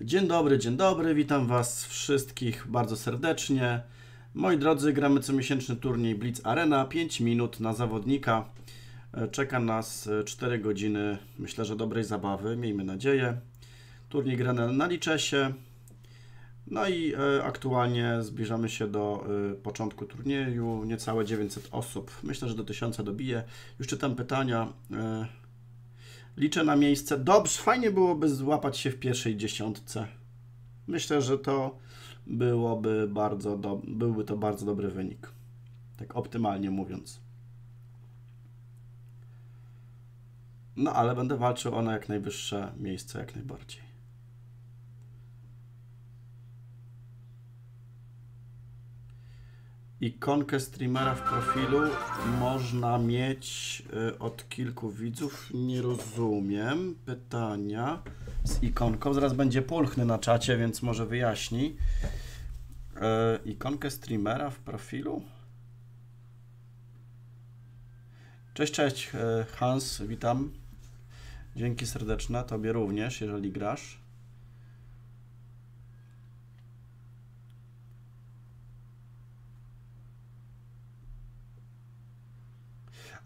Dzień dobry, dzień dobry, witam Was wszystkich bardzo serdecznie. Moi drodzy, gramy comiesięczny turniej Blitz Arena, 5 minut na zawodnika. E, Czeka nas e, 4 godziny, myślę, że dobrej zabawy, miejmy nadzieję. Turniej grany na liczesie. No i e, aktualnie zbliżamy się do e, początku turnieju, niecałe 900 osób. Myślę, że do 1000 dobije. Już czytam pytania. Liczę na miejsce. Dobrze, fajnie byłoby złapać się w pierwszej dziesiątce. Myślę, że to byłoby bardzo do, byłby to bardzo dobry wynik. Tak optymalnie mówiąc. No ale będę walczył o na jak najwyższe miejsce, jak najbardziej. Ikonkę streamera w profilu można mieć y, od kilku widzów. Nie rozumiem pytania z ikonką. Zaraz będzie pulchny na czacie, więc może wyjaśni. Y, ikonkę streamera w profilu? Cześć, cześć y, Hans, witam. Dzięki serdeczne, Tobie również, jeżeli grasz.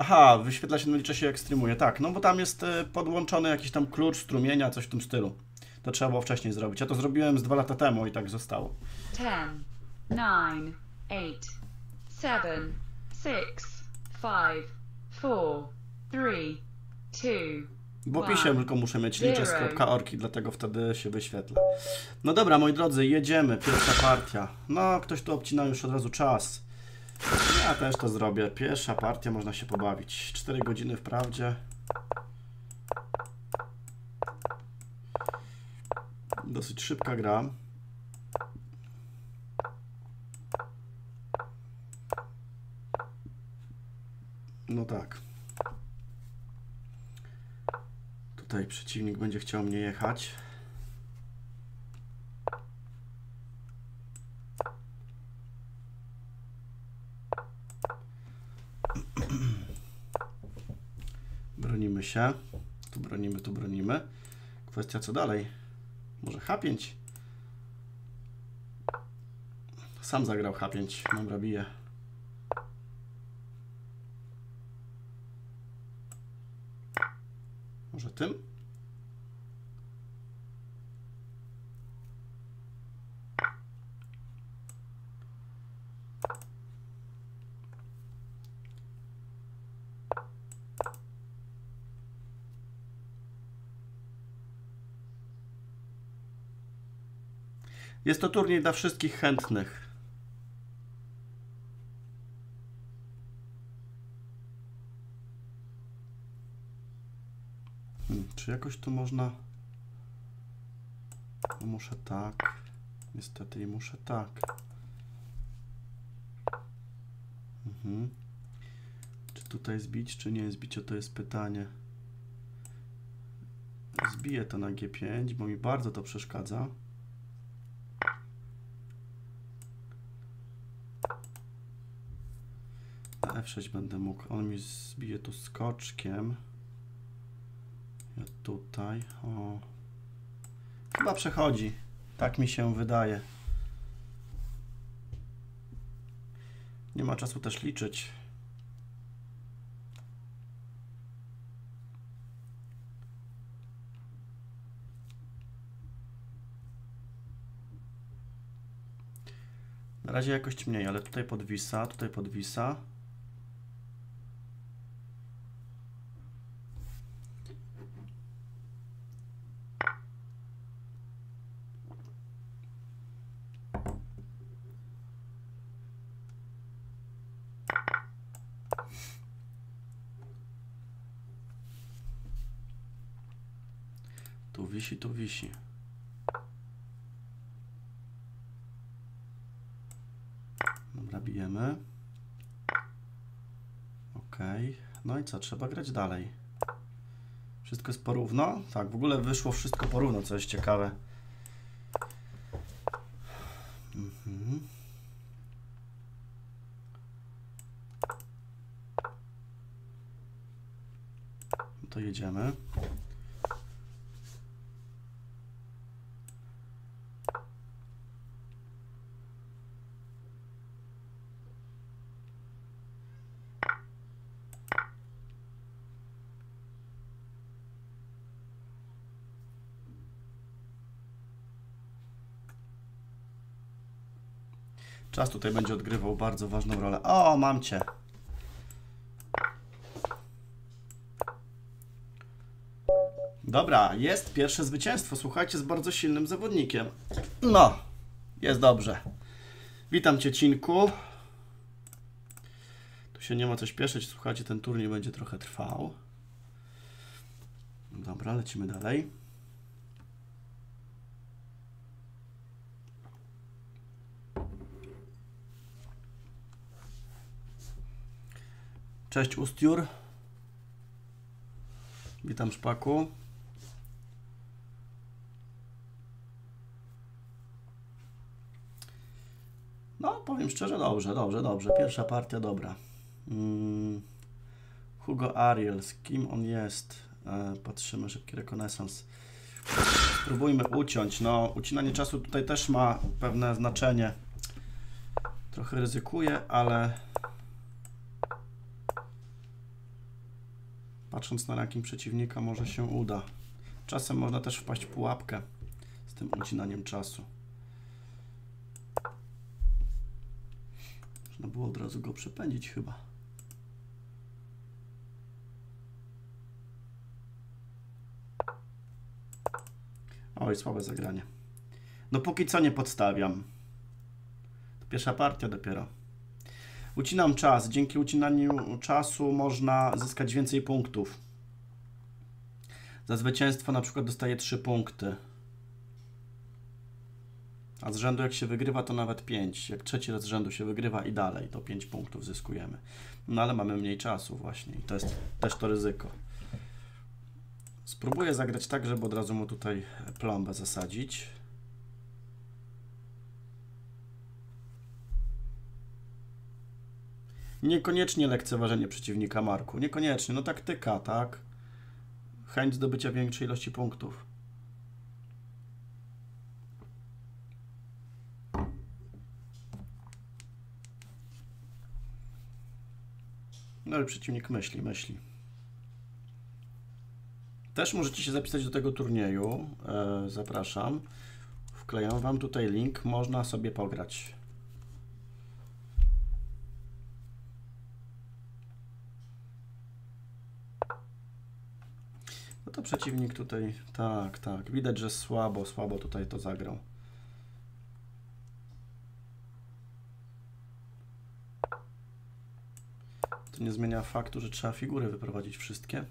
Aha, wyświetla się na liczę jak streamuje. Tak, no bo tam jest e, podłączony jakiś tam klucz strumienia, coś w tym stylu. To trzeba było wcześniej zrobić. Ja to zrobiłem z dwa lata temu i tak zostało. 10, 9, 8, 7, 6, 5, 4, 3, 2, W opisie tylko muszę mieć liczes.org i dlatego wtedy się wyświetla. No dobra, moi drodzy, jedziemy. Pierwsza partia. No, ktoś tu obcina już od razu czas. Ja też to zrobię. Pierwsza partia, można się pobawić. 4 godziny wprawdzie. Dosyć szybka gra. No tak. Tutaj przeciwnik będzie chciał mnie jechać. Bronimy się. Tu bronimy, tu bronimy. Kwestia co dalej? Może H5? Sam zagrał H5. Dobra, bije. Może tym? Jest to turniej dla wszystkich chętnych. Hmm, czy jakoś tu można... No muszę tak. Niestety i muszę tak. Mhm. Czy tutaj zbić, czy nie zbić? O to jest pytanie. Zbiję to na G5, bo mi bardzo to przeszkadza. F6 będę mógł. On mi zbije tu skoczkiem. Ja tutaj. O. Chyba przechodzi. Tak mi się wydaje. Nie ma czasu też liczyć. Na razie jakość mniej, ale tutaj podwisa, tutaj podwisa. Tu wisi, tu wisi. Dobra, bijemy. Ok. No i co? Trzeba grać dalej. Wszystko jest porówno? Tak, w ogóle wyszło wszystko porówno, co jest ciekawe. Mhm. No to jedziemy. Tutaj będzie odgrywał bardzo ważną rolę. O, mam cię. Dobra, jest pierwsze zwycięstwo. Słuchajcie, z bardzo silnym zawodnikiem. No, jest dobrze. Witam cię, Cinku. Tu się nie ma co śpieszyć. Słuchajcie, ten turniej będzie trochę trwał. Dobra, lecimy dalej. Cześć Ustiur. Witam Szpaku. No, powiem szczerze, dobrze, dobrze, dobrze. Pierwsza partia dobra. Mm. Hugo Ariel, z kim on jest? E, patrzymy, szybki rekonesans. Spróbujmy uciąć. No, ucinanie czasu tutaj też ma pewne znaczenie. Trochę ryzykuję, ale patrząc na ranking przeciwnika może się uda. Czasem można też wpaść w pułapkę z tym ucinaniem czasu. Można było od razu go przepędzić chyba. Oj, słabe zagranie. No póki co nie podstawiam. To pierwsza partia dopiero. Ucinam czas. Dzięki ucinaniu czasu można zyskać więcej punktów. Za zwycięstwo na przykład dostaję 3 punkty. A z rzędu jak się wygrywa to nawet 5. Jak trzeci raz z rzędu się wygrywa i dalej to 5 punktów zyskujemy. No ale mamy mniej czasu właśnie i to jest też to ryzyko. Spróbuję zagrać tak, żeby od razu mu tutaj plombę zasadzić. Niekoniecznie lekceważenie przeciwnika Marku. Niekoniecznie. No taktyka, tak? Chęć zdobycia większej ilości punktów. No ale przeciwnik myśli, myśli. Też możecie się zapisać do tego turnieju. E, zapraszam. Wklejam Wam tutaj link. Można sobie pograć. No to przeciwnik tutaj, tak, tak. Widać, że słabo, słabo tutaj to zagrał. To nie zmienia faktu, że trzeba figury wyprowadzić wszystkie.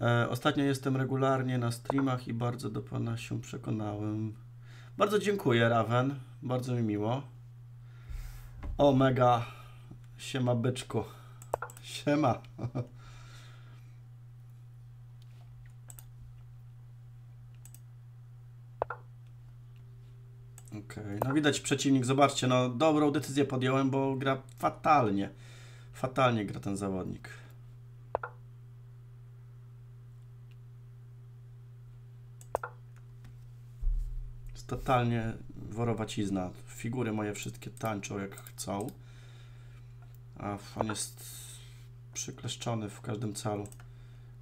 E, ostatnio jestem regularnie na streamach i bardzo do Pana się przekonałem. Bardzo dziękuję, Raven. Bardzo mi miło. O, mega. Siema, byczku. Siema. Okej, okay. no widać przeciwnik, zobaczcie, no dobrą decyzję podjąłem, bo gra fatalnie. Fatalnie gra ten zawodnik. Jest totalnie worowacizna. Figury moje wszystkie tańczą jak chcą. A on jest przykleszczony w każdym calu.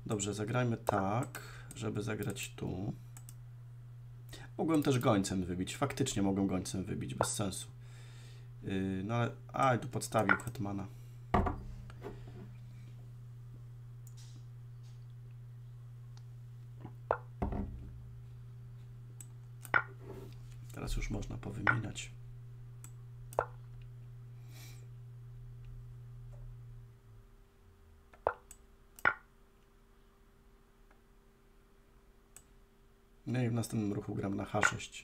Dobrze, zagrajmy tak, żeby zagrać tu. Mogłem też gońcem wybić. Faktycznie mogłem gońcem wybić, bez sensu. Yy, no ale... A, tu podstawił Hetmana. Teraz już można powymieniać. No i w następnym ruchu gram na H6.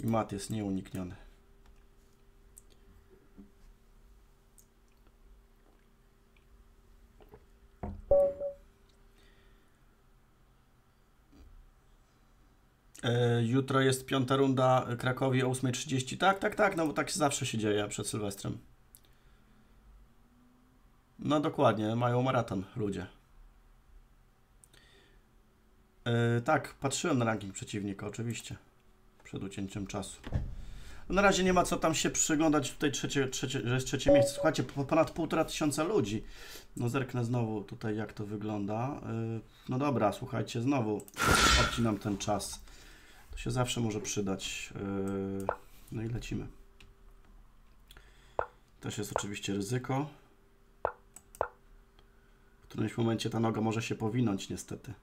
I mat jest nieunikniony. E, jutro jest piąta runda Krakowi o 8.30. Tak, tak, tak, no bo tak zawsze się dzieje przed Sylwestrem. No dokładnie, mają maraton ludzie. Yy, tak, patrzyłem na ranking przeciwnika, oczywiście. Przed ucięciem czasu. Na razie nie ma co tam się przyglądać tutaj, trzecie, trzecie, że jest trzecie miejsce. Słuchajcie, ponad półtora tysiąca ludzi. No zerknę znowu tutaj, jak to wygląda. Yy, no dobra, słuchajcie, znowu odcinam ten czas. To się zawsze może przydać. Yy, no i lecimy. Też jest oczywiście ryzyko. W którymś momencie ta noga może się powinąć niestety.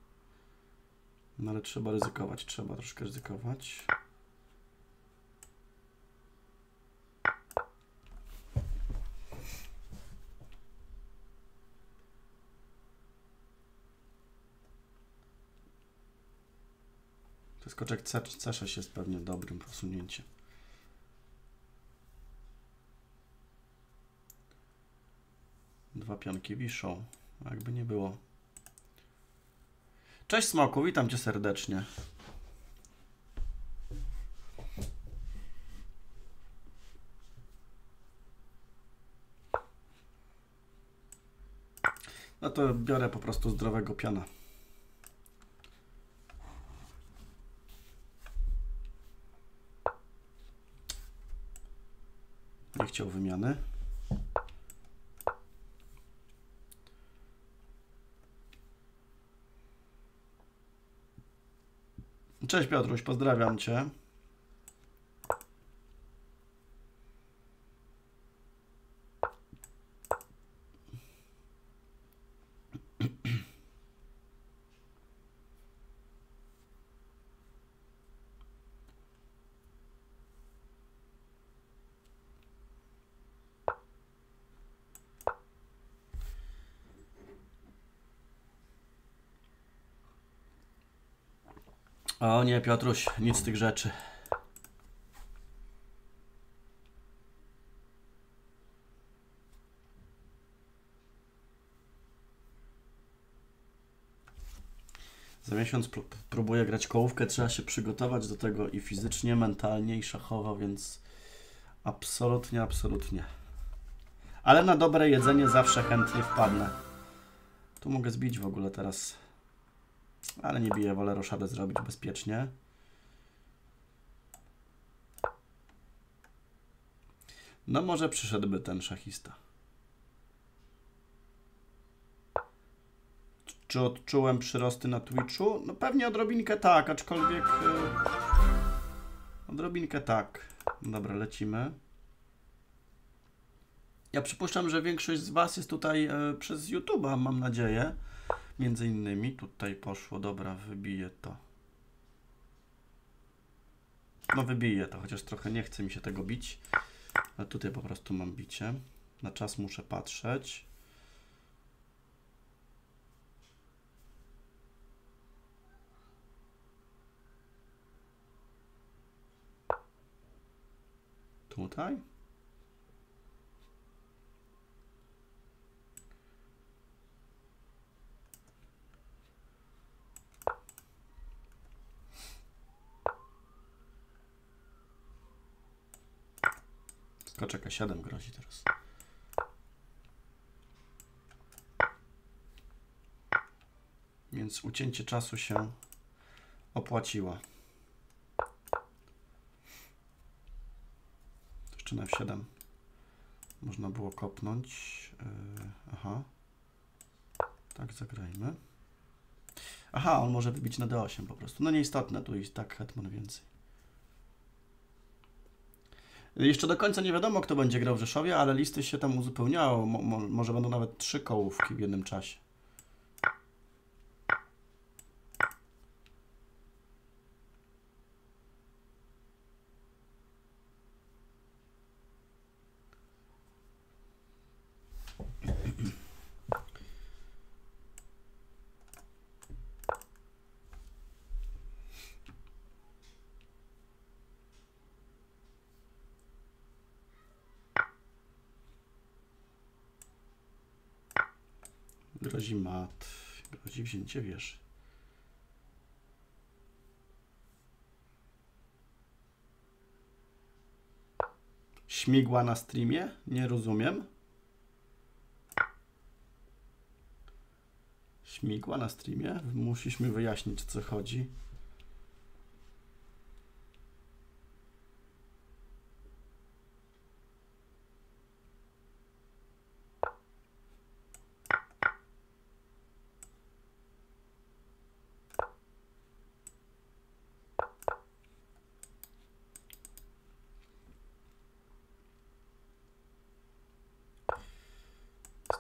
No ale trzeba ryzykować, trzeba troszkę ryzykować. To skoczek C, C6 jest pewnie dobrym posunięciem. Dwa pionki wiszą, jakby nie było. Cześć Smoku, witam Cię serdecznie. No to biorę po prostu zdrowego piana. Nie chciał wymiany. Cześć Piotruś, pozdrawiam Cię. O nie, Piotruś, nic z tych rzeczy. Za miesiąc pró- próbuję grać kołówkę, trzeba się przygotować do tego i fizycznie, mentalnie, i szachowo, więc absolutnie, absolutnie. Ale na dobre jedzenie zawsze chętnie wpadnę. Tu mogę zbić w ogóle teraz. Ale nie biję, wolę roszadę zrobić bezpiecznie. No może przyszedłby ten szachista. Czy odczułem przyrosty na Twitchu? No pewnie odrobinkę tak, aczkolwiek... Yy, odrobinkę tak. Dobra, lecimy. Ja przypuszczam, że większość z Was jest tutaj yy, przez YouTube'a, mam nadzieję. Między innymi tutaj poszło, dobra, wybiję to. No wybiję to, chociaż trochę nie chce mi się tego bić. Ale tutaj po prostu mam bicie. Na czas muszę patrzeć. Tutaj? Skoczek A7 grozi teraz. Więc ucięcie czasu się opłaciło. Jeszcze na F7 można było kopnąć. Yy, aha. Tak, zagrajmy. Aha, on może wybić na D8 po prostu. No nieistotne, tu i tak hetman więcej. Jeszcze do końca nie wiadomo, kto będzie grał w Rzeszowie, ale listy się tam uzupełniało. Mo mo może będą nawet trzy kołówki w jednym czasie. Grozi mat, grozi wzięcie wieży. Śmigła na streamie? Nie rozumiem. Śmigła na streamie? Musisz mi wyjaśnić, co chodzi.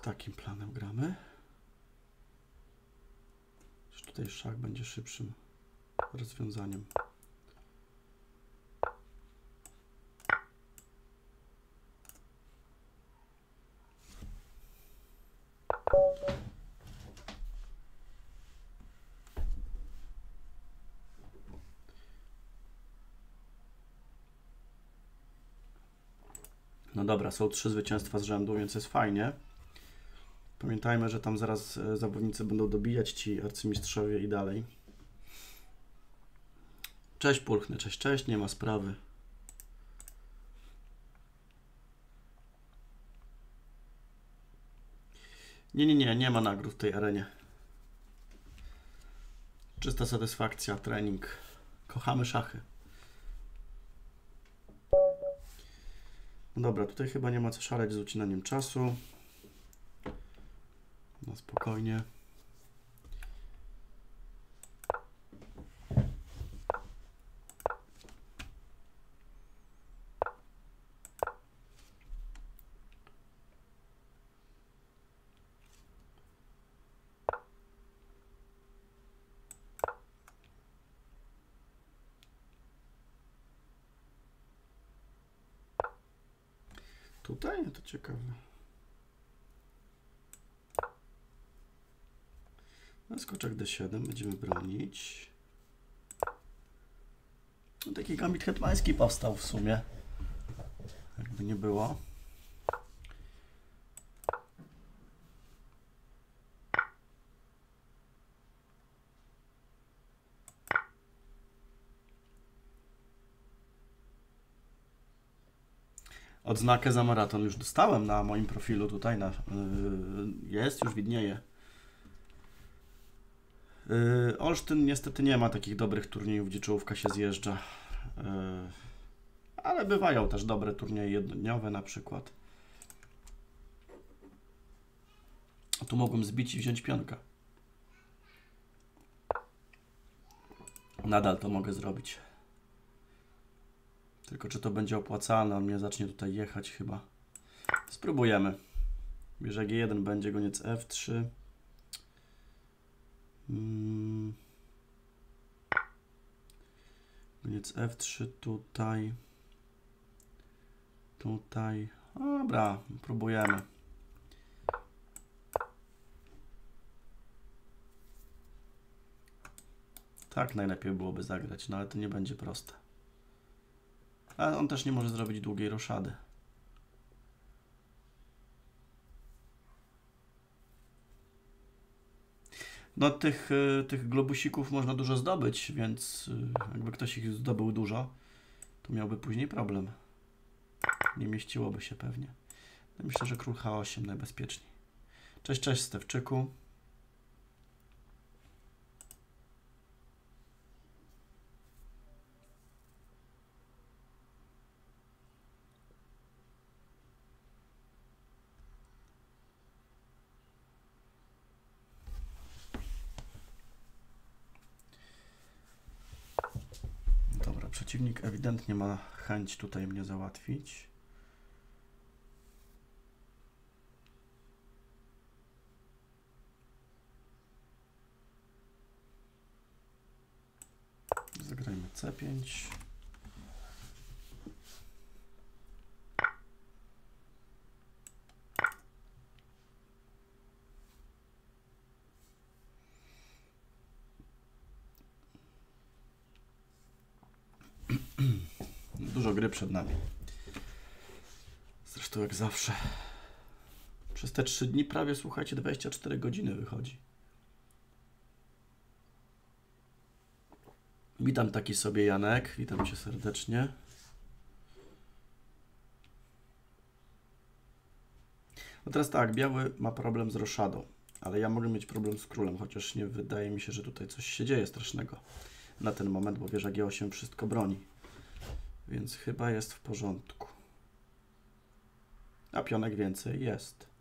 Takim planem gramy. Tutaj szach będzie szybszym rozwiązaniem. No dobra, są trzy zwycięstwa z rzędu, więc jest fajnie. Pamiętajmy, że tam zaraz e, zawodnicy będą dobijać ci arcymistrzowie i dalej. Cześć Pulchny, cześć, cześć, nie ma sprawy. Nie, nie, nie, nie ma nagród w tej arenie. Czysta satysfakcja, trening. Kochamy szachy. No dobra, tutaj chyba nie ma co szaleć z ucinaniem czasu. No spokojnie. Tutaj? To ciekawe. Skoczek D7 będziemy bronić. No, taki gambit hetmański powstał w sumie. Jakby nie było. Odznakę za maraton już dostałem na moim profilu tutaj. Na, yy, jest, już widnieje. Yy, Olsztyn niestety nie ma takich dobrych turniejów, gdzie czołówka się zjeżdża. Yy, ale bywają też dobre turnieje jednodniowe na przykład. Tu mogłem zbić i wziąć pionka. Nadal to mogę zrobić. Tylko czy to będzie opłacalne? On mnie zacznie tutaj jechać chyba. Spróbujemy. Bierze G1, będzie goniec F3. Mm. Goniec F3 tutaj. Tutaj. Dobra, próbujemy. Tak najlepiej byłoby zagrać, no ale to nie będzie proste. Ale on też nie może zrobić długiej roszady. No tych, y, tych globusików można dużo zdobyć, więc y, jakby ktoś ich zdobył dużo, to miałby później problem. Nie mieściłoby się pewnie. No myślę, że król H8 najbezpieczniej. Cześć, cześć Stewczyku. Dobra, przeciwnik ewidentnie ma chęć tutaj mnie załatwić. Zagrajmy C5. Dużo gry przed nami. Zresztą jak zawsze. Przez te 3 dni prawie, słuchajcie, 24 godziny wychodzi. Witam taki sobie Janek, witam cię serdecznie. No teraz tak, biały ma problem z roszadą, ale ja mogę mieć problem z królem, chociaż nie wydaje mi się, że tutaj coś się dzieje strasznego na ten moment, bo wieża G8 wszystko broni więc chyba jest w porządku. A pionek więcej jest.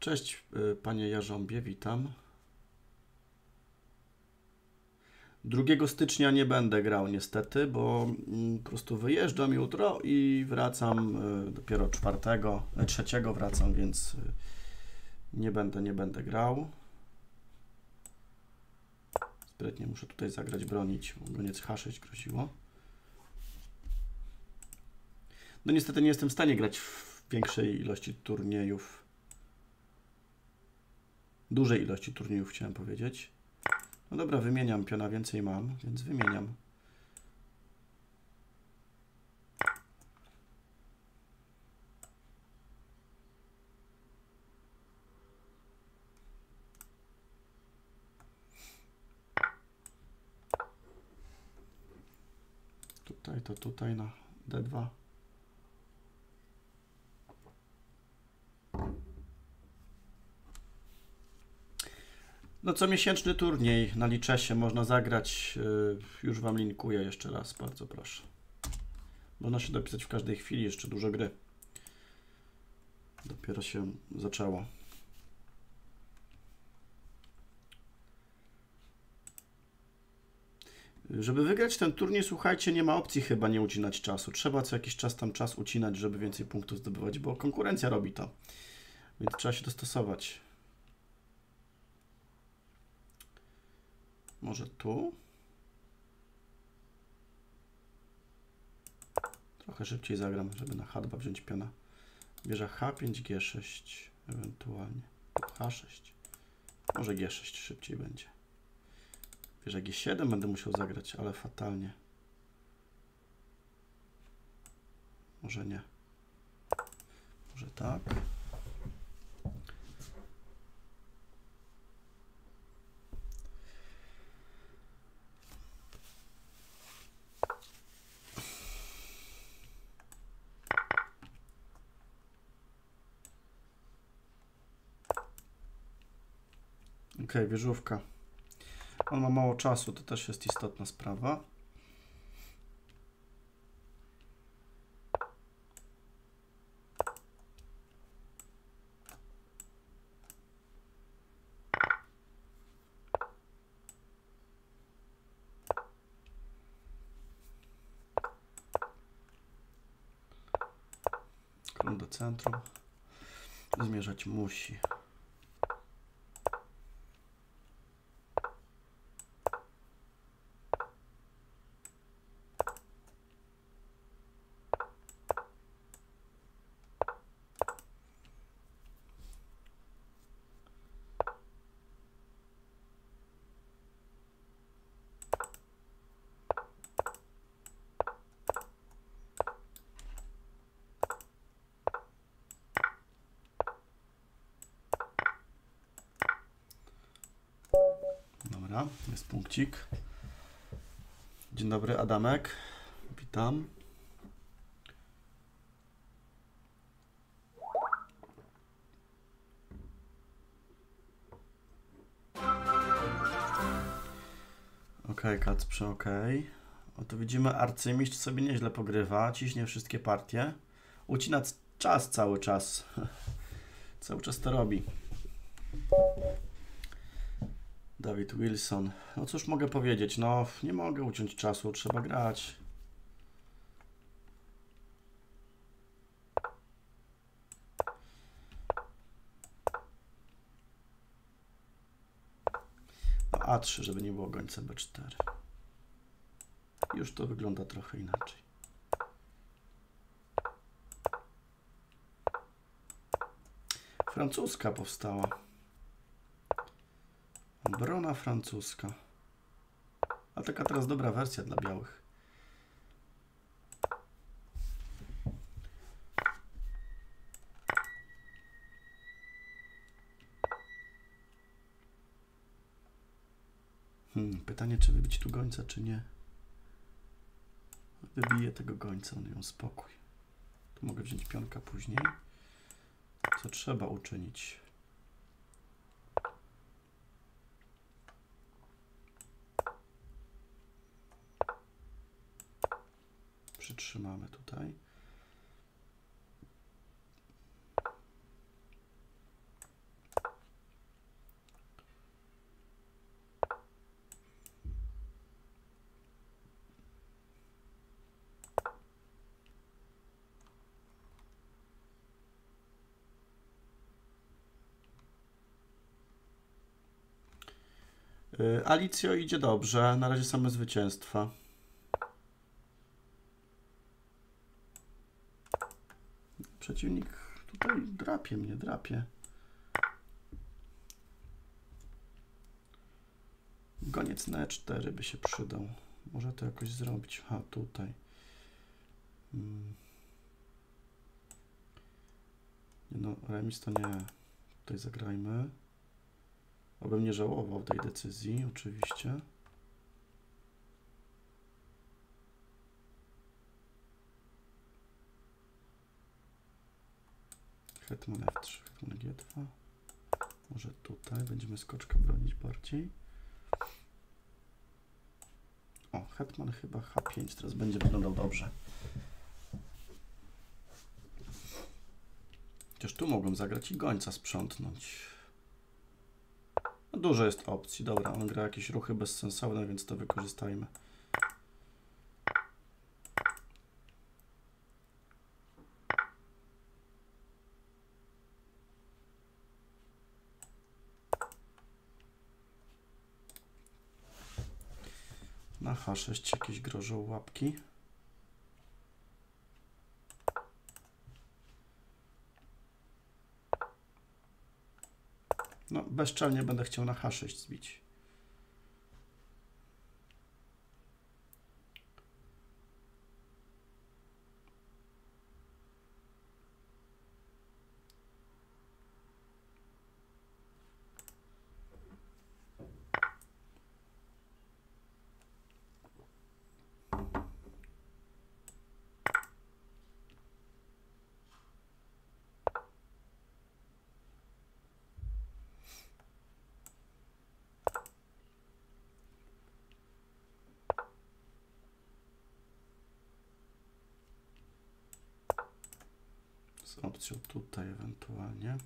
Cześć y, Panie Jarząbie, witam. 2 stycznia nie będę grał niestety, bo mm, po prostu wyjeżdżam jutro i wracam y, dopiero 4, 3 wracam, więc y, nie będę, nie będę grał. Sprytnie muszę tutaj zagrać, bronić, bo goniec H6 groziło. No niestety nie jestem w stanie grać w większej ilości turniejów. Dużej ilości turniejów chciałem powiedzieć. No dobra, wymieniam piona, więcej mam, więc wymieniam. Tutaj to tutaj na D2. No co miesięczny turniej na Liczesie można zagrać. yy, Już Wam linkuję jeszcze raz, bardzo proszę. Można się dopisać w każdej chwili, jeszcze dużo gry. Dopiero się zaczęło. Żeby wygrać ten turniej, słuchajcie, nie ma opcji chyba nie ucinać czasu. Trzeba co jakiś czas tam czas ucinać, żeby więcej punktów zdobywać, bo konkurencja robi to. Więc trzeba się dostosować. Może tu? Trochę szybciej zagram, żeby na H2 wziąć piona. Bierze H5, G6, ewentualnie tu H6. Może G6 szybciej będzie. Bierze G7, będę musiał zagrać, ale fatalnie. Może nie. Może tak. Okej, wieżówka. On ma mało czasu, to też jest istotna sprawa. Król do centrum. Zmierzać musi. Dobra, jest punkcik. Dzień dobry, Adamek. Witam. Ok, Kacprze, ok. Oto widzimy, arcymistrz sobie nieźle pogrywa, ciśnie wszystkie partie. Ucina czas cały czas. cały czas to robi. Dawid Wilson. No cóż mogę powiedzieć? No, nie mogę uciąć czasu, trzeba grać. No, A3, żeby nie było gońca B4. Już to wygląda trochę inaczej. Francuska powstała. Obrona francuska. A taka teraz dobra wersja dla białych. Hmm, pytanie, czy wybić tu gońca, czy nie. Wybiję tego gońca, on ją spokój. Tu mogę wziąć pionka później. Co trzeba uczynić? zatrzymamy tutaj. Y, Alicjo idzie dobrze, na razie same zwycięstwa. Przeciwnik tutaj drapie mnie, drapie. Goniec na E4 by się przydał. Może to jakoś zrobić. Ha, tutaj. Hmm. No, remis to nie. Tutaj zagrajmy. Obym nie żałował tej decyzji, oczywiście. Hetman F3, Hetman G2. Może tutaj będziemy skoczka bronić bardziej. O, Hetman chyba H5 teraz będzie wyglądał dobrze. Chociaż tu mogłem zagrać i gońca sprzątnąć. No dużo jest opcji. Dobra, on gra jakieś ruchy bezsensowne, więc to wykorzystajmy. Na H6 jakieś grożą łapki. No, bezczelnie będę chciał na H6 zbić. Z opcją tutaj ewentualnie.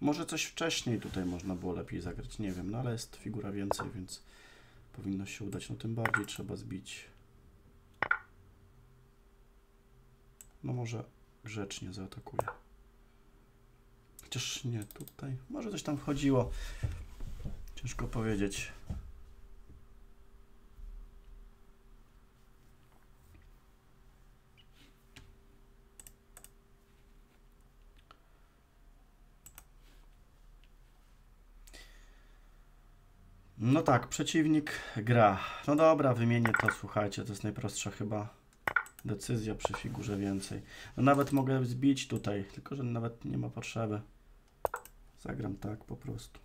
Może coś wcześniej tutaj można było lepiej zagrać, nie wiem, no ale jest figura więcej, więc powinno się udać. No tym bardziej trzeba zbić. No może grzecznie zaatakuję. Chociaż nie tutaj. Może coś tam wchodziło. Ciężko powiedzieć. No tak, przeciwnik gra. No dobra, wymienię to, słuchajcie, to jest najprostsza chyba decyzja przy figurze więcej. No nawet mogę zbić tutaj, tylko że nawet nie ma potrzeby. Zagram tak po prostu.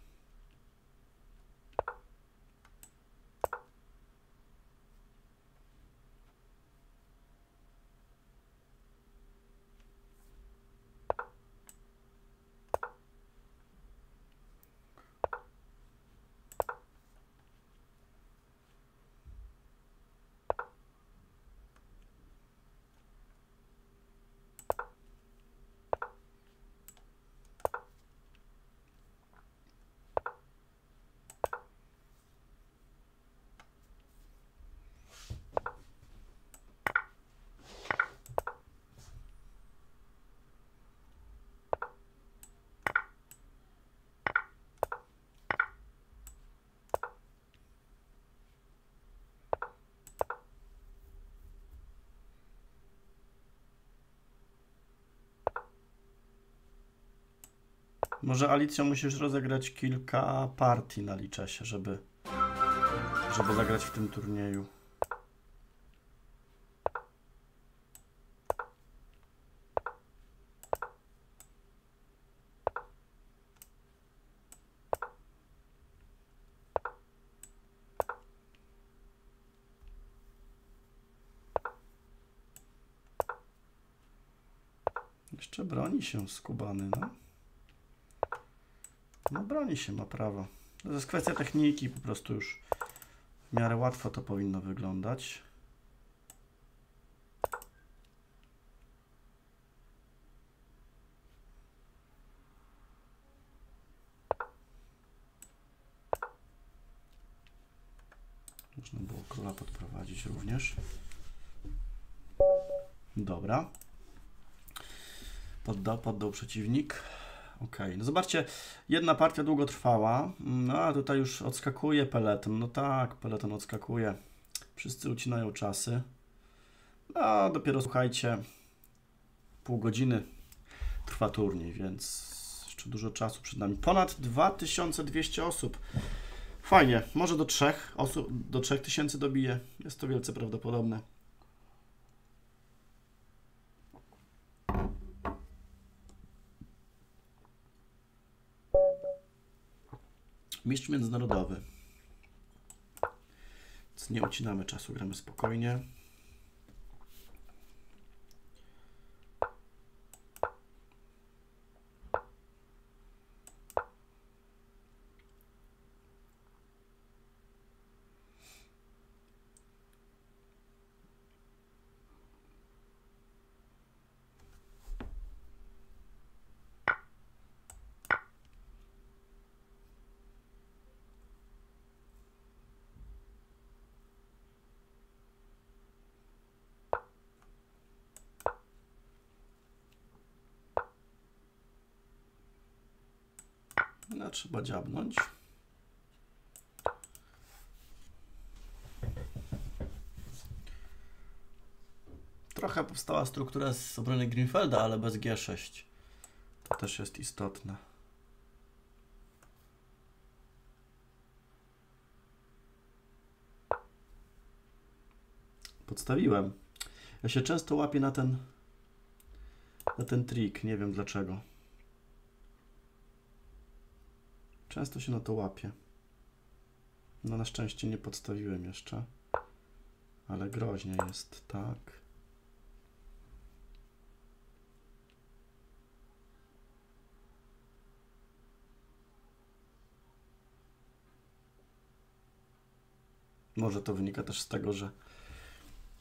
Może Alicjo musisz rozegrać kilka partii na liczesie, żeby, żeby zagrać w tym turnieju. Jeszcze broni się skubany, no. No broni się, ma prawo. To jest kwestia techniki, po prostu już w miarę łatwo to powinno wyglądać. Można było króla podprowadzić również. Dobra. Poddał, poddał przeciwnik. Ok. No zobaczcie, jedna partia długo trwała, no a tutaj już odskakuje peleton. No tak, peleton odskakuje. Wszyscy ucinają czasy. No, dopiero słuchajcie, pół godziny trwa turniej, więc jeszcze dużo czasu przed nami. Ponad 2200 osób. Fajnie, może do trzech osób, do 3000 dobije. Jest to wielce prawdopodobne. Mistrz międzynarodowy. Więc nie ucinamy czasu, gramy spokojnie. No, trzeba dziabnąć. Trochę powstała struktura z obrony Greenfelda, ale bez G6. To też jest istotne. Podstawiłem. Ja się często łapię na ten na ten trik, nie wiem dlaczego. Często się na to łapię. No na szczęście nie podstawiłem jeszcze. Ale groźnie jest, tak. Może to wynika też z tego, że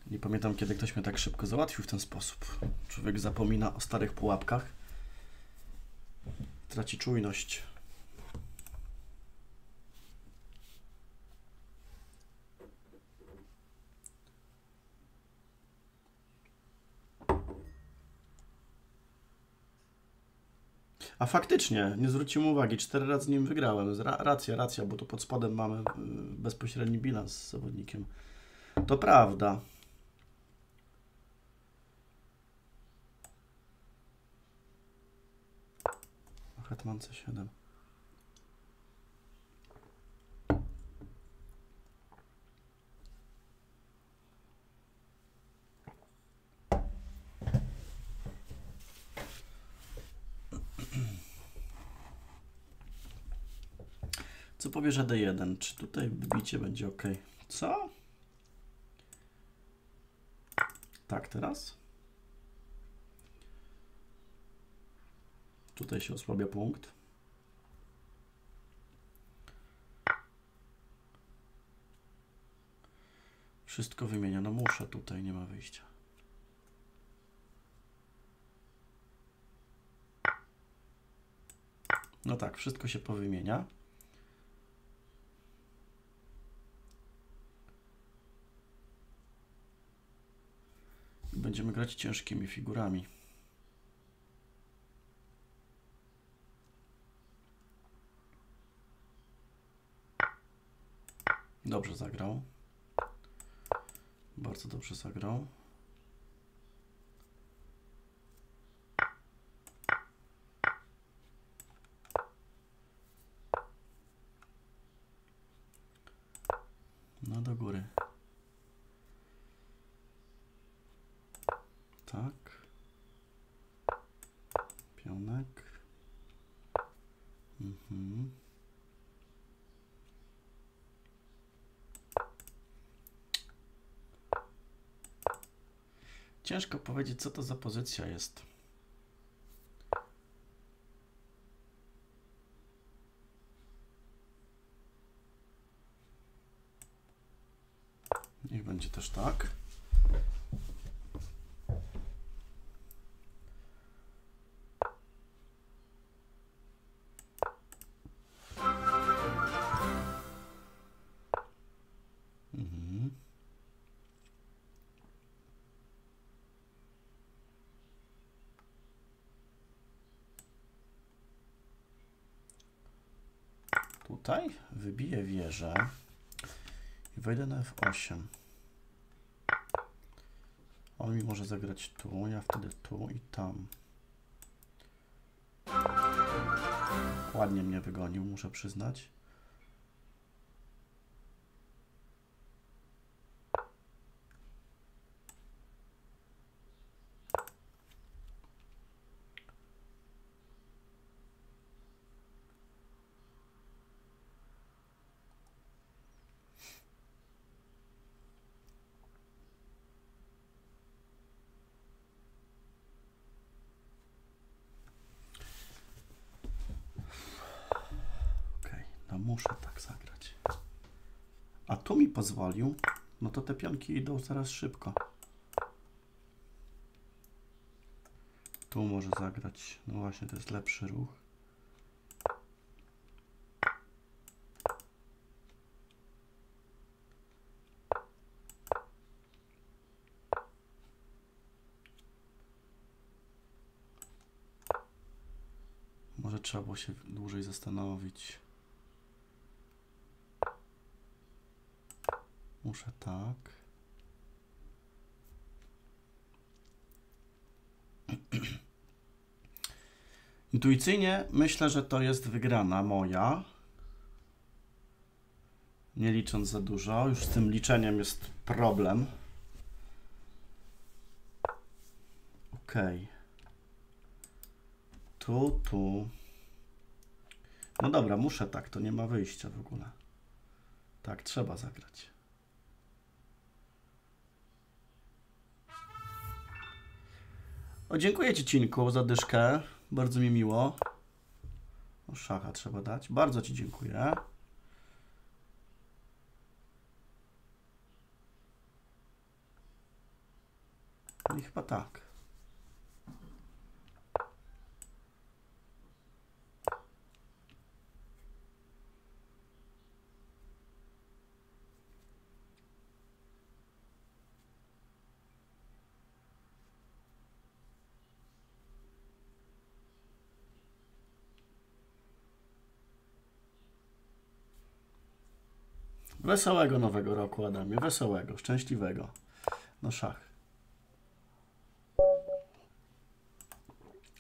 nie pamiętam, kiedy ktoś mnie tak szybko załatwił w ten sposób. Człowiek zapomina o starych pułapkach. Traci czujność. A faktycznie, nie zwróciłem uwagi, cztery razy z nim wygrałem. Ra racja, racja, bo tu pod spodem mamy y, bezpośredni bilans z zawodnikiem. To prawda. Hetman C7. Powie, że D1? Czy tutaj wybicie będzie ok? Co? Tak, teraz? Tutaj się osłabia punkt. Wszystko wymienia. No muszę tutaj, nie ma wyjścia. No tak, wszystko się powymienia. Będziemy grać ciężkimi figurami. Dobrze zagrał. Bardzo dobrze zagrał. No do góry. Tak. Pionek. Mhm. Ciężko powiedzieć, co to za pozycja jest. Niech będzie też tak. Wieżę i wejdę na F8. On mi może zagrać tu, ja wtedy tu i tam. Ładnie mnie wygonił, muszę przyznać. Okej, no muszę tak zagrać. A tu mi no to te pionki idą teraz szybko. Tu może zagrać, no właśnie to jest lepszy ruch. Może trzeba było się dłużej zastanowić. Muszę tak. Intuicyjnie myślę, że to jest wygrana moja. Nie licząc za dużo. Już z tym liczeniem jest problem. Okej. Tu, tu. No dobra, muszę tak, to nie ma wyjścia w ogóle. Tak, trzeba zagrać. O, dziękuję Ci, Cinku, za dyszkę. Bardzo mi miło. O, szacha trzeba dać. Bardzo Ci dziękuję. I chyba tak. Wesołego nowego roku, Adamie. Wesołego, szczęśliwego. No szach.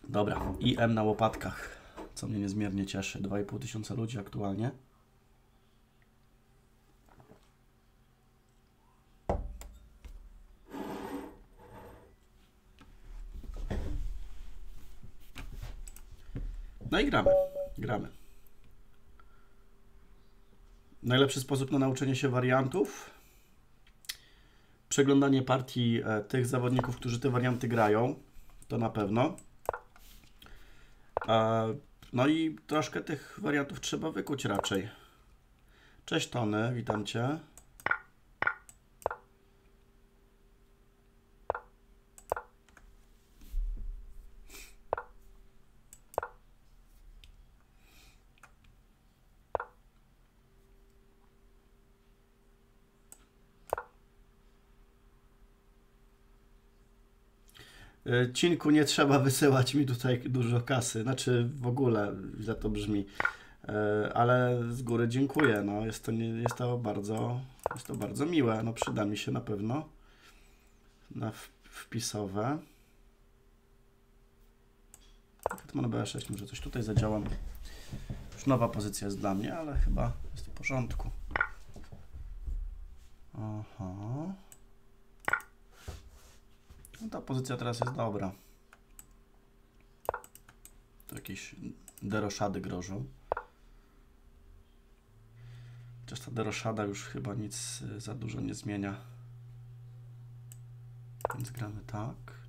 Dobra, IM na łopatkach, co mnie niezmiernie cieszy. 2,5 tysiąca ludzi aktualnie. No i gramy, gramy. Najlepszy sposób na nauczenie się wariantów? Przeglądanie partii e, tych zawodników, którzy te warianty grają, to na pewno. E, no i troszkę tych wariantów trzeba wykuć raczej. Cześć Tony, witam Cię. Cinku, nie trzeba wysyłać mi tutaj dużo kasy, znaczy w ogóle źle to brzmi, E, ale z góry dziękuję, no jest to, jest to bardzo, jest to bardzo miłe, no przyda mi się na pewno na wpisowe. Hetman B6, może coś tutaj zadziałam. Już nowa pozycja jest dla mnie, ale chyba jest w porządku. Aha. No ta pozycja teraz jest dobra. Tu jakieś deroszady grożą. Chociaż ta deroszada już chyba nic y, za dużo nie zmienia. Więc gramy tak.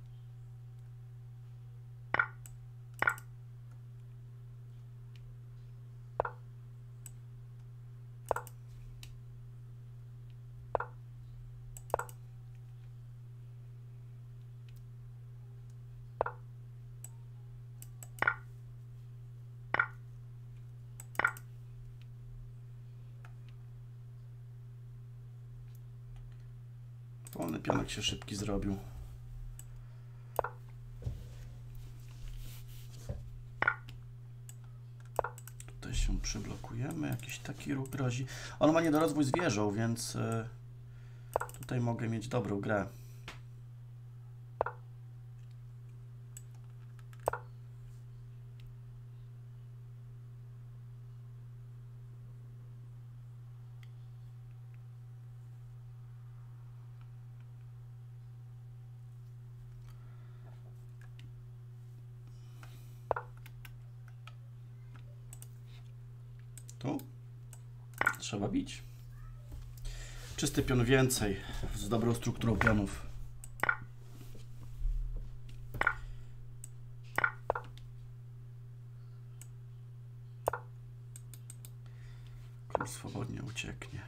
Pionek się szybki zrobił. Tutaj się przyblokujemy. Jakiś taki ruch grozi. On ma niedorozwój zwierzą, więc y, tutaj mogę mieć dobrą grę. Tu trzeba bić. Czysty pion więcej, z dobrą strukturą pionów. Król swobodnie ucieknie.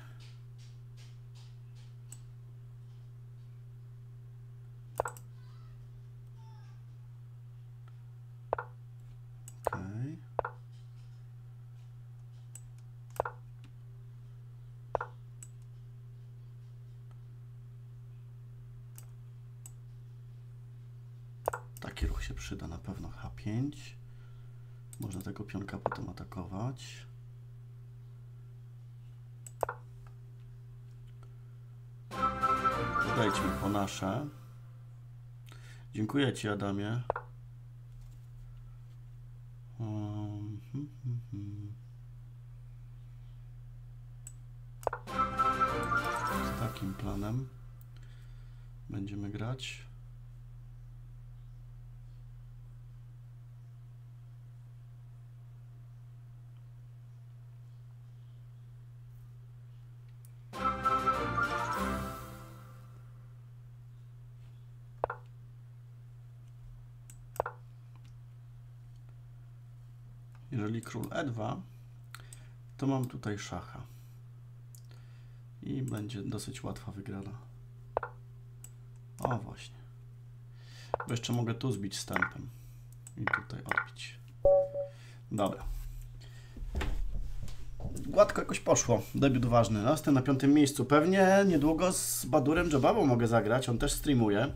Okej. Taki ruch się przyda na pewno. H5. Można tego pionka potem atakować. Podejdźmy po nasze. Dziękuję Ci, Adamie. E2, to mam tutaj szacha. I będzie dosyć łatwa wygrana. O, właśnie. Bo jeszcze mogę tu zbić stępem. I tutaj odbić. Dobra. Gładko jakoś poszło. Debiut ważny. No, jestem na piątym miejscu. Pewnie niedługo z Badurem Jobawą mogę zagrać. On też streamuje.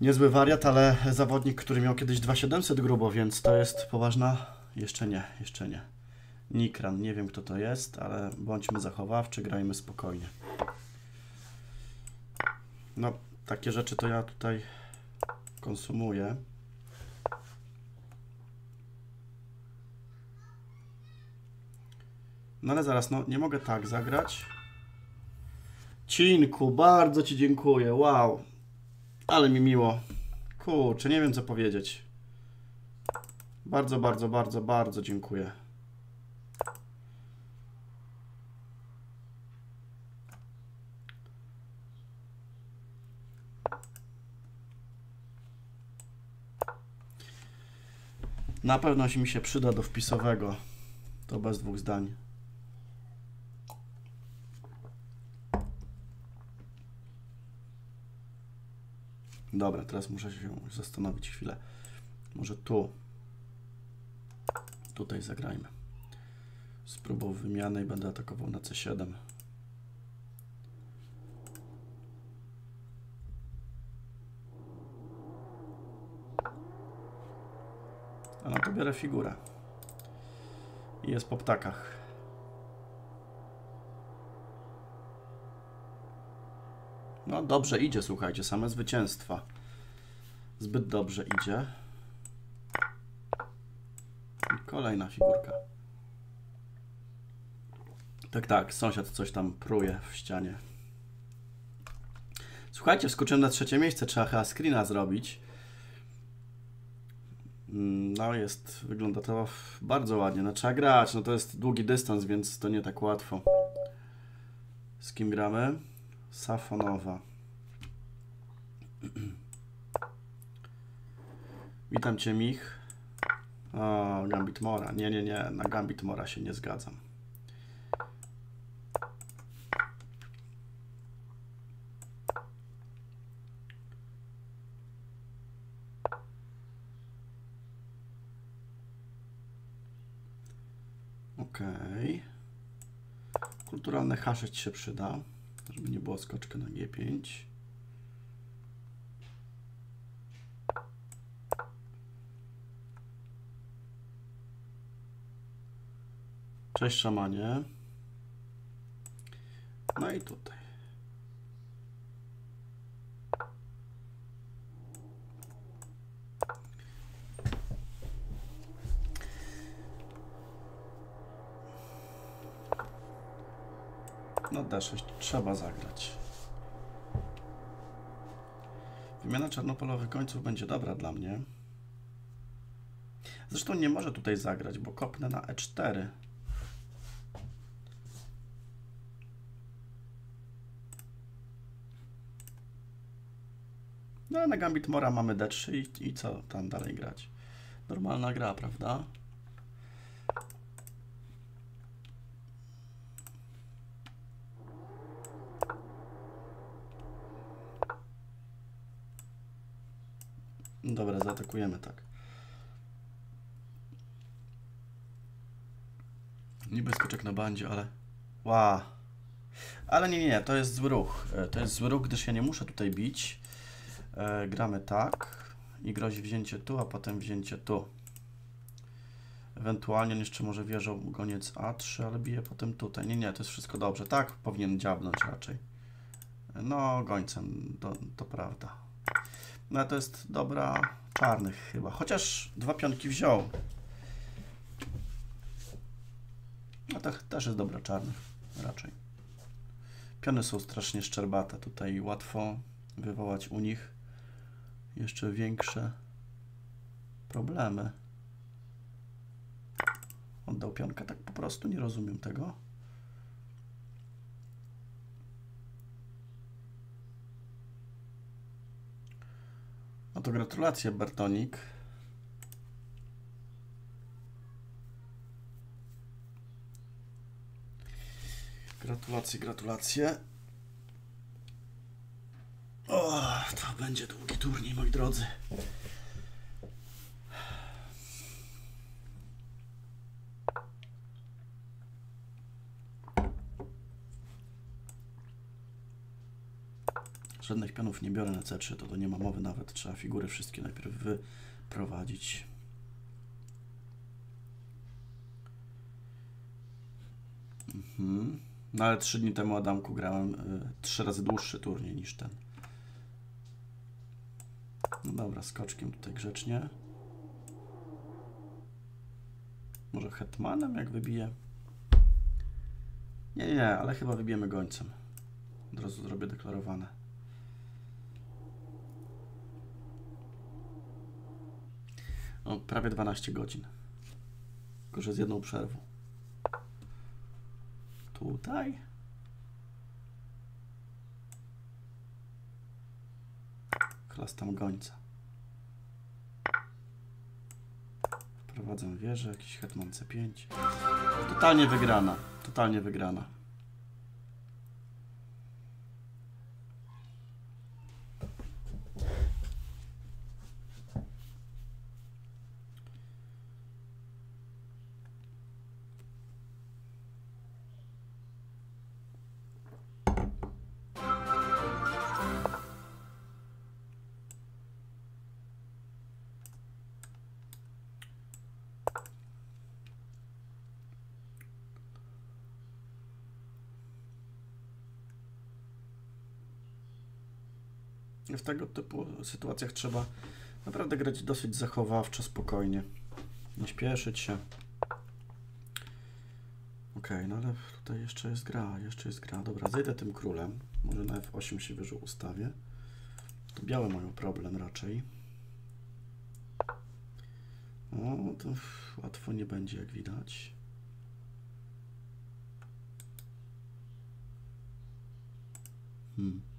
Niezły wariat, ale zawodnik, który miał kiedyś 2700 grubo, więc to jest poważna... Jeszcze nie, jeszcze nie. Nikran, nie wiem kto to jest, ale bądźmy zachowawczy, grajmy spokojnie. No, takie rzeczy to ja tutaj konsumuję. No ale zaraz, no nie mogę tak zagrać. Cinku, bardzo Ci dziękuję, wow. Ale mi miło. Kurczę, nie wiem co powiedzieć. Bardzo, bardzo, bardzo, bardzo dziękuję. Na pewno się mi się przyda do wpisowego. To bez dwóch zdań. Dobra, teraz muszę się zastanowić chwilę. Może tu. Tutaj zagrajmy. Spróbował wymiany i będę atakował na C7. A na to biorę figurę. I jest po ptakach. No dobrze idzie, słuchajcie, same zwycięstwa. Zbyt dobrze idzie. I kolejna figurka. Tak, tak, sąsiad coś tam pruje w ścianie. Słuchajcie, wskoczyłem na trzecie miejsce, trzeba chyba screena zrobić. Mm, No jest, wygląda to bardzo ładnie. No trzeba grać, no to jest długi dystans, więc to nie tak łatwo. Z kim gramy? Safonowa. Witam Cię, Mich. O, Gambit Mora. Nie, nie, nie, na Gambit Mora się nie zgadzam. Okej. Kulturalne H6 się przyda, żeby nie było skoczka na G5. Cześć szamanie. No i tutaj. No D6 trzeba zagrać. Wymiana czarnopolowych końców będzie dobra dla mnie. Zresztą nie może tutaj zagrać, bo kopnę na E E4. Na Gambit Mora mamy D3 i, i co tam dalej grać? Normalna gra, prawda? Dobra, zaatakujemy tak. Niby skoczek na bandzie, ale... Ła. Ale nie, nie, to jest zły ruch. E, To jest zły ruch, gdyż ja nie muszę tutaj bić. E, gramy tak i grozi wzięcie tu, a potem wzięcie tu. Ewentualnie on jeszcze może wieżą goniec A3, ale bije potem tutaj. Nie, nie, to jest wszystko dobrze. Tak powinien dziabnąć raczej. No, gońcem, to, to prawda. No to jest dobra czarnych chyba. Chociaż dwa pionki wziął. No to też jest dobra czarnych raczej. Piony są strasznie szczerbate. Tutaj łatwo wywołać u nich jeszcze większe problemy. Oddał pionkę tak po prostu, nie rozumiem tego. No to gratulacje, Bertonik. Gratulacje, gratulacje. To będzie długi turniej, moi drodzy. Żadnych pionów nie biorę na C3, to, to nie ma mowy nawet. Trzeba figury wszystkie najpierw wyprowadzić. Mhm. No ale trzy dni temu Adamku grałem y, trzy razy dłuższy turniej niż ten. No dobra, skoczkiem tutaj grzecznie. Może hetmanem jak wybiję? Nie, nie, nie, ale chyba wybijemy gońcem. Od razu zrobię deklarowane. No, prawie 12 godzin. Tylko, że z jedną przerwą. Tutaj. Chlastam gońca. Wprowadzam wieżę, jakiś hetman C5. Totalnie wygrana. Totalnie wygrana. W tego typu sytuacjach trzeba naprawdę grać dosyć zachowawczo, spokojnie. Nie śpieszyć się. Ok, no ale tutaj jeszcze jest gra, jeszcze jest gra. Dobra, zejdę tym królem. Może na F8 się wyżej ustawię. To białe mają problem raczej. O, to łatwo nie będzie, jak widać. Hmm.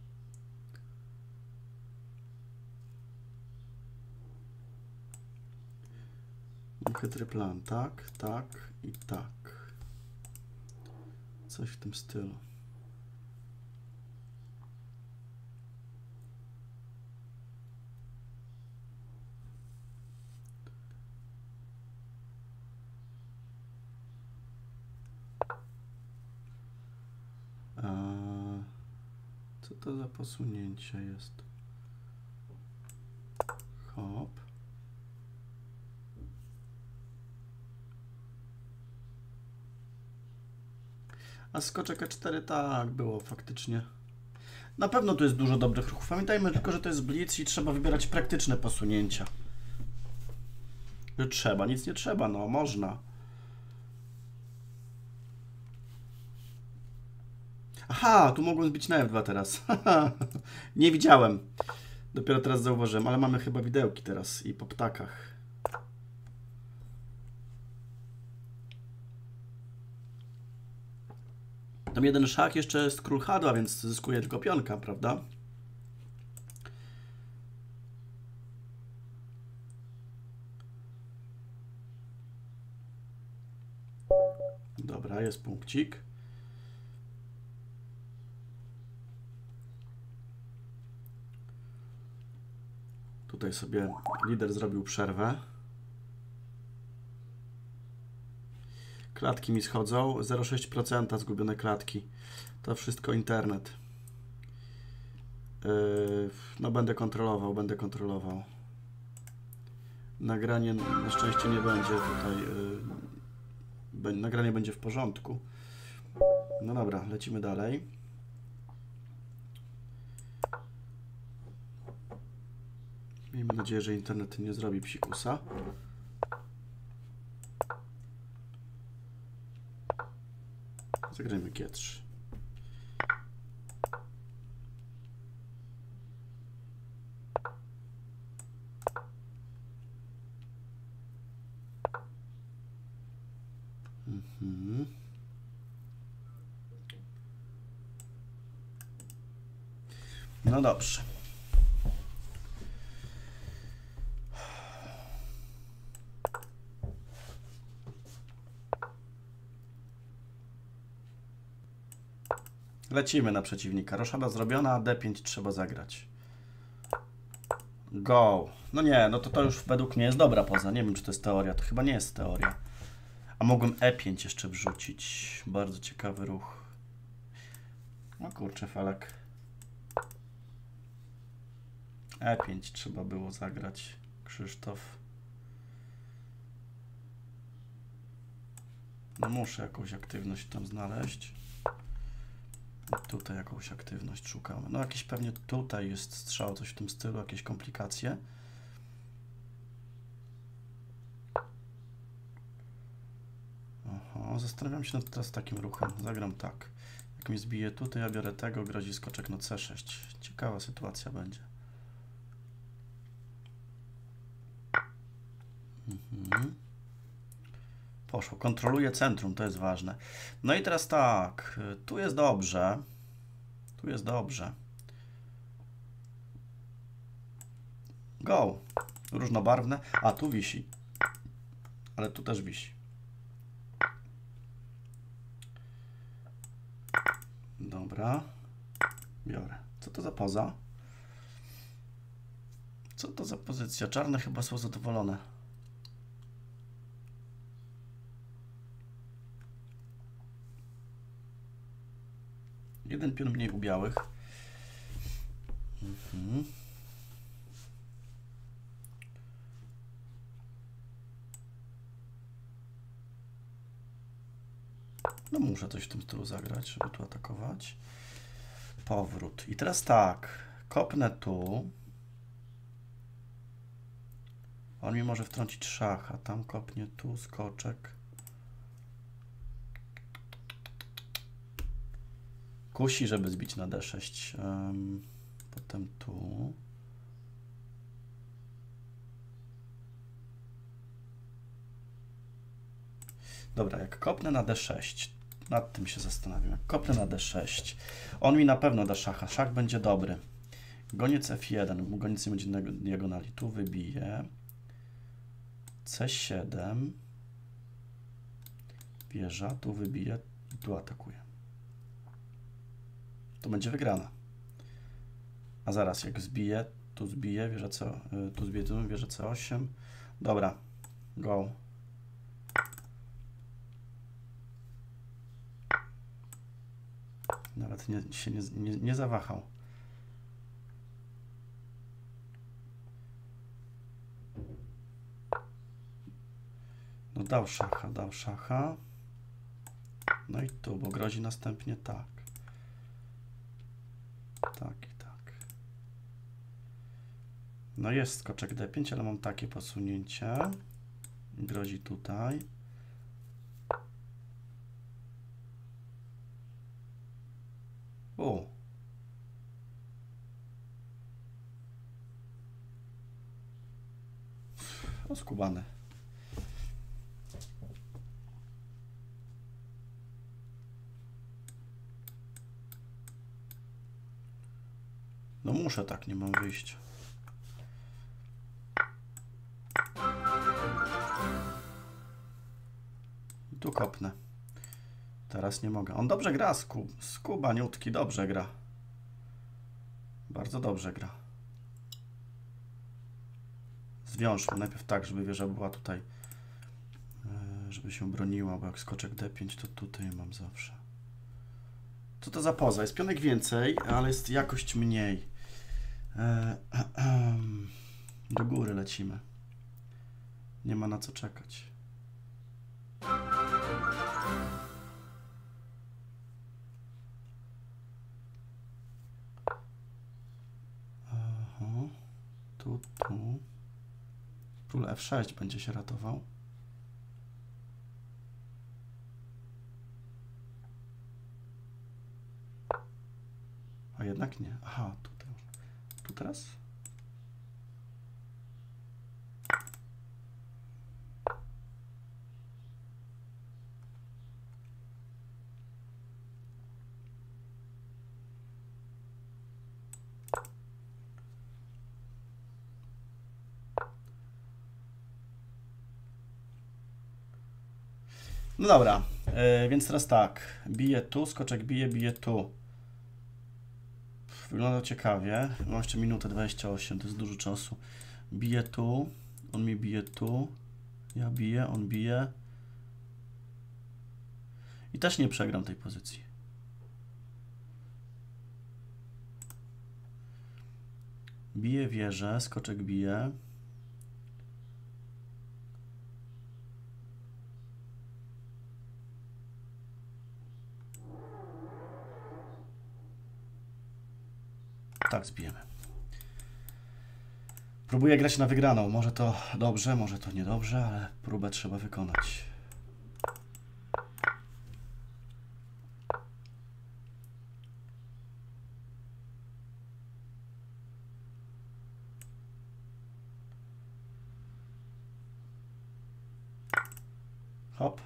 Chytry plan, tak, tak i tak. Coś w tym stylu. A co to za posunięcie jest? Hop. A skoczek E4 tak było faktycznie. Na pewno tu jest dużo dobrych ruchów. Pamiętajmy tylko, że to jest blitz i trzeba wybierać praktyczne posunięcia. Że Trzeba, nic nie trzeba, no można. Aha, tu mogłem zbić na F2 teraz. nie widziałem. Dopiero teraz zauważyłem, ale mamy chyba widełki teraz i po ptakach. Tam jeden szach jeszcze jest król H2, więc zyskuje tylko pionka, prawda? Dobra, jest punkcik. Tutaj sobie lider zrobił przerwę. Klatki mi schodzą. 0,6% zgubione klatki. To wszystko internet. Yy, no będę kontrolował, będę kontrolował. Nagranie na szczęście nie będzie tutaj. Yy, nagranie będzie w porządku. No dobra, lecimy dalej. Miejmy nadzieję, że internet nie zrobi psikusa. Zagrajmy G3. Mhm. No dobrze. Lecimy na przeciwnika. Roszada zrobiona, D5 trzeba zagrać. Go. No nie, no to to już według mnie jest dobra poza. Nie wiem, czy to jest teoria. To chyba nie jest teoria. A mogłem E5 jeszcze wrzucić. Bardzo ciekawy ruch. No kurczę, Felek. E5 trzeba było zagrać. Krzysztof. No muszę jakąś aktywność tam znaleźć. Tutaj jakąś aktywność szukamy. No jakiś pewnie tutaj jest strzał, coś w tym stylu, jakieś komplikacje. Oho, zastanawiam się nad teraz takim ruchem. Zagram tak. Jak mi zbije tutaj, ja biorę tego, grozi skoczek na C6. Ciekawa sytuacja będzie. Mhm. Poszło. Kontroluje centrum, to jest ważne. No i teraz tak, tu jest dobrze. Tu jest dobrze. Go. Różnobarwne. A, tu wisi. Ale tu też wisi. Dobra. Biorę. Co to za poza? Co to za pozycja? Czarne chyba są zadowolone. Jeden pion mniej u białych. Mhm. No muszę coś w tym stylu zagrać, żeby tu atakować. Powrót. I teraz tak, kopnę tu. On mi może wtrącić szacha, tam kopnie tu, skoczek. Kusi, żeby zbić na D6. Em, potem tu. Dobra, jak kopnę na D6, nad tym się zastanawiam. Jak kopnę na D6, on mi na pewno da szacha. Szach będzie dobry. Goniec F1, goniec nie będzie diago- diagonali. Tu wybiję. C7. Wieża, tu wybiję i tu atakuję. To będzie wygrana. A zaraz, jak zbiję, tu zbiję, wieża C, y, tu zbiję, tu wieża C8. Dobra, go. Nawet nie, się nie, nie, nie zawahał. No dał szacha, dał szacha. No i tu, bo grozi następnie tak. Tak i tak. No jest skoczek D5, ale mam takie posunięcie. Grozi tutaj. O. O, No muszę tak, nie mam wyjścia. Tu kopnę. Teraz nie mogę. On dobrze gra, skub, skubaniutki, dobrze gra. Bardzo dobrze gra. Zwiążmy najpierw tak, żeby wieża była tutaj, e, żeby się broniła, bo jak skoczek D5, to tutaj mam zawsze. Co to za poza? Jest pionek więcej, ale jest jakość mniej. E, Do góry lecimy. Nie ma na co czekać. Aha. Tu, tu. Król F6 będzie się ratował. A jednak nie. Aha. Tu teraz? No dobra, e, więc teraz tak. Bije tu, skoczek bije, bije tu. Wygląda ciekawie. Mam jeszcze minutę 28, to jest dużo czasu. Bije tu, on mi bije tu. Ja biję, on bije. I też nie przegram tej pozycji. Bije wieżę, skoczek bije. Tak, zbijemy. Próbuję grać na wygraną. Może to dobrze, może to niedobrze, ale próbę trzeba wykonać. Hop.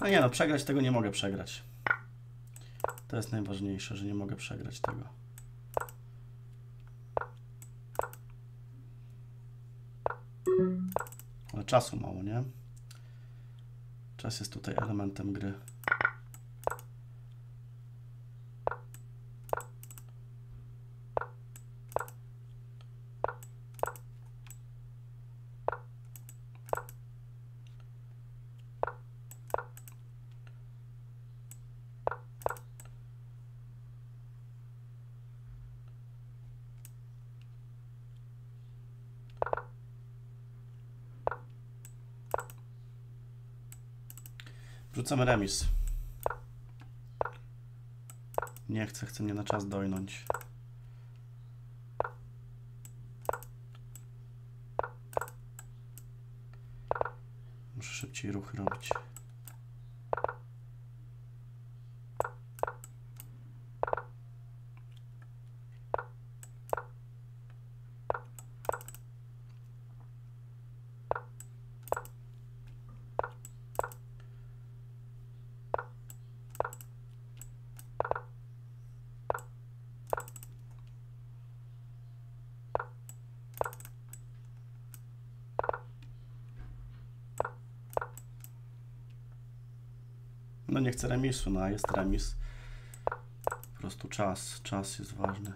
No nie no, przegrać tego nie mogę przegrać. To jest najważniejsze, że nie mogę przegrać tego. Ale czasu mało, nie? Czas jest tutaj elementem gry. Rzucamy remis. Nie chcę, chce mnie na czas dojnąć. Muszę szybciej ruchy robić. No nie chcę remisu, no jest remis. Po prostu czas, czas jest ważny.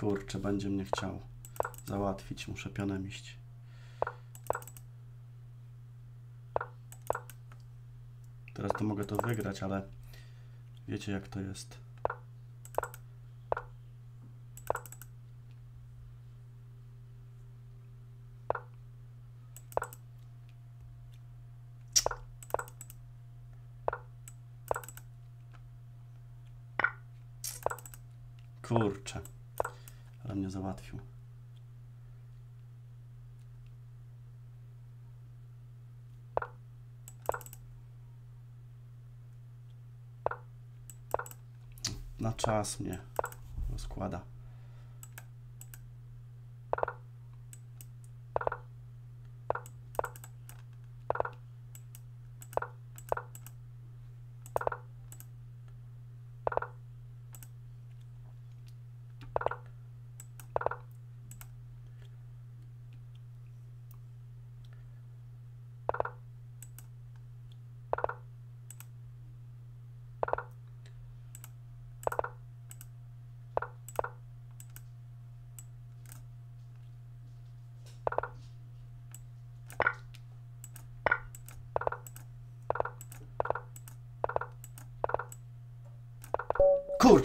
Kurczę, będzie mnie chciał załatwić, muszę pionem iść. teraz to mogę to wygrać, ale wiecie jak to jest. Kurczę, ale mnie załatwił. Na czas mnie rozkłada.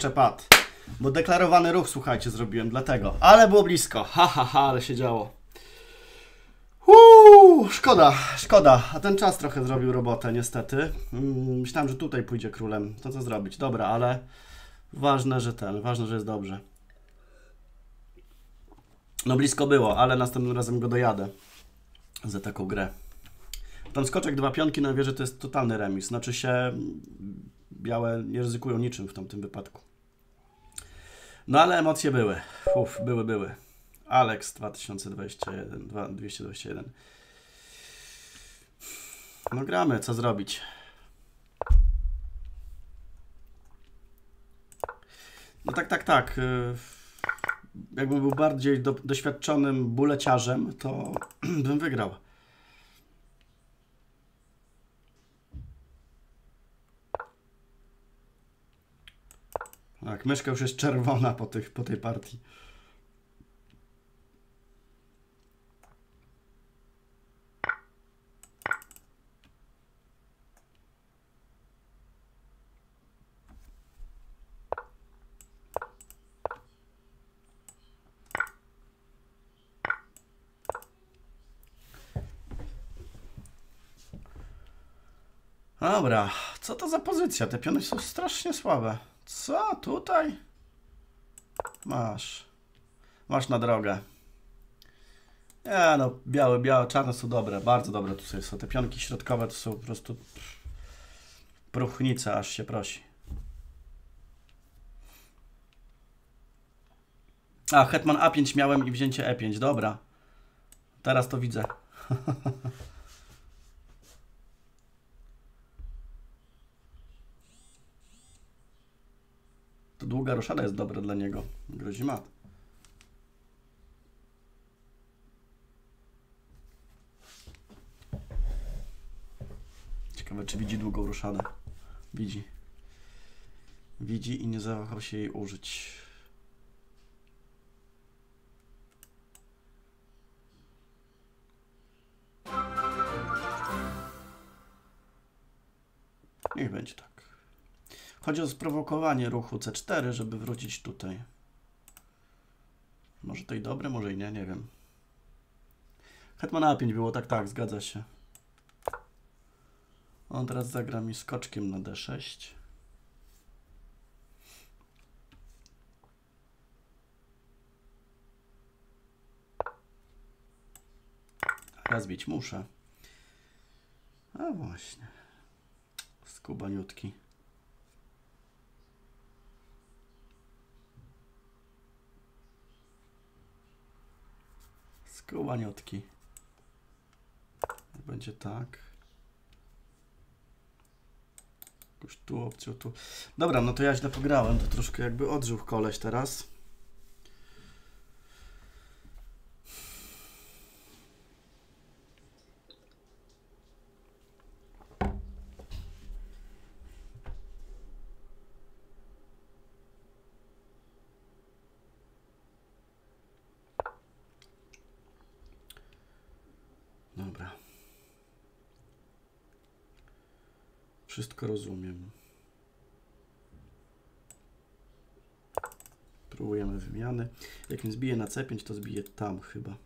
Kurczę, pad. Bo deklarowany ruch, słuchajcie, zrobiłem dlatego. Ale było blisko. Ha, ha, ha, ale się działo. Uuu, szkoda, szkoda. A ten czas trochę zrobił robotę, niestety. Mm, Myślałem, że tutaj pójdzie królem. To co zrobić? Dobra, ale ważne, że ten, ważne, że jest dobrze. No blisko było, ale następnym razem go dojadę za taką grę. Ten skoczek dwa pionki na wieży to jest totalny remis. Znaczy się mm, białe nie ryzykują niczym w tamtym wypadku. No ale emocje były. Uf, były, były. Alex 2021, dwa- 221. No gramy, co zrobić? No tak, tak, tak. y, Jakbym był bardziej do, doświadczonym buleciarzem, to bym wygrał. Tak, myszka już jest czerwona po, tych, po tej partii. Dobra, co to za pozycja? Te piony są strasznie słabe. Co tutaj? Masz. Masz na drogę. Nie no, białe, białe, czarne są dobre, bardzo dobre tu są. Te pionki środkowe to są po prostu pff, próchnice, aż się prosi. A, Hetman A5 miałem i wzięcie E5, dobra. Teraz to widzę. To długa roszada jest dobra dla niego. Grozi mat. Ciekawe, czy widzi długą roszadę. Widzi. Widzi i nie zawahał się jej użyć. Niech będzie tak. Chodzi o sprowokowanie ruchu C4, żeby wrócić tutaj. Może to i dobre, może i nie, nie wiem. Hetman A5 było, tak, tak, zgadza się. On teraz zagra mi skoczkiem na D6. Rozbić muszę. A właśnie. Skubaniutki. Skubaniutki. Będzie tak. Jakoś tu opcją, tu. Dobra, no to ja źle pograłem. To troszkę jakby odżył koleś teraz. Dobra. Wszystko rozumiem. Próbujemy wymiany. Jak mi zbije na C5, to zbije tam chyba.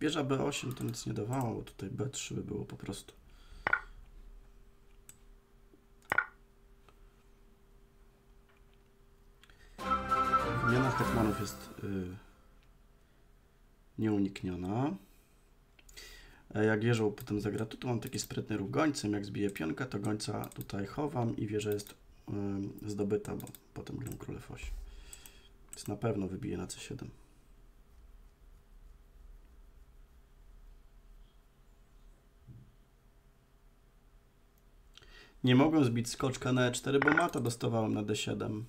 Wieża B8 to nic nie dawało, bo tutaj B3 by było po prostu. Wymiana hetmanów jest y, nieunikniona. E, Jak wieżą potem zagra tu, to mam taki sprytny ruch gońcem. Jak zbiję pionka, to gońca tutaj chowam i wieża jest y, zdobyta, bo potem gram królew 8. Więc na pewno wybiję na C7. Nie mogłem zbić skoczka na E4, bo mata dostawałem na D7.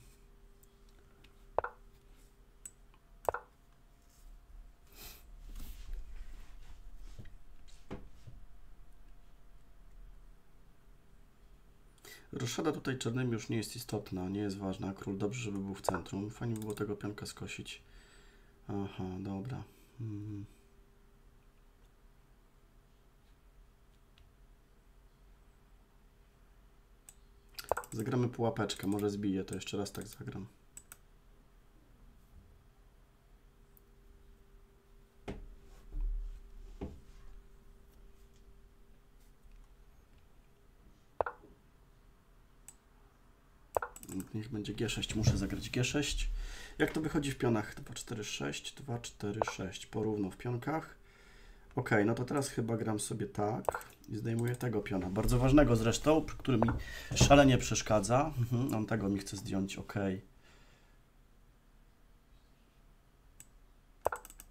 Roszada tutaj czarnymi już nie jest istotna, nie jest ważna. Król dobrze, żeby był w centrum. Fajnie by było tego pionka skosić. Aha, dobra. Mhm. Zagramy pułapeczkę, może zbiję, to jeszcze raz tak zagram. Niech będzie G6, muszę zagrać G6. Jak to wychodzi w pionach? 2, 4, 6, 2, 4, 6. Porówno w pionkach. Ok, no to teraz chyba gram sobie tak i zdejmuję tego piona. Bardzo ważnego zresztą, który mi szalenie przeszkadza. Mhm, on tego mi chce zdjąć, ok.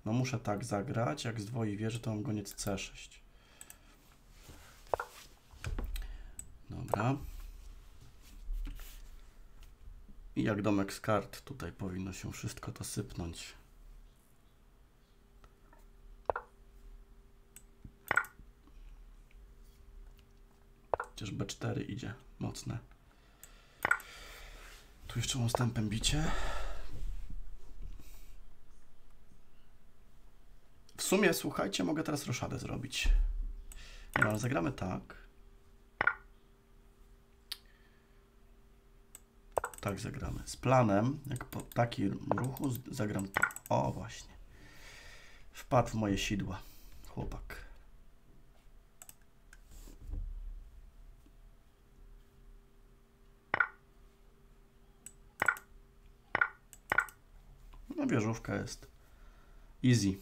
No muszę tak zagrać, jak zdwoi wieży, to mam goniec C6. Dobra. I jak domek z kart, tutaj powinno się wszystko to sypnąć. Chociaż B4 idzie mocne. Tu jeszcze ustępem bicie. W sumie, słuchajcie, mogę teraz roszadę zrobić. Nie, ale zagramy tak. Tak zagramy. Z planem, jak po takim ruchu zagram to. O, właśnie. Wpadł w moje sidła. Chłopak. No wieżówka jest. Easy.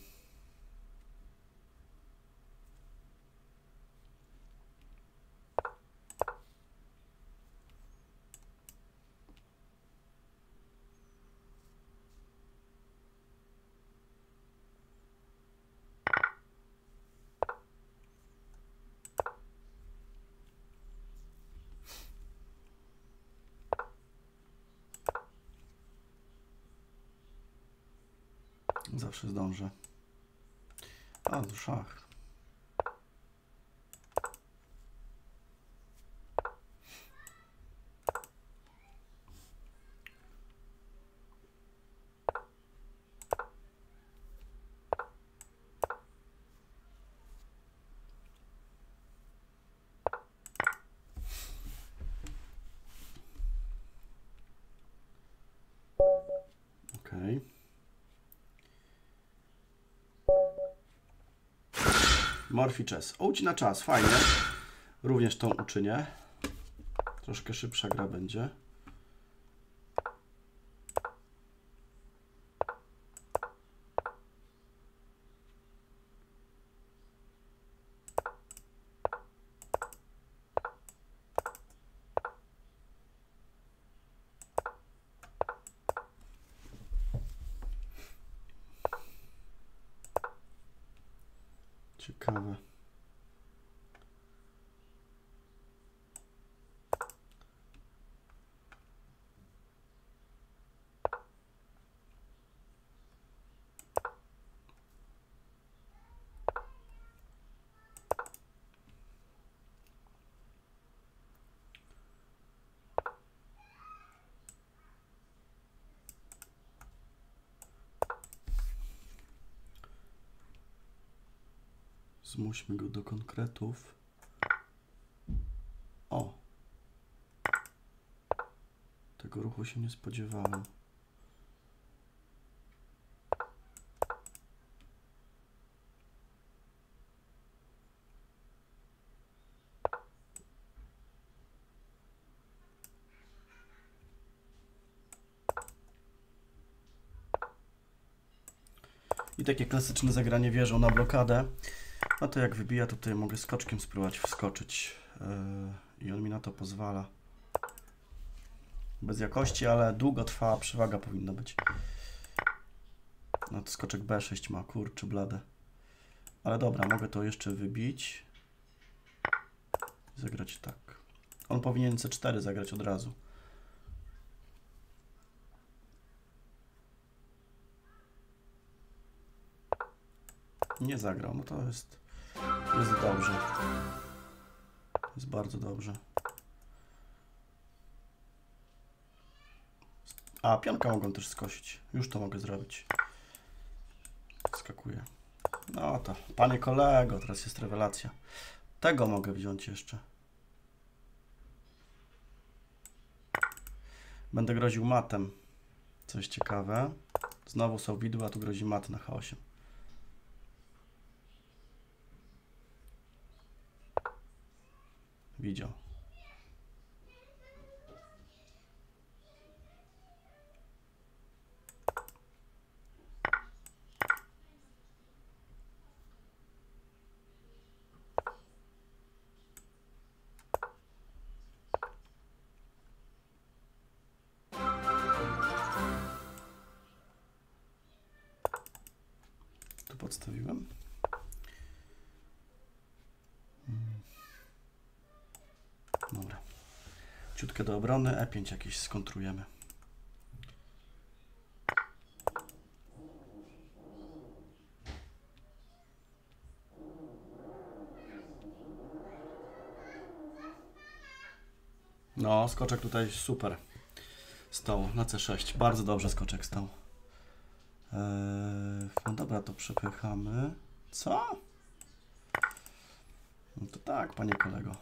Zawsze zdążę. A, to szach. Okej. Morphy Chess. O, ucina czas, fajnie. Również tą uczynię. Troszkę szybsza gra będzie. Zmuśmy go do konkretów. O! Tego ruchu się nie spodziewałem. I takie klasyczne zagranie wieżą na blokadę. No to jak wybija, to tutaj mogę skoczkiem spróbować wskoczyć. Yy, I on mi na to pozwala. Bez jakości, ale długo trwa, przewaga powinna być. No to skoczek B6 ma, kurczę blade. Ale dobra, mogę to jeszcze wybić. Zagrać tak. On powinien C4 zagrać od razu. Nie zagrał, no to jest, jest dobrze. Jest bardzo dobrze. A, pionka mogą też skosić. Już to mogę zrobić. Skakuję. No to, panie kolego, teraz jest rewelacja. Tego mogę wziąć jeszcze. Będę groził matem. Coś ciekawe. Znowu są widły, a tu grozi mat na chaosie. Widział. Obrony, E5 jakieś skontrujemy. No, skoczek tutaj super stał na C6. Bardzo dobrze skoczek stał. Eee, no dobra, to przepychamy. Co? No to tak, panie kolego.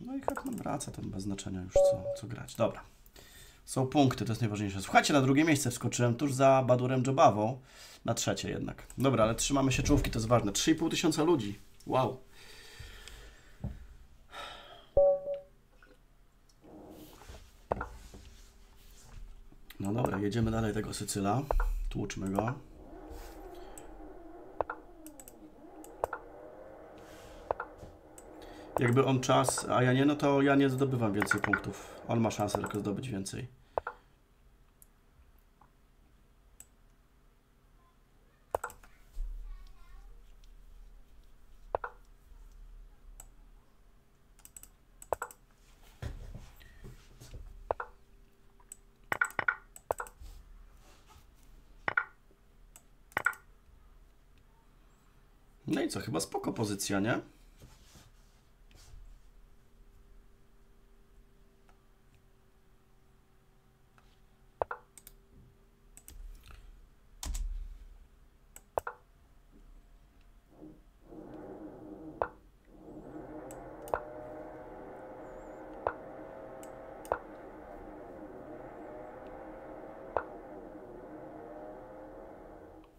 No i Hetman wraca, to bez znaczenia już co, co grać. Dobra. Są punkty, to jest najważniejsze. Słuchajcie, na drugie miejsce wskoczyłem tuż za Badurem Jobawą. Na trzecie jednak. Dobra, ale trzymamy się czołówki, to jest ważne. 3,5 tysiąca ludzi. Wow. No dobra, jedziemy dalej tego Sycyla. Tłuczmy go. Jakby on czas, a ja nie, no to ja nie zdobywam więcej punktów. On ma szansę tylko zdobyć więcej. No i co, chyba spoko pozycja, nie?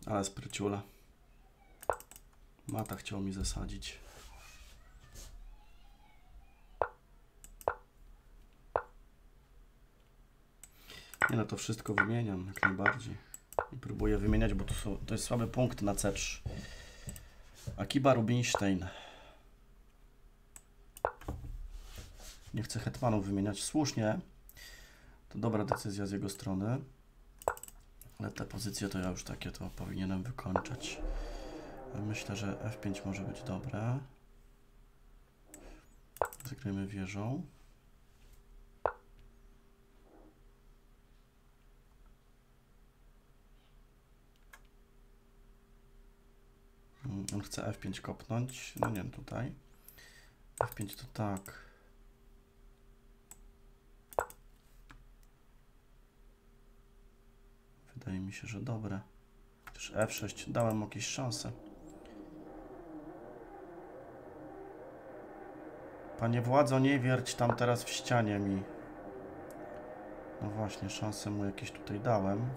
Ale spryciula. Mata chciał mi zasadzić. Nie no, to wszystko wymieniam jak najbardziej. I próbuję wymieniać, bo to, są, to jest słaby punkt na C3. Akiba Rubinstein. Nie chcę hetmanów wymieniać. Słusznie. To dobra decyzja z jego strony. Ale te pozycje to ja już takie to powinienem wykończyć. Myślę, że F5 może być dobre. Zagrajmy wieżą. Mm, On chce F5 kopnąć. No nie wiem, tutaj. F5 to tak. Wydaje mi się, że dobre. Też F6 dałem jakieś szanse. Panie władzo, nie wierć tam teraz w ścianie mi. No właśnie, szanse mu jakieś tutaj dałem.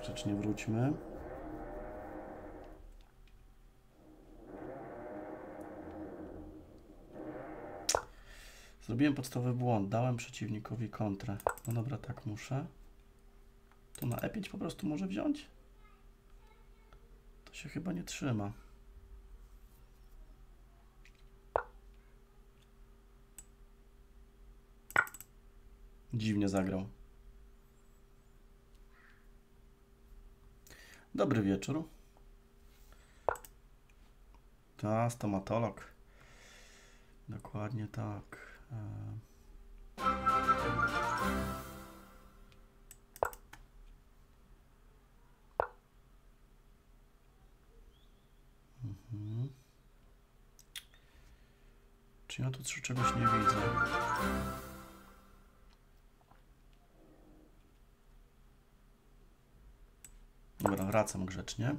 Grzecznie wróćmy. Zrobiłem podstawowy błąd. Dałem przeciwnikowi kontrę. No dobra, tak muszę. To na E5 po prostu może wziąć? To się chyba nie trzyma. Dziwnie zagrał. Dobry wieczór. Ta, stomatolog. Dokładnie tak. E, Mhm. Czy ja tu czegoś nie widzę? Dobra, wracam grzecznie.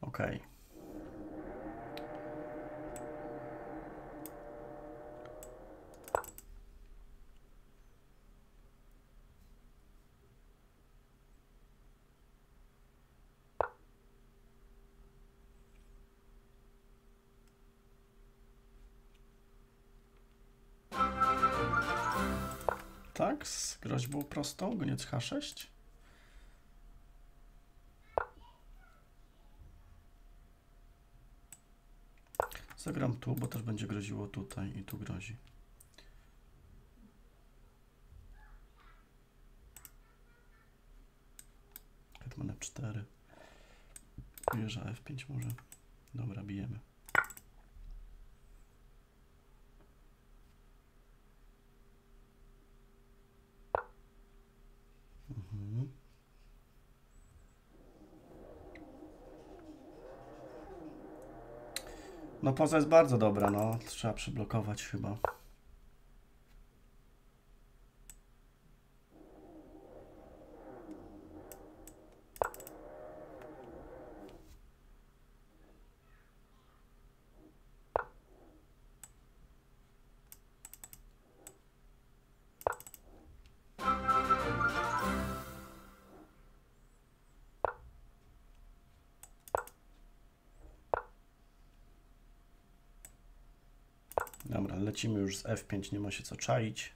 Okej. Tak, groźbą prostą, goniec H6. Zagram tu, bo też będzie groziło tutaj i tu grozi. Hetman F4. Wieża F5 może. Dobra, bijemy. Mhm. No poza jest bardzo dobra, no. Trzeba przyblokować chyba. Lecimy już z F5, nie ma się co czaić.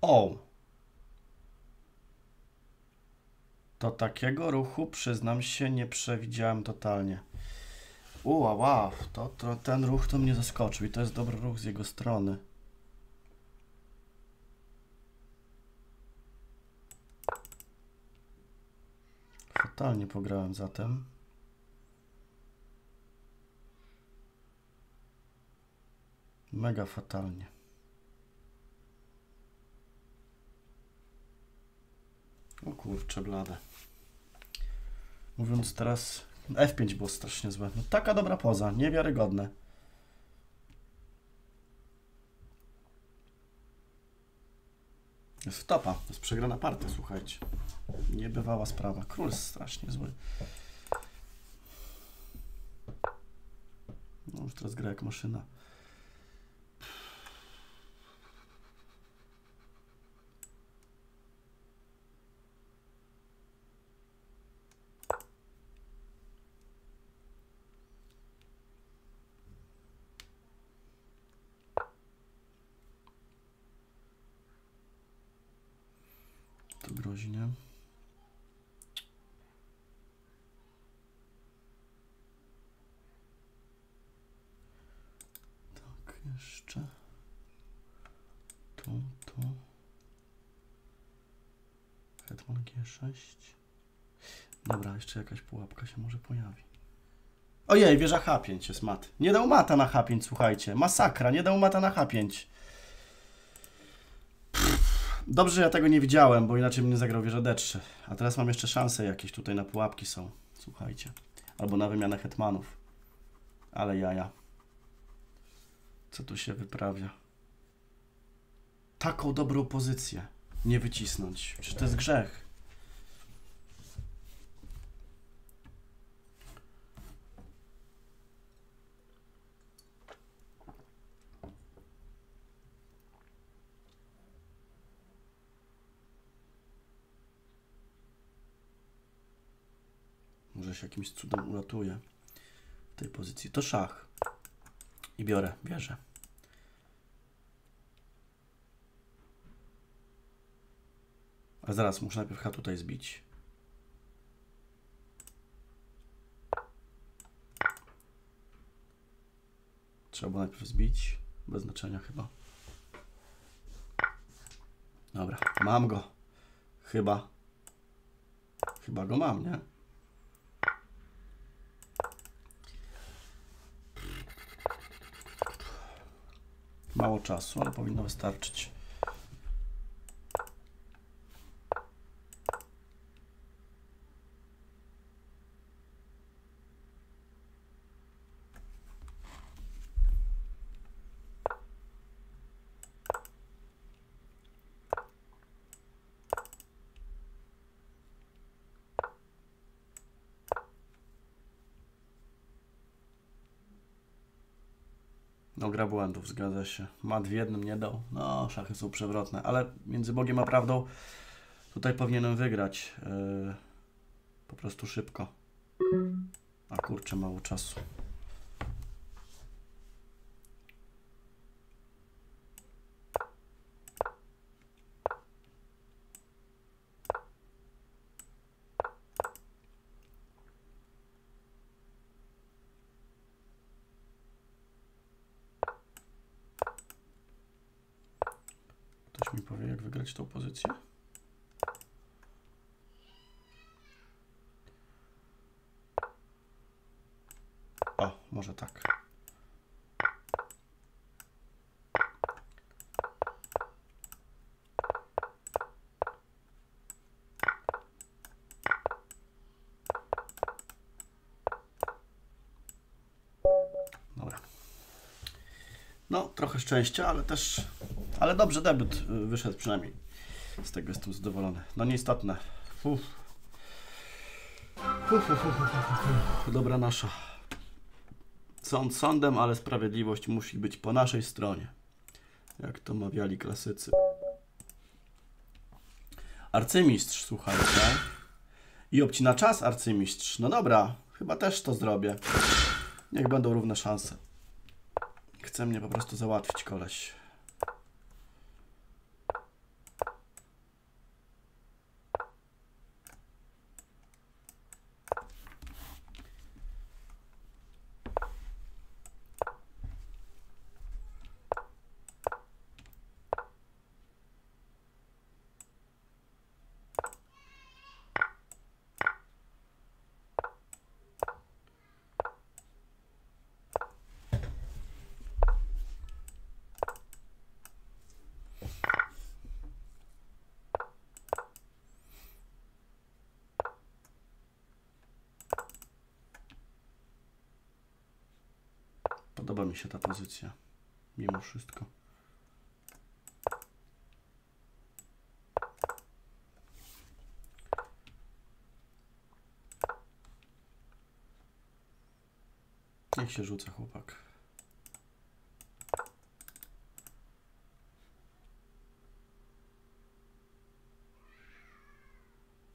O! To takiego ruchu, przyznam się, nie przewidziałem totalnie. Ua, wow, to, to, ten ruch to mnie zaskoczył i to jest dobry ruch z jego strony. Fatalnie pograłem zatem. Mega fatalnie. O kurcze blade. Mówiąc teraz, F5 było strasznie złe. No, taka dobra poza, niewiarygodne. Jest topa, to jest przegrana partia, słuchajcie. Niebywała sprawa. Król jest strasznie zły. No już teraz gra jak maszyna. Nie? Tak, jeszcze. Tu, tu. Hetman G6. Dobra, jeszcze jakaś pułapka się może pojawi. Ojej, wieża H5 jest mat. Nie dał mata na H5, słuchajcie. Masakra, nie dał mata na H5. Dobrze, że ja tego nie widziałem, bo inaczej bym nie zagrał wieżę D3. A teraz mam jeszcze szanse jakieś tutaj na pułapki są. Słuchajcie. Albo na wymianę hetmanów. Ale jaja. Co tu się wyprawia? Taką dobrą pozycję. Nie wycisnąć. Czy to jest grzech? Może się jakimś cudem uratuje w tej pozycji. To szach. I biorę, bierze. A zaraz, muszę najpierw H tutaj zbić. Trzeba najpierw zbić. Bez znaczenia chyba. Dobra, mam go. Chyba. Chyba go mam, nie? Mało czasu, ale powinno wystarczyć. No gra błędów, zgadza się. Mat w jednym nie dał. No, szachy są przewrotne, ale między Bogiem a prawdą tutaj powinienem wygrać. Yy, po prostu szybko. A kurczę, mało czasu. Ktoś mi powie, jak wygrać tą pozycję? O, może tak. Dobra. No, trochę szczęścia, ale też ale dobrze, debiut y, wyszedł przynajmniej. Z tego jestem zadowolony. No nieistotne. Uf. Uf, uf, uf. Dobra nasza. Sąd sądem, ale sprawiedliwość musi być po naszej stronie. Jak to mawiali klasycy. Arcymistrz, słuchajcie. I obcina czas arcymistrz. No dobra, chyba też to zrobię. Niech będą równe szanse. Chce mnie po prostu załatwić koleś. Podoba mi się ta pozycja. Mimo wszystko. Niech się rzuca chłopak.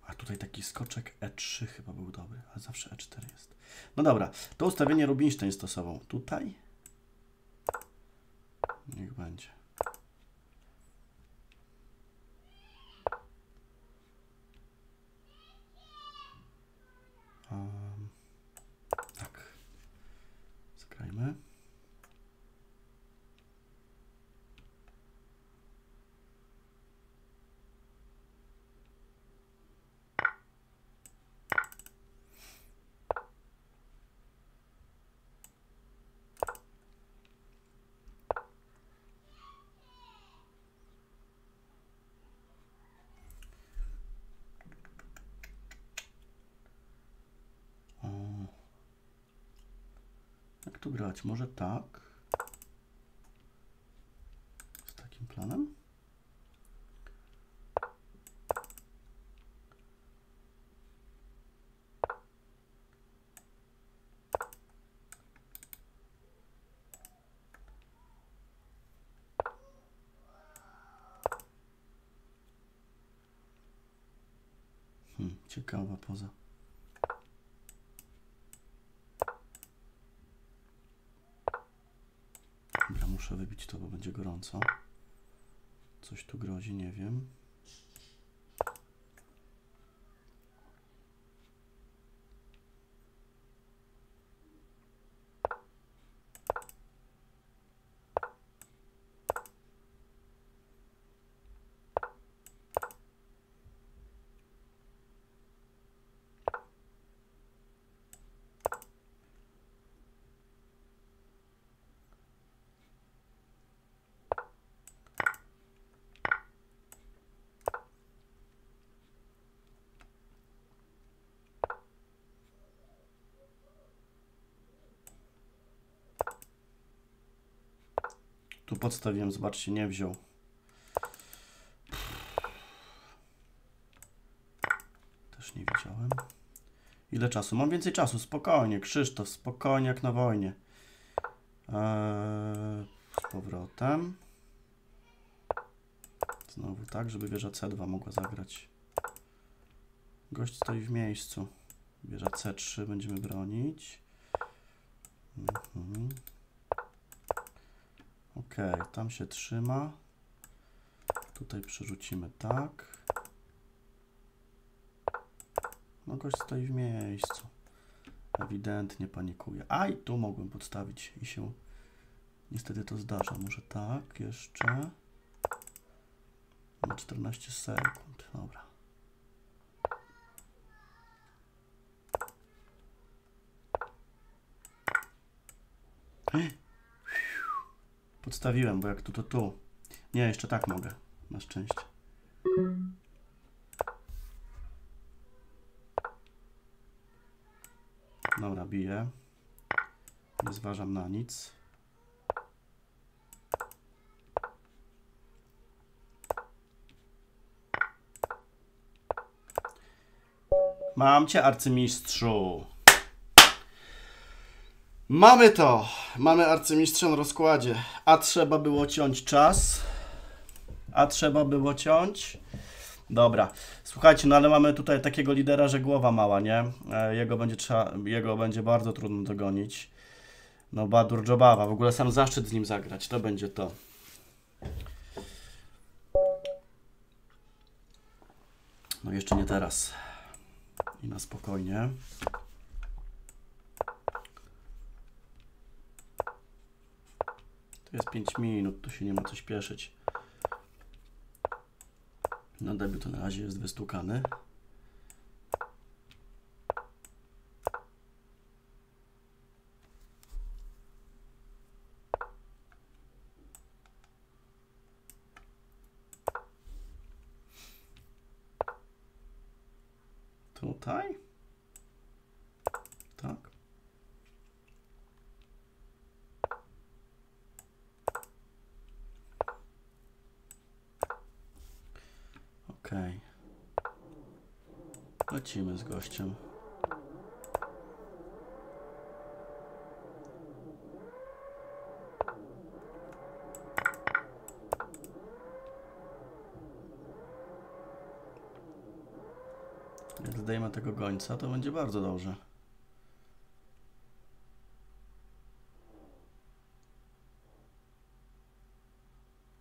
A tutaj taki skoczek E3 chyba był dobry, ale zawsze E4 jest. No dobra, to ustawienie Rubinstein stosował. Tutaj? Niech będzie. Um, tak. Zagrajmy. tu grać? Może tak? Z takim planem? Hmm, ciekawa poza. Dobra, muszę wybić to, bo będzie gorąco. Coś tu grozi, nie wiem. Tu podstawiłem, zobaczcie, nie wziął. Też nie widziałem. Ile czasu? Mam więcej czasu, spokojnie. Krzysztof, spokojnie jak na wojnie. Eee, z powrotem. Znowu tak, żeby wieża C2 mogła zagrać. Gość stoi w miejscu. Wieża C3 będziemy bronić. Mhm. Ok, tam się trzyma. Tutaj przerzucimy tak. No gość stoi w miejscu. Ewidentnie panikuje. A i tu mogłem podstawić i się niestety to zdarza. Może tak jeszcze. Na 14 sekund. Dobra. Podstawiłem, bo jak tu, to tu. Nie, jeszcze tak mogę. Na szczęście. Dobra, biję. Nie zważam na nic. Mam cię, arcymistrzu. Mamy to. Mamy arcymistrza na rozkładzie. A trzeba było ciąć czas. A trzeba było ciąć. Dobra. Słuchajcie, no ale mamy tutaj takiego lidera, że głowa mała, nie? E, Jego będzie trzeba, jego będzie bardzo trudno dogonić. No Badur Jobawa, w ogóle sam zaszczyt z nim zagrać, to będzie to. No jeszcze nie teraz. I na spokojnie. Jest 5 minut, tu się nie ma co śpieszyć. Na debiut na razie jest wystukany. Tutaj? Tak. Okej. Lecimy z gościem. Jak zdejmę tego gońca, to będzie bardzo dobrze.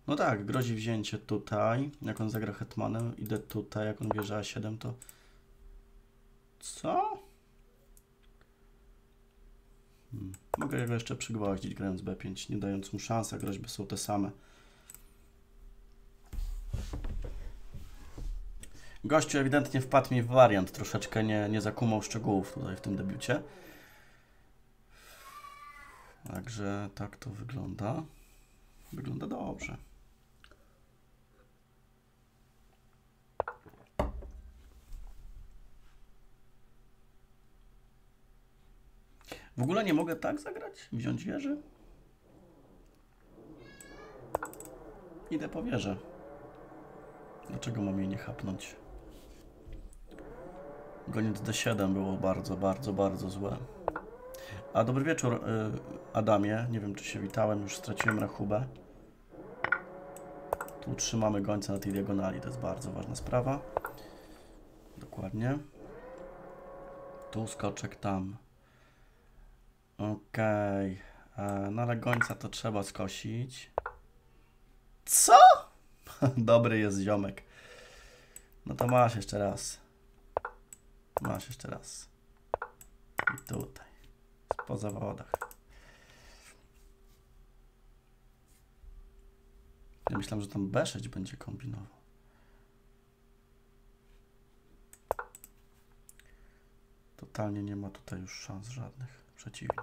No tak, grozi wzięcie tutaj. Jak on zagra hetmanem, idę tutaj. Jak on bierze A7, to... Co? Go jeszcze przygwoździć grając B5, nie dając mu szans, a groźby są te same. Gościu ewidentnie wpadł mi w wariant, troszeczkę nie, nie zakumał szczegółów tutaj w tym debiucie. Także tak to wygląda. Wygląda dobrze. W ogóle nie mogę tak zagrać? Wziąć wieży? Idę po wieżę. Dlaczego mam jej nie chapnąć? Goniec D7 było bardzo, bardzo, bardzo złe. A dobry wieczór, y, Adamie. Nie wiem, czy się witałem, już straciłem rachubę. Tu trzymamy gońca na tej diagonali, to jest bardzo ważna sprawa. Dokładnie. Tu skoczek tam. Okej. E, No ale gońca to trzeba skosić. Co? Dobry jest ziomek. No to masz jeszcze raz. Masz jeszcze raz. I tutaj. Po zawodach. Ja myślałem, że tam B6 będzie kombinował. Totalnie nie ma tutaj już szans żadnych. Przeciwnik.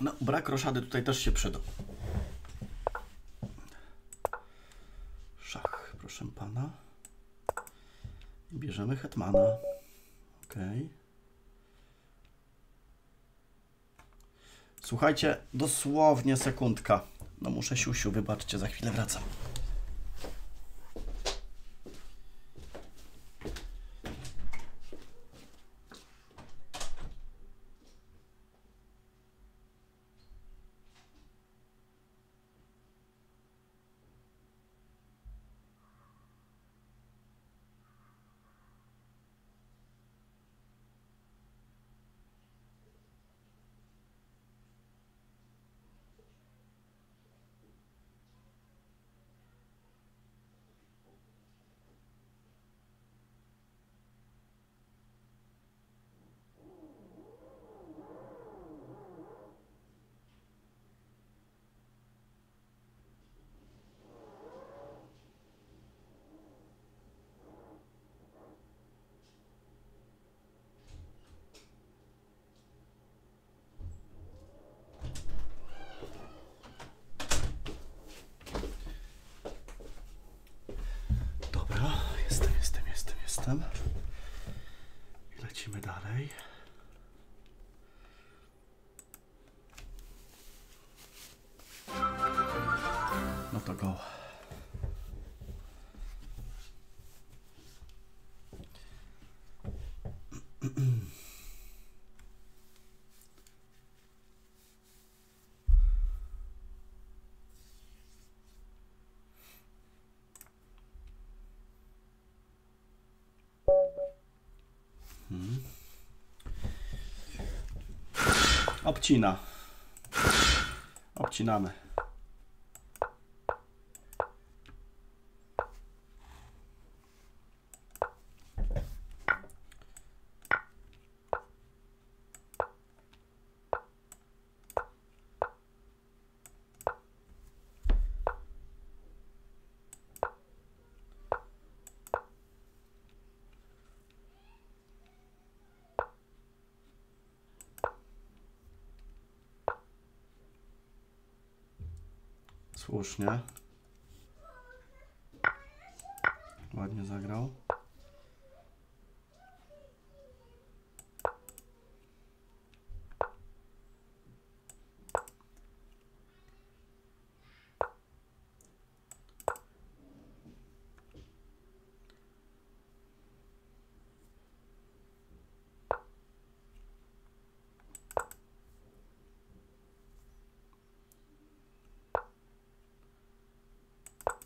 No, brak roszady tutaj też się przyda. Szach, proszę pana. Bierzemy hetmana. Ok. Słuchajcie, dosłownie sekundka. No muszę siusiu, wybaczcie, za chwilę wracam. Dobra, jestem, jestem, jestem, jestem. I lecimy dalej. No to go. Obcina. Obcinamy. Słusznie. Ładnie zagrał.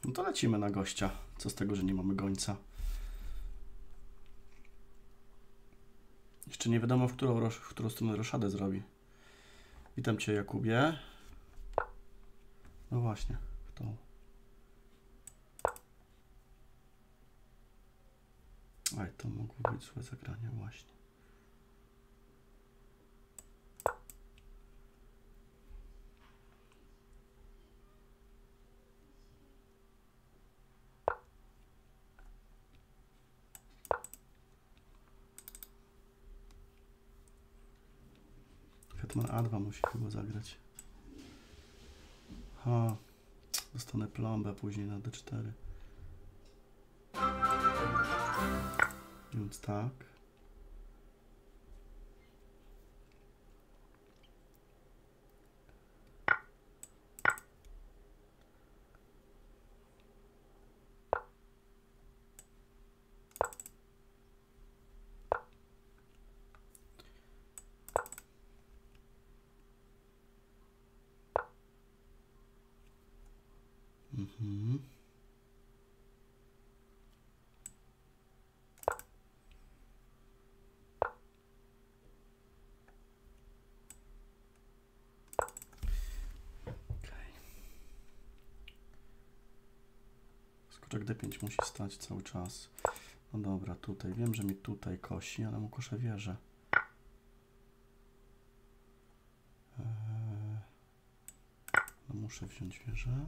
No to lecimy na gościa. Co z tego, że nie mamy gońca? Jeszcze nie wiadomo, w którą, w którą stronę roszadę zrobi. Witam Cię, Jakubie. No właśnie, w tą. Aj, to mogło być złe zagranie właśnie. Hetman A2 musi chyba zagrać. Ha. Dostanę plombę później na D4. Więc tak. Mhm. Okej. Skoczek D5 musi stać cały czas. No dobra, tutaj. Wiem, że mi tutaj kosi, ale mu koszę wieżę. Eee, No muszę wziąć wieżę.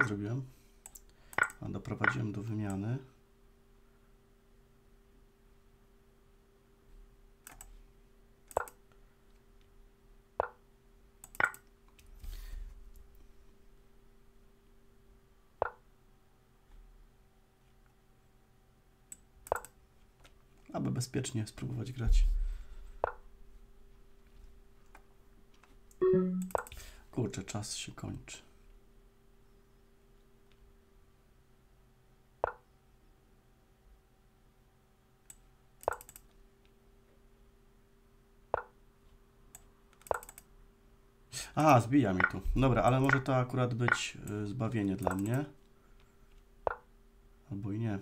Ja zrobiłem? A doprowadziłem do wymiany. Aby bezpiecznie spróbować grać. Kurczę, czas się kończy. A, zbija mi tu. Dobra, ale może to akurat być y, zbawienie dla mnie. Albo i nie.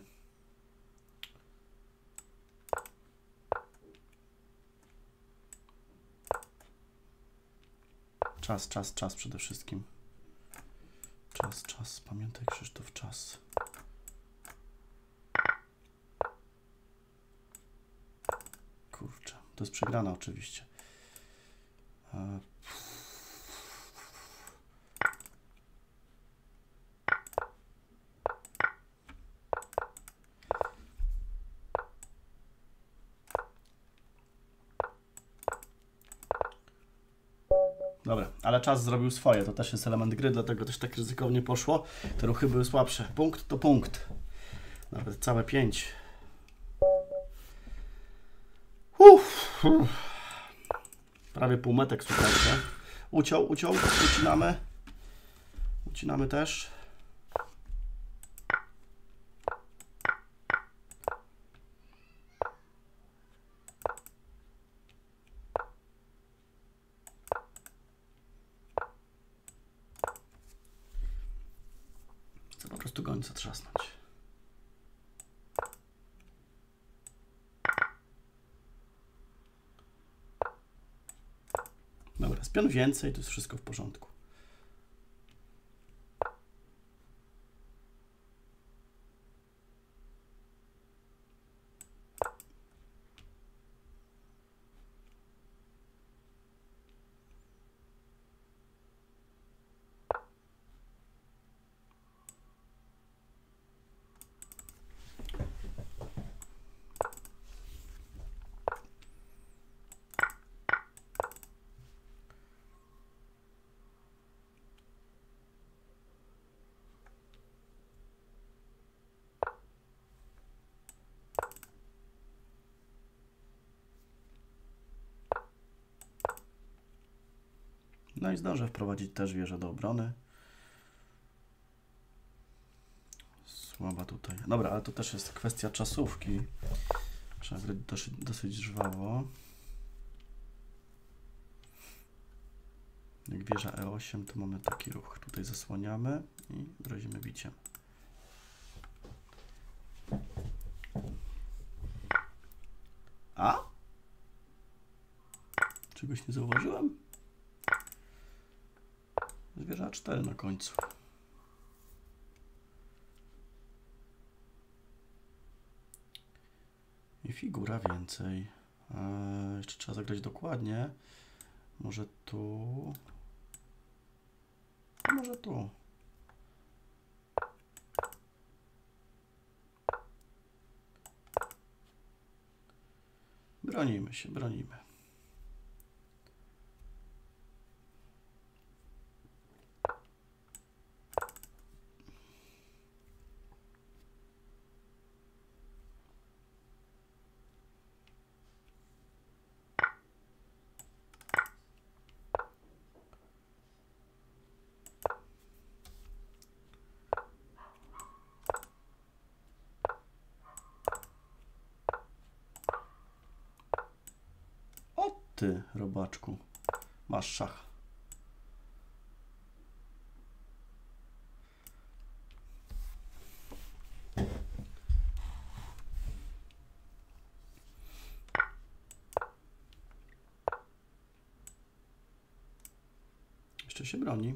Czas, czas, czas przede wszystkim. Czas, czas. Pamiętaj Krzysztof, czas. Kurczę, to jest przegrana oczywiście. E, Dobra, ale czas zrobił swoje, to też jest element gry, dlatego też tak ryzykownie poszło. Te ruchy były słabsze. Punkt to punkt. Nawet całe pięć. Prawie półmetek, słuchajcie. Uciął, uciął, ucinamy. Ucinamy też. Chcę po prostu gońca trzasnąć. Dobra, z pion więcej, to jest wszystko w porządku. No i zdążę wprowadzić też wieżę do obrony. Słaba tutaj. Dobra, ale to też jest kwestia czasówki. Trzeba grać dosyć, dosyć żwawo. Jak wieża E8, to mamy taki ruch. Tutaj zasłaniamy i grozimy biciem. A? Czegoś nie zauważyłem? Wieża 4 na końcu. I figura więcej. Eee, jeszcze trzeba zagrać dokładnie. Może tu. Może tu. Bronimy się, bronimy. O ty, robaczku. Masz szach. Jeszcze się broni.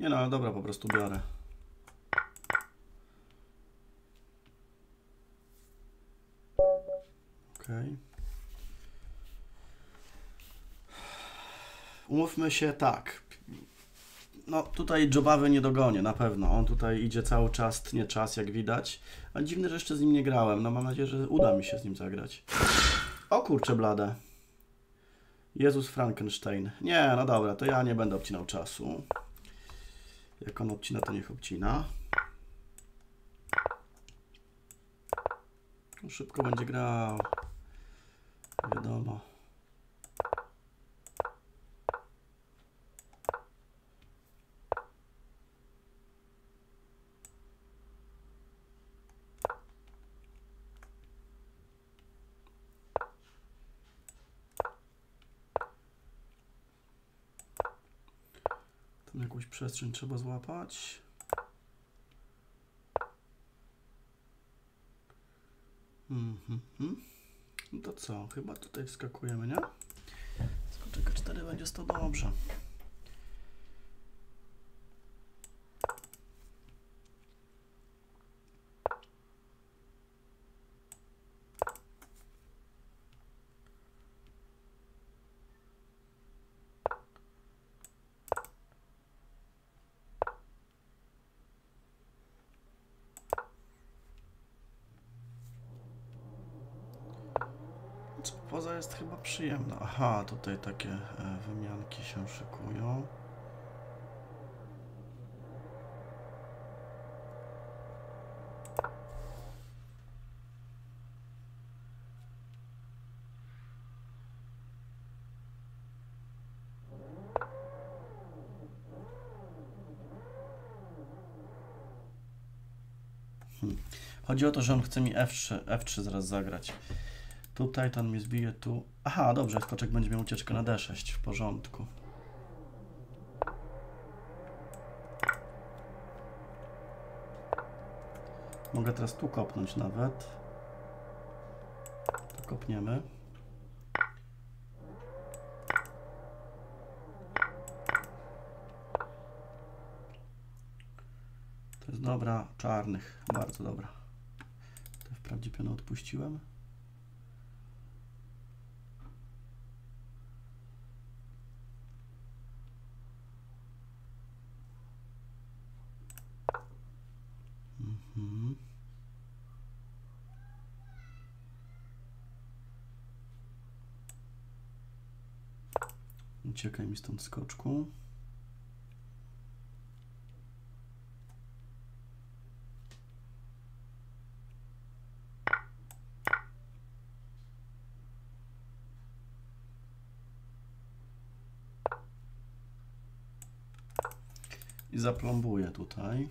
Nie no, dobra, po prostu biorę. Umówmy się tak. No tutaj Jobawy nie dogonię, na pewno. On tutaj idzie cały czas, tnie czas, jak widać. Ale dziwne, że jeszcze z nim nie grałem. No mam nadzieję, że uda mi się z nim zagrać. O kurczę blade. Jezus Frankenstein. Nie, no dobra, to ja nie będę obcinał czasu. Jak on obcina, to niech obcina. No, szybko będzie grał. Wiadomo. Tam jakąś przestrzeń trzeba złapać. Mhm. No to co? Chyba tutaj wskakujemy, nie? Skoczyka 4 będzie to dobrze. Co poza jest chyba przyjemna. Aha, tutaj takie e, wymianki się szykują. Hmm. Chodzi o to, że on chce mi F3, F3 zaraz zagrać. Tutaj ten mnie zbije tu. Aha, dobrze, skoczek będzie miał ucieczkę na D6, w porządku. Mogę teraz tu kopnąć nawet. Tu kopniemy. To jest dobra, czarnych, bardzo dobra. To wprawdzie pionę odpuściłem. Mhm. Uciekaj mi stąd skoczku. I zaplombuję tutaj.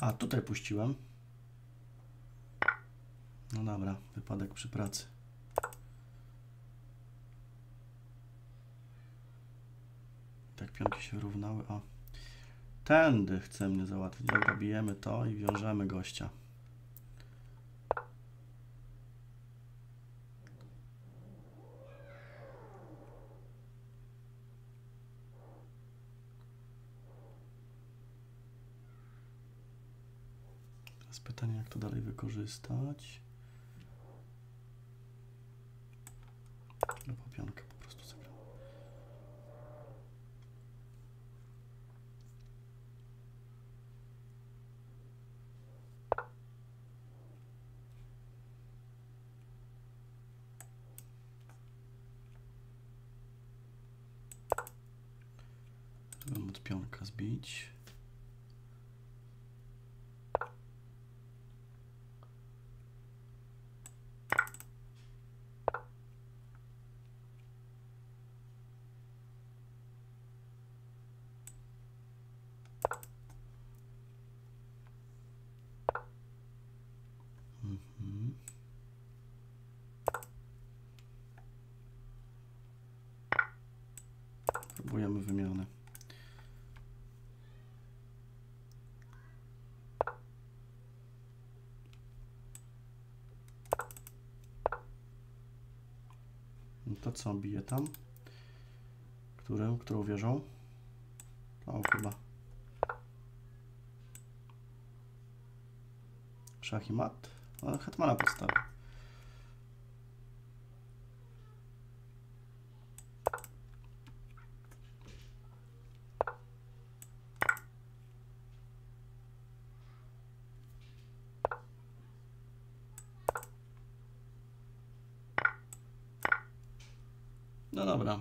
A, tutaj puściłem. No dobra, wypadek przy pracy. Tak pionki się równały. O. Tędy chce mnie załatwić. Dobra, bijemy to i wiążemy gościa. Teraz pytanie, jak to dalej wykorzystać. No po pionkę po prostu zagram. Żeby od pionka zbić. Mhm. Próbujemy wymiany. No to co, bije tam? Którym? Którą wieżą? O, chyba. Szach i mat? No, hetmana postawi. No dobra.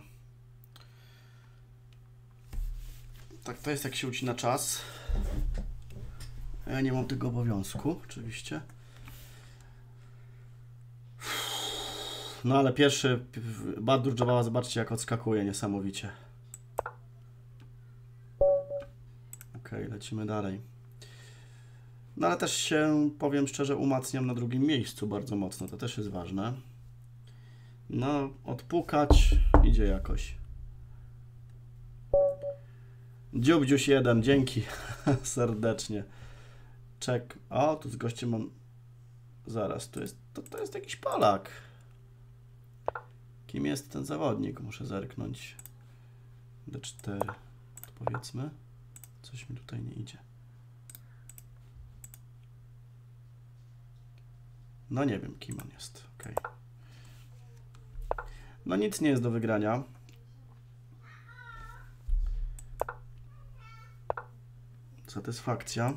Tak to jest jak się ucina czas. Ja nie mam tego obowiązku, oczywiście. No ale pierwszy Badur Jabała, zobaczcie jak odskakuje niesamowicie. Ok, lecimy dalej. No ale też się, powiem szczerze, umacniam na drugim miejscu bardzo mocno, to też jest ważne. No, odpukać idzie jakoś. Dziubdziuś jeden, dzięki serdecznie. Czek. O, tu z gościem mam. Zaraz, tu jest. To, to jest jakiś Polak. Kim jest ten zawodnik? Muszę zerknąć. D4. Powiedzmy. Coś mi tutaj nie idzie. No nie wiem, kim on jest. Ok. No nic nie jest do wygrania. Satysfakcja.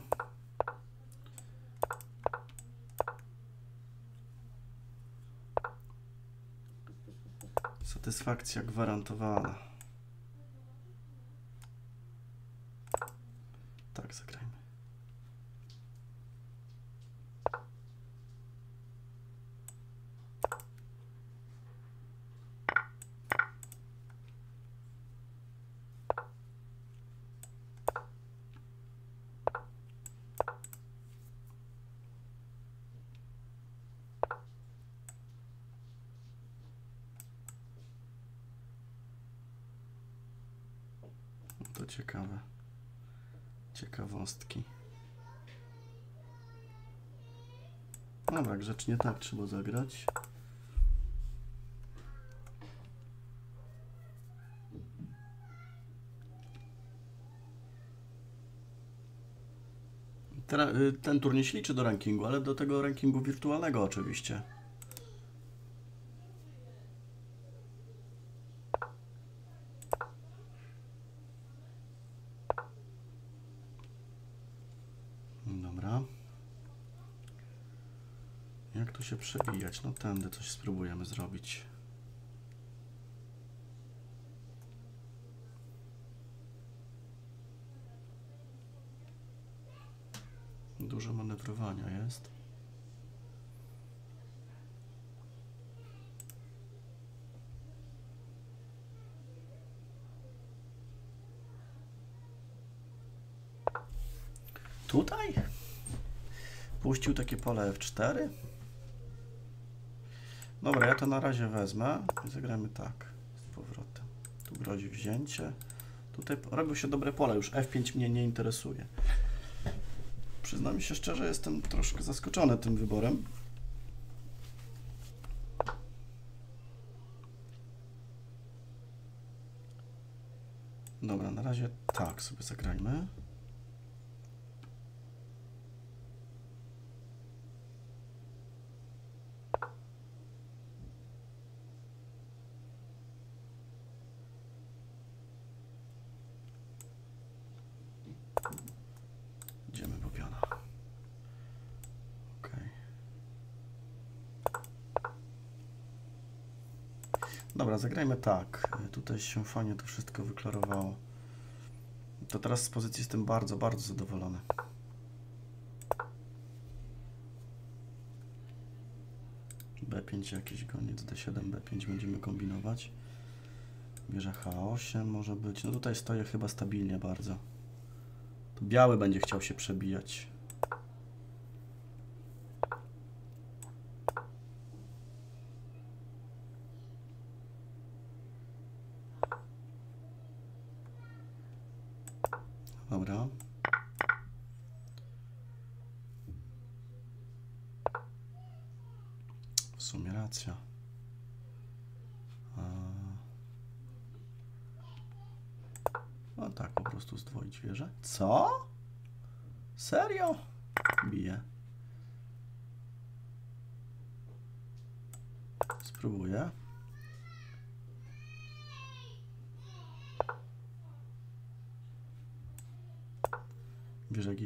Satysfakcja gwarantowana. Tak, zagrajmy. To ciekawe. Ciekawostki. Dobra, grzecznie tak trzeba zagrać. Y, ten turniej się liczy do rankingu, ale do tego rankingu wirtualnego oczywiście. Dobra. Jak tu się No tędy coś spróbujemy zrobić. Dużo manewrowania jest. Tutaj? Puścił takie pole F4. Dobra, ja to na razie wezmę i zagramy tak z powrotem. Tu grozi wzięcie. Tutaj robią się dobre pola, już F5 mnie nie interesuje. Przyznam się szczerze, jestem troszkę zaskoczony tym wyborem. Dobra, na razie tak sobie zagrajmy. Idziemy po piona. Okej. Dobra, zagrajmy tak. Tutaj się fajnie to wszystko wyklarowało. To teraz z pozycji jestem bardzo, bardzo zadowolony. B5 jakiś goniec, D7, B5 będziemy kombinować. Bierze H8 może być. No tutaj stoję chyba stabilnie bardzo. To biały będzie chciał się przebijać. Dobra. W sumie racja. A... No tak, po prostu zdwoić wieżę. Co? Serio? Bije. Spróbuję.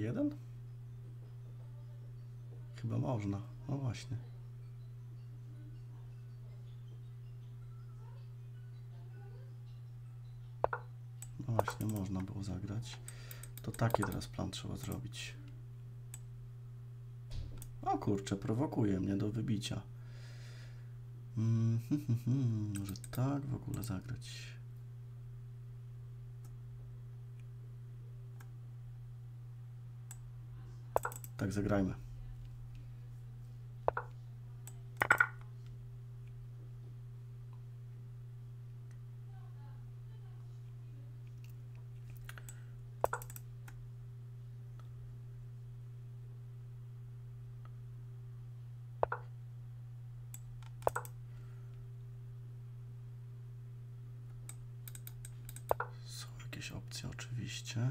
G1? Chyba można. No właśnie. No właśnie, można było zagrać. To taki teraz plan trzeba zrobić. O kurczę, prowokuje mnie do wybicia. Mm, hmm, hmm, hmm. Może tak w ogóle zagrać. Tak, zagrajmy. Są jakieś opcje oczywiście.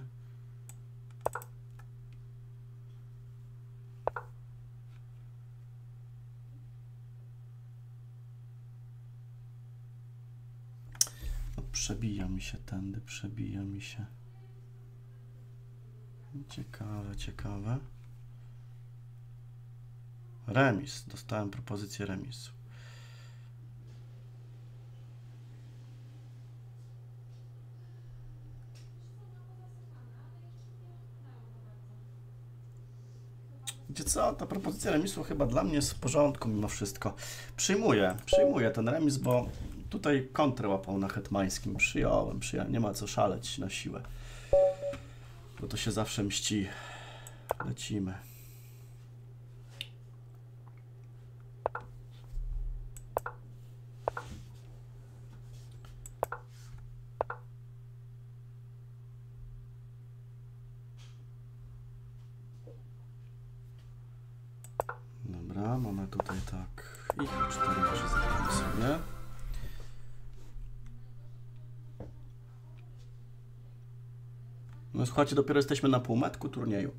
No, przebija mi się tędy, przebija mi się. Ciekawe, ciekawe. Remis. Dostałem propozycję remisu. Wiecie co, ta propozycja remisu chyba dla mnie jest w porządku mimo wszystko. Przyjmuję, przyjmuję ten remis, bo tutaj kontrę łapał na hetmańskim. Przyjąłem, przyjąłem, nie ma co szaleć na siłę. Bo to się zawsze mści. Lecimy. Słuchajcie, dopiero jesteśmy na półmetku turnieju.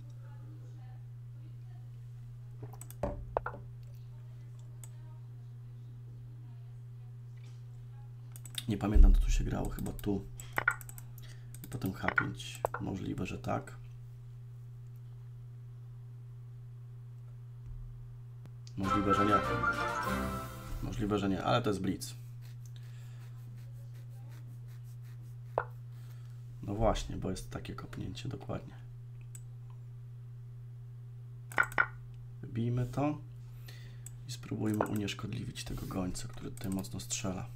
Nie pamiętam, co tu się grało, chyba tu. I potem H5. Możliwe, że tak. Możliwe, że nie. Możliwe, że nie, ale to jest blitz. Właśnie, bo jest takie kopnięcie dokładnie. Wybijmy to i spróbujmy unieszkodliwić tego gońca, który tutaj mocno strzela.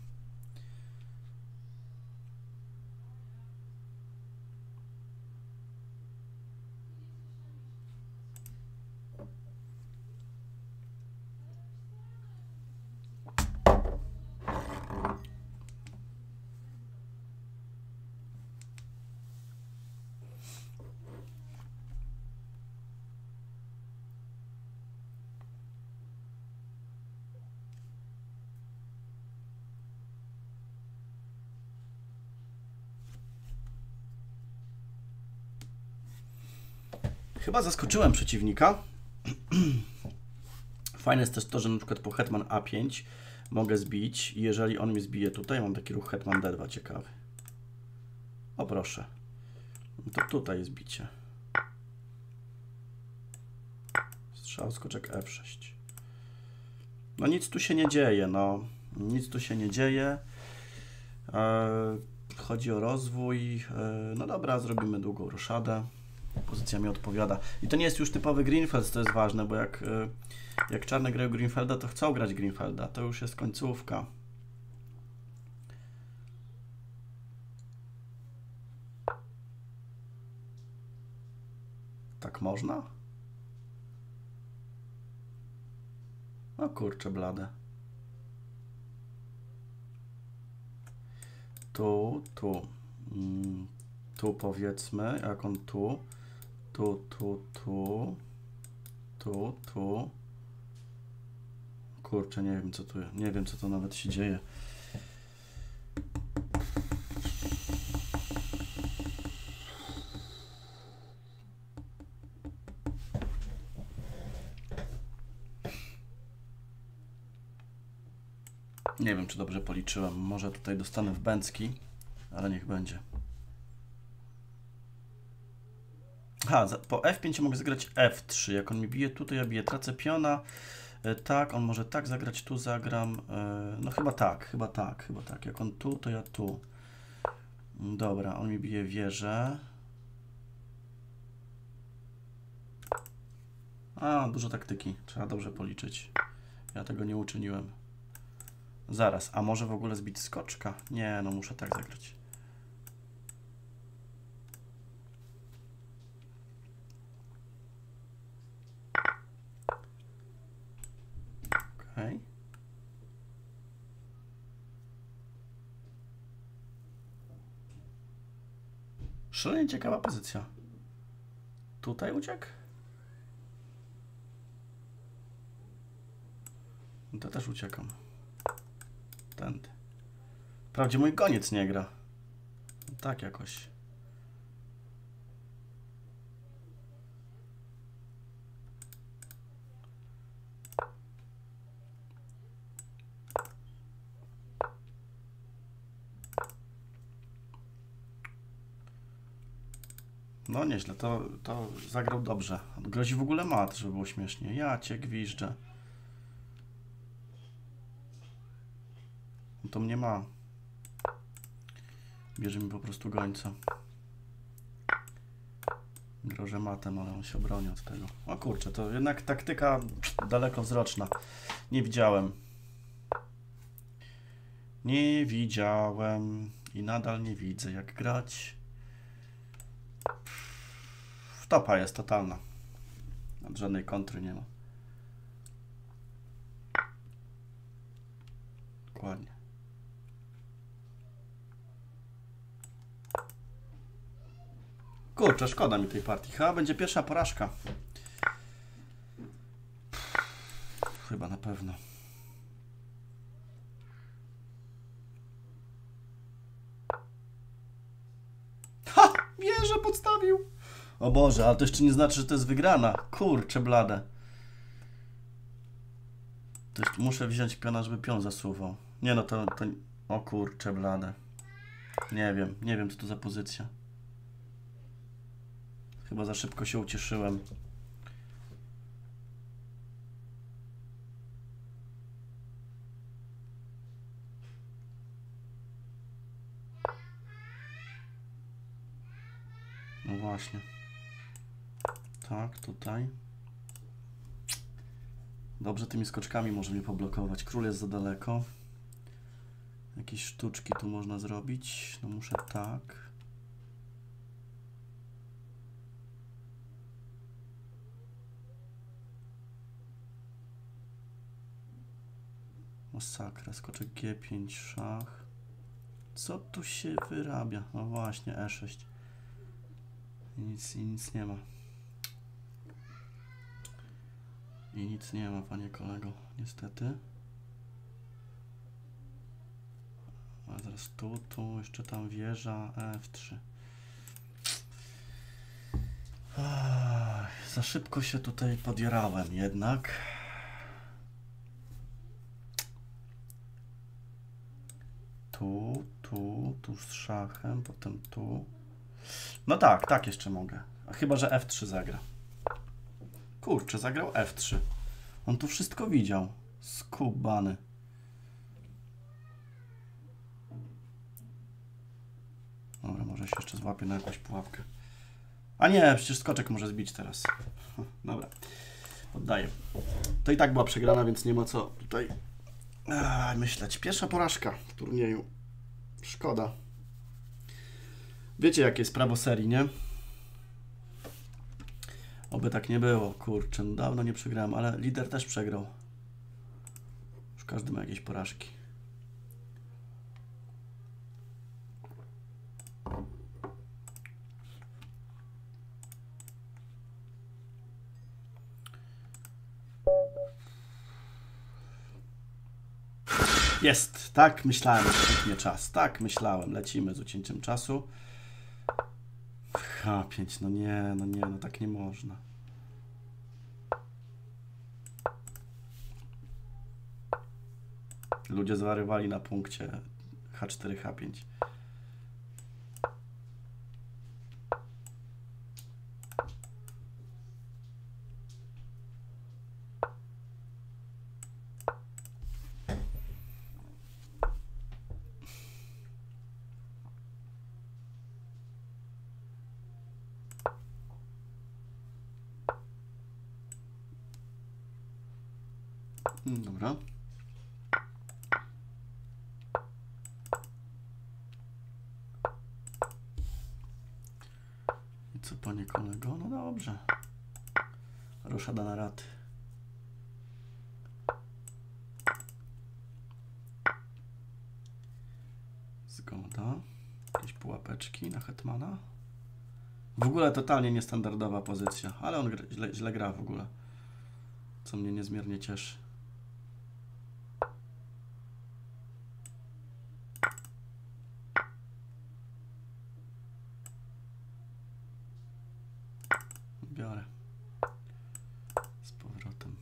Chyba zaskoczyłem przeciwnika. Fajne jest też to, że na przykład po hetman A5 mogę zbić i jeżeli on mi zbije tutaj, mam taki ruch hetman D2 ciekawy. O proszę. No to tutaj jest bicie. Strzał, skoczek F6. No nic tu się nie dzieje, no. Nic tu się nie dzieje. E, chodzi o rozwój. E, no dobra, zrobimy długą roszadę. Pozycja mi odpowiada. I to nie jest już typowy Greenfeld, to jest ważne, bo jak, e, jak czarne grają Greenfelda, to chcą grać Greenfelda. To już jest końcówka. Tak można? O kurczę blade. Tu, tu. Mm, tu powiedzmy, jak on tu. Tu, tu, tu. Tu, tu. Kurczę, nie wiem co tu, nie wiem co to nawet się dzieje. Nie wiem, czy dobrze policzyłem. Może tutaj dostanę w bęcki, ale niech będzie. Ha, za- po F5 mogę zagrać F3. Jak on mi bije tu, to ja biję. Tracę piona. E, Tak, on może tak zagrać, tu zagram. E, No chyba tak, chyba tak, chyba tak. Jak on tu, to ja tu. Mm, Dobra, on mi bije wieżę. A, dużo taktyki. Trzeba dobrze policzyć. Ja tego nie uczyniłem. Zaraz, a może w ogóle zbić skoczka? Nie, no muszę tak zagrać. Okej. Szalenie ciekawa pozycja. Tutaj uciekł? No To też uciekam. Tędy. Wprawdzie mój goniec nie gra. Tak jakoś. No nieźle, to, to zagrał dobrze. Grozi w ogóle mat, żeby było śmiesznie. Ja cię gwiżdżę. No to mnie ma. Bierze mi po prostu gońca. Grożę matem, ale on się obroni od tego. O kurczę, to jednak taktyka dalekowzroczna. Nie widziałem. Nie widziałem i nadal nie widzę jak grać. Wtopa jest totalna. Nad żadnej kontry nie ma. Dokładnie. Kurczę, szkoda mi tej partii. Chyba będzie pierwsza porażka. Chyba na pewno. Ha! Wieżę podstawił! O Boże, ale to jeszcze nie znaczy, że to jest wygrana. Kurczę blade. To jeszcze muszę wziąć piona, żeby pion zasuwał. Nie no, to, to... O kurczę blade. Nie wiem, nie wiem co to za pozycja. Chyba za szybko się ucieszyłem. No właśnie. Tak, tutaj. Dobrze, tymi skoczkami może mnie poblokować. Król jest za daleko. Jakieś sztuczki tu można zrobić. No muszę tak. Masakra, skoczek G5, szach. Co tu się wyrabia? No właśnie, E6. I nic, i nic nie ma. I nic nie ma, panie kolego, niestety. A zaraz tu, tu, jeszcze tam wieża, F3. Ach, za szybko się tutaj podjarałem jednak. Tu, tu, tu z szachem, potem tu. No tak, tak jeszcze mogę. A chyba, że F3 zagra. Kurczę, zagrał F3. On tu wszystko widział. Skubany. Dobra, może się jeszcze złapię na jakąś pułapkę. A nie, przecież skoczek może zbić teraz. Dobra, oddaję. To i tak była przegrana, więc nie ma co tutaj a, myśleć. Pierwsza porażka w turnieju. Szkoda. Wiecie, jakie jest prawo serii, nie? Oby tak nie było, kurczę, no dawno nie przegrałem, ale lider też przegrał. Już każdy ma jakieś porażki. Jest, tak myślałem, że czas. Tak myślałem, lecimy z ucięciem czasu. H5, no nie, no nie, no tak nie można. Ludzie zwariowali na punkcie H4, H5. Mm, Dobra. I co, panie kolego? No dobrze. Roszada na raty. Zgoda. Jakieś pułapeczki na Hetmana. W ogóle totalnie niestandardowa pozycja, ale on źle, źle gra w ogóle. Co mnie niezmiernie cieszy. Biorę. Z powrotem.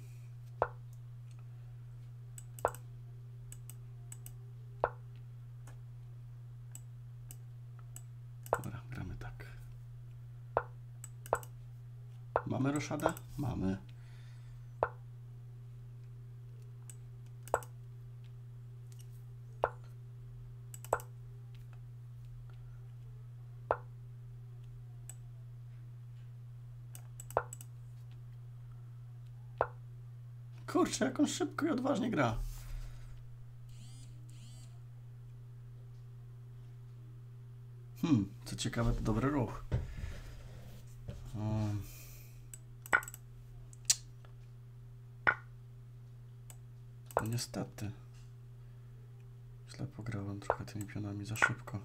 Dobra, gramy tak. Mamy roszadę? Mamy. Kurczę, jak on szybko i odważnie gra. Hmm, co ciekawe, to dobry ruch. Um. No niestety. Źle pograłem trochę tymi pionami za szybko.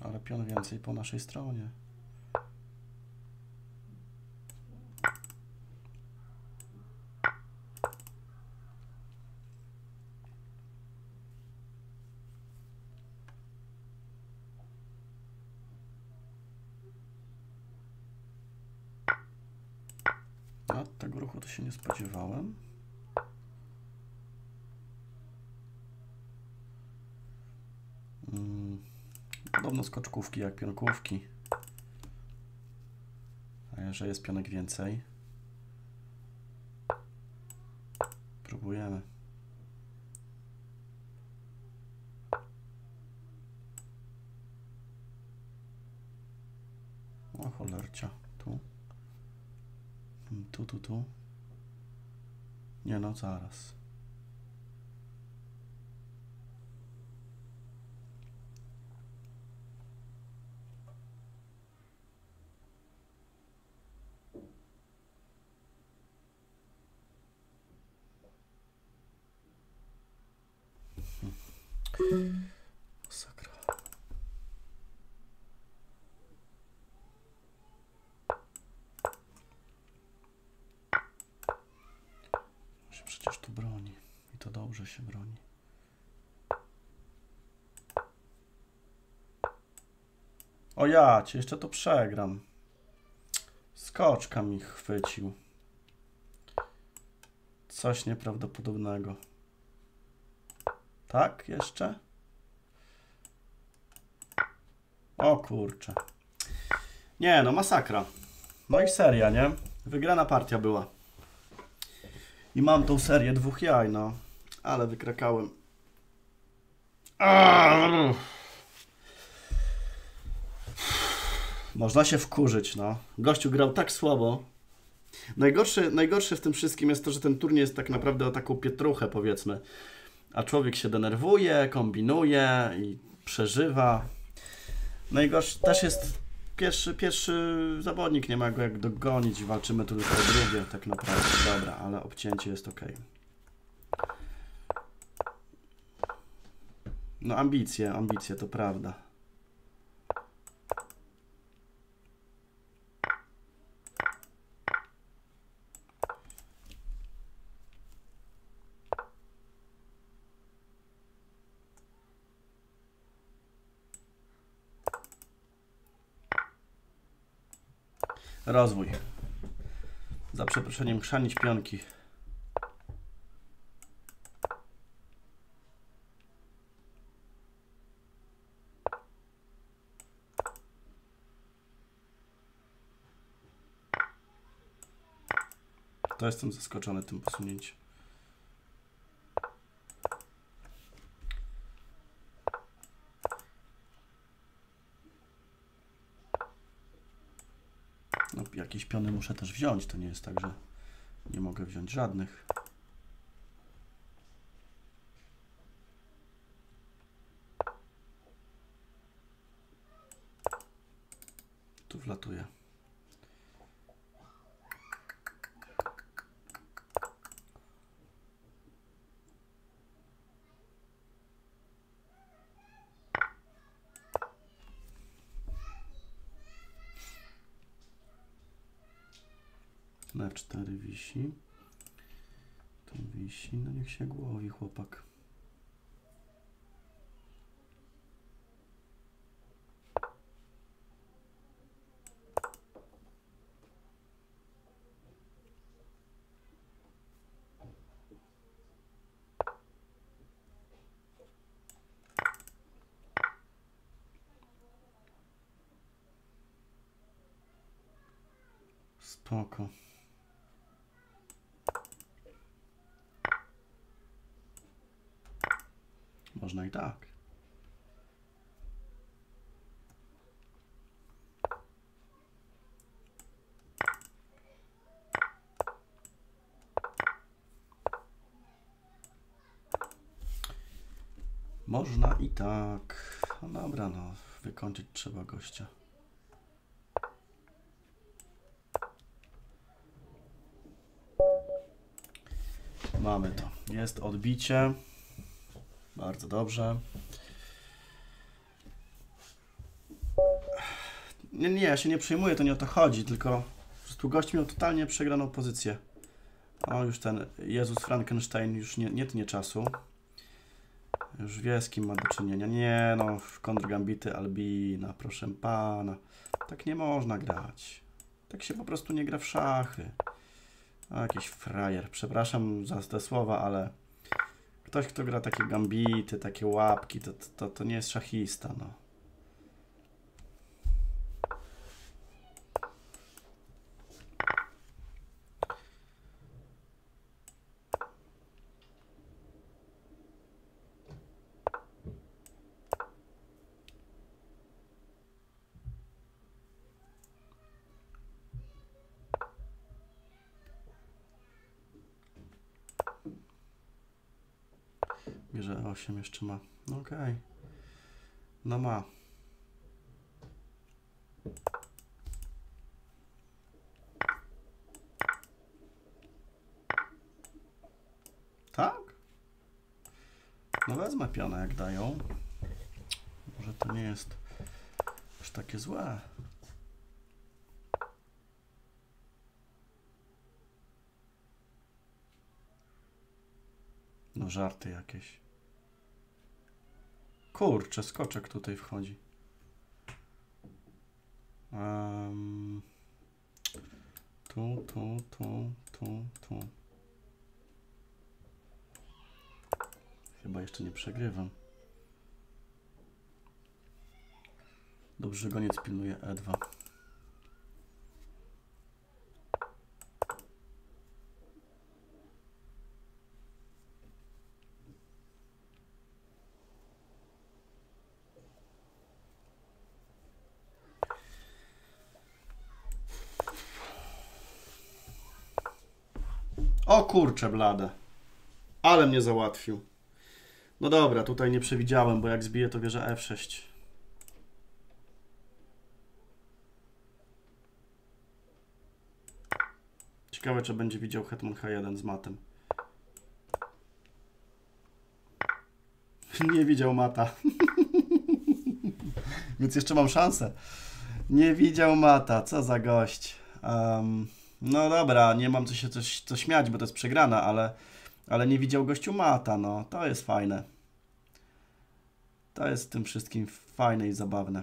Ale pion więcej po naszej stronie. A tego ruchu to się nie spodziewałem. Mm, Podobno skoczkówki jak pionkówki. A jeżeli jest pionek więcej, próbujemy. O cholercia, tu. Mm, Tu, tu, tu. Nie no, zaraz. Sakra. się przecież tu broni. I to dobrze się broni. O ja cię, jeszcze to przegram. Skoczka mi chwycił. Coś nieprawdopodobnego. Tak, jeszcze? O kurczę. Nie, no masakra. No i seria, nie? Wygrana partia była. I mam tą serię dwóch jaj, no. Ale wykrakałem. Arr! Można się wkurzyć, no. Gościu grał tak słabo. Najgorsze, najgorsze w tym wszystkim jest to, że ten turniej jest tak naprawdę o taką pietruchę, powiedzmy. A człowiek się denerwuje, kombinuje i przeżywa. Najgorsze też jest pierwszy, pierwszy zawodnik, nie ma go jak dogonić. Walczymy tu tylko o drugie, tak naprawdę. Dobra, ale obcięcie jest ok. No ambicje, ambicje, to prawda. Rozwój. Za przeproszeniem chrzanić pionki. Jestem zaskoczony tym posunięciem. No, jakieś piony muszę też wziąć. To nie jest tak, że nie mogę wziąć żadnych. Tu wlatuje. Na F4 wisi. Tu wisi. No niech się głowi chłopak. Spoko. Można i tak. Można i tak. No dobra, no. Wykończyć trzeba gościa. Mamy to. Jest odbicie. Bardzo dobrze. Nie, nie, ja się nie przejmuję, to nie o to chodzi, tylko po prostu gość miał totalnie przegraną pozycję. O, już ten Jezus Frankenstein już nie, nie tnie czasu. Już wie z kim ma do czynienia. Nie no, kontrgambity Albina, proszę pana. Tak nie można grać. Tak się po prostu nie gra w szachy. O, jakiś frajer. Przepraszam za te słowa, ale ktoś, kto gra takie gambity, takie łapki, to, to, to nie jest szachista, no. Bierze 8 jeszcze ma. No okej. No ma. Tak? No wezmę pionę jak dają. Może to nie jest aż takie złe. No żarty jakieś. Kurczę, skoczek tutaj wchodzi. Um, tu, tu, tu, tu, tu. Chyba jeszcze nie przegrywam. Dobrze, goniec pilnuje E E2. O kurcze blade. Ale mnie załatwił. No dobra, tutaj nie przewidziałem, bo jak zbiję to bierze F6. Ciekawe, czy będzie widział Hetman H1 z matem. Nie widział mata. Więc jeszcze mam szansę. Nie widział mata, co za gość. Em, no dobra, nie mam co się coś, co śmiać, bo to jest przegrana, ale, ale nie widział gościu mata, no to jest fajne. To jest w tym wszystkim fajne i zabawne.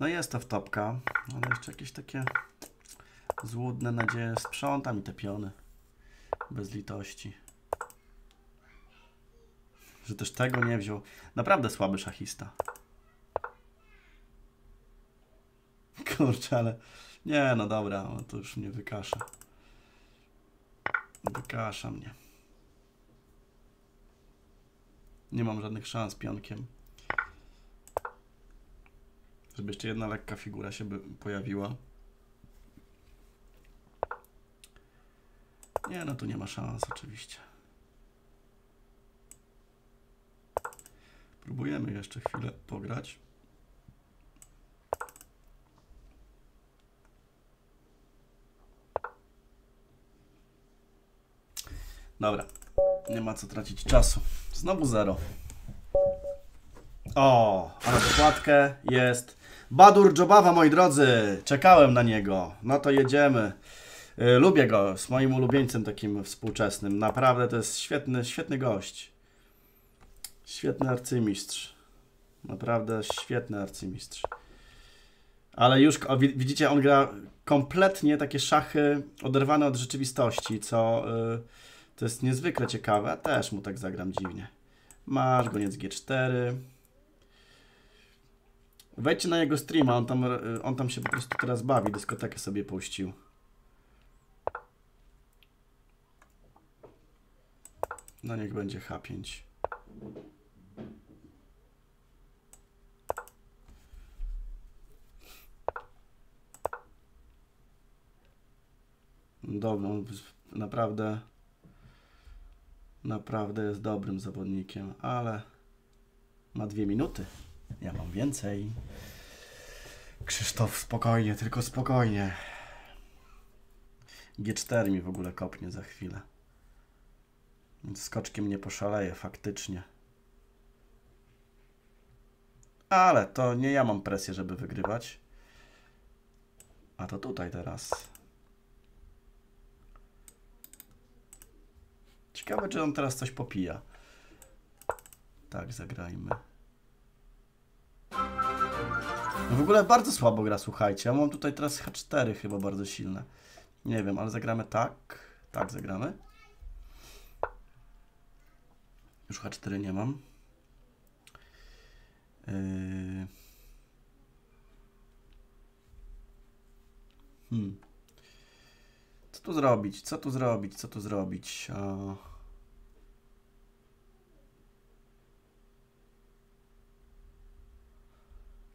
No jest to wtopka, ale jeszcze jakieś takie złudne nadzieje. Sprząta mi te piony. Bez litości. Że też tego nie wziął. Naprawdę słaby szachista. Kurczę, ale... Nie, no dobra, no to już mnie wykasza. Wykasza mnie. Nie mam żadnych szans pionkiem. Żeby jeszcze jedna lekka figura się by pojawiła. Nie, no tu nie ma szans oczywiście. Próbujemy jeszcze chwilę pograć. Dobra, nie ma co tracić czasu. Znowu zero. O, a na dokładkę jest Badur Jobawa, moi drodzy. Czekałem na niego. No to jedziemy. Y, Lubię go, z moim ulubieńcem takim współczesnym. Naprawdę to jest świetny, świetny gość. Świetny arcymistrz. Naprawdę świetny arcymistrz. Ale już, o, wi- widzicie, on gra kompletnie takie szachy oderwane od rzeczywistości, co y, to jest niezwykle ciekawe. Też mu tak zagram dziwnie. Masz goniec G4. Wejdźcie na jego streama, on tam, y, on tam się po prostu teraz bawi, dyskotekę sobie puścił. No niech będzie H5. Dobra, naprawdę naprawdę jest dobrym zawodnikiem, ale ma dwie minuty. Ja mam więcej. Krzysztof, spokojnie, tylko spokojnie. G4 mi w ogóle kopnie za chwilę. Więc skoczkiem nie poszaleję, faktycznie. Ale to nie ja mam presję, żeby wygrywać. A to tutaj teraz. Ciekawe, czy on teraz coś popija. Tak, zagrajmy. No w ogóle bardzo słabo gra, słuchajcie. Ja mam tutaj teraz H4 chyba bardzo silne. Nie wiem, ale zagramy tak. Tak, zagramy. Już H4 nie mam. Yy... Hmm. Co tu zrobić? Co tu zrobić? Co tu zrobić? O...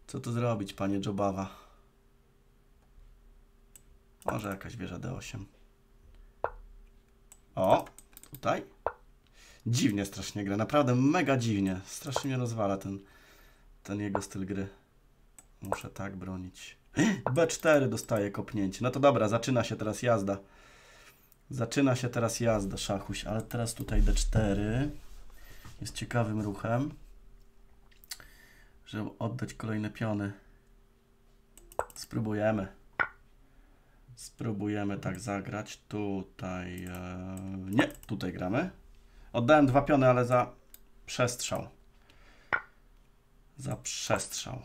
Co tu zrobić, panie Jobawa? Może jakaś wieża D8. O, tutaj. Dziwnie strasznie gra, naprawdę mega dziwnie. Strasznie mnie rozwala ten, ten jego styl gry. Muszę tak bronić. B4 dostaje kopnięcie. No to dobra, zaczyna się teraz jazda. Zaczyna się teraz jazda, szachuś, ale teraz tutaj D4 jest ciekawym ruchem, żeby oddać kolejne piony. Spróbujemy. Spróbujemy tak zagrać. Tutaj. E, nie, tutaj gramy. Oddałem dwa piony, ale za przestrzał. Za przestrzał.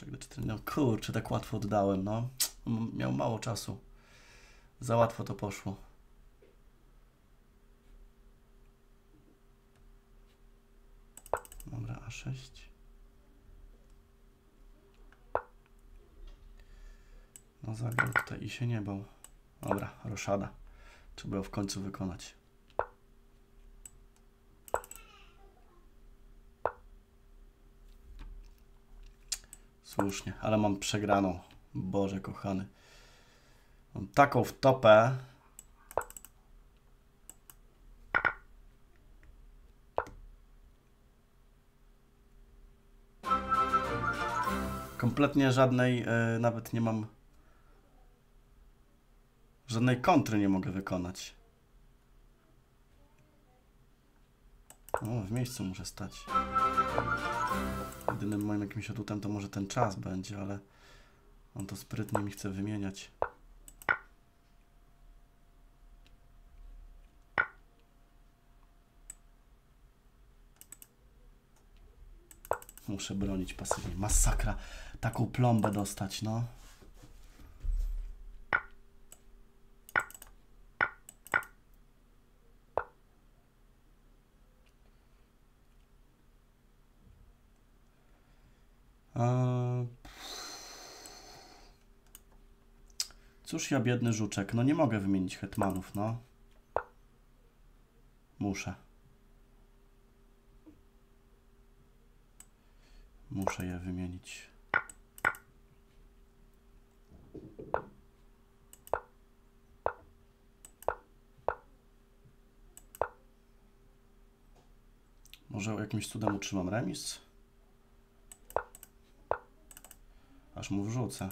Czekaj, cztery- No kurczę, tak łatwo oddałem, no. Miał mało czasu. Za łatwo to poszło. Dobra, A6. No zagrał tutaj i się nie bał. Dobra, roszada. Trzeba ją w końcu wykonać. Słusznie, ale mam przegraną. Boże kochany. Mam taką wtopę. Kompletnie żadnej, e, nawet nie mam żadnej kontry nie mogę wykonać. O, w miejscu muszę stać. Jedynym moim jakimś atutem to może ten czas będzie, ale on to sprytnie mi chce wymieniać. Muszę bronić pasywnie. Masakra. Taką plombę dostać, no. Cóż ja biedny żuczek, no nie mogę wymienić hetmanów, no. Muszę. Muszę je wymienić. Może jakimś cudem utrzymam remis? Aż mu wrzucę.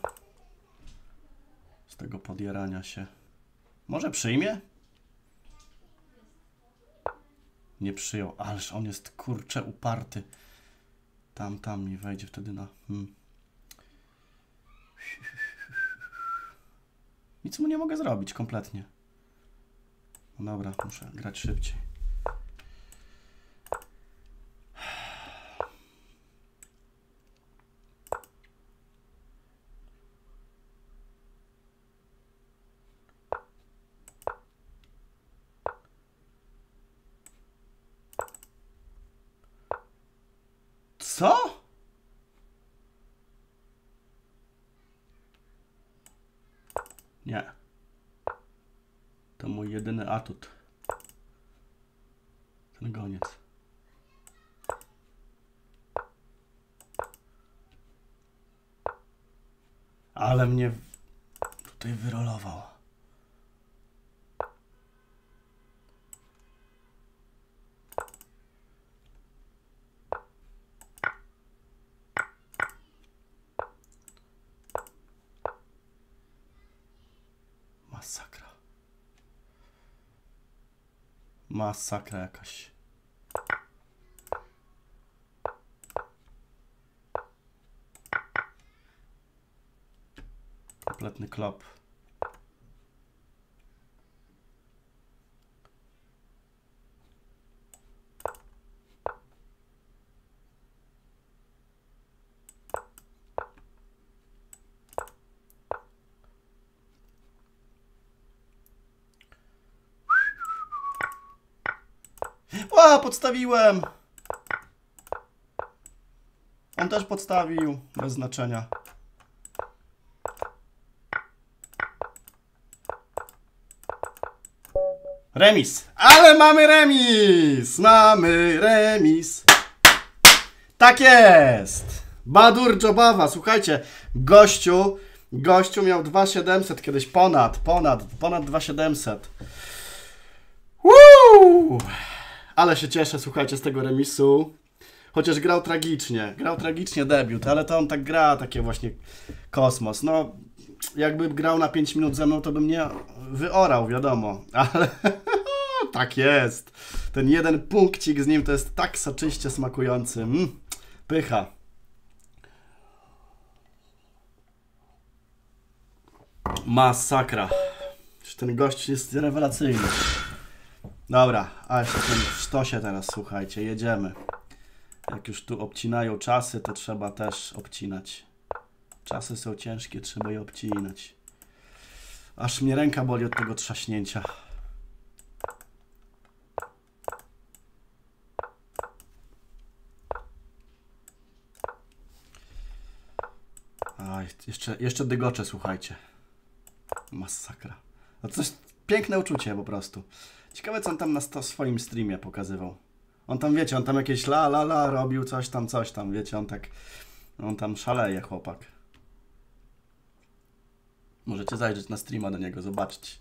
Tego podjarania się. Może przyjmie? Nie przyjął, ależ on jest kurcze uparty. Tam, tam mi wejdzie wtedy na. Hmm. Nic mu nie mogę zrobić kompletnie. No dobra, muszę grać szybciej. Co? Nie. To mój jedyny atut. Ten goniec. Ale mnie tutaj wyrolował. Masakra. Masakra jakaś. Kompletny klop. Ła, podstawiłem! On też podstawił, bez znaczenia. Remis! Ale mamy remis! Mamy remis! Tak jest! Badur Jobawa, słuchajcie, gościu, gościu miał 2700 kiedyś, ponad, ponad, ponad 2700. Woo! Ale się cieszę, słuchajcie, z tego remisu. Chociaż grał tragicznie. Grał tragicznie debiut, ale to on tak gra, takie właśnie kosmos. No, jakby grał na 5 minut ze mną, to bym nie wyorał, wiadomo. Ale tak jest. Ten jeden punkcik z nim to jest tak soczyście smakujący. Mm, pycha. Masakra. Ten gość jest rewelacyjny. Dobra, a jeszcze w sztosie teraz, słuchajcie, jedziemy. Jak już tu obcinają czasy, to trzeba też obcinać. Czasy są ciężkie, trzeba je obcinać. Aż mnie ręka boli od tego trzaśnięcia. Aj, jeszcze, jeszcze dygocze, słuchajcie. Masakra. No coś, piękne uczucie po prostu. Ciekawe, co on tam na swoim streamie pokazywał. On tam, wiecie, on tam jakieś la la la robił, coś tam, coś tam, wiecie, on tak, on tam szaleje, chłopak. Możecie zajrzeć na streama do niego, zobaczyć.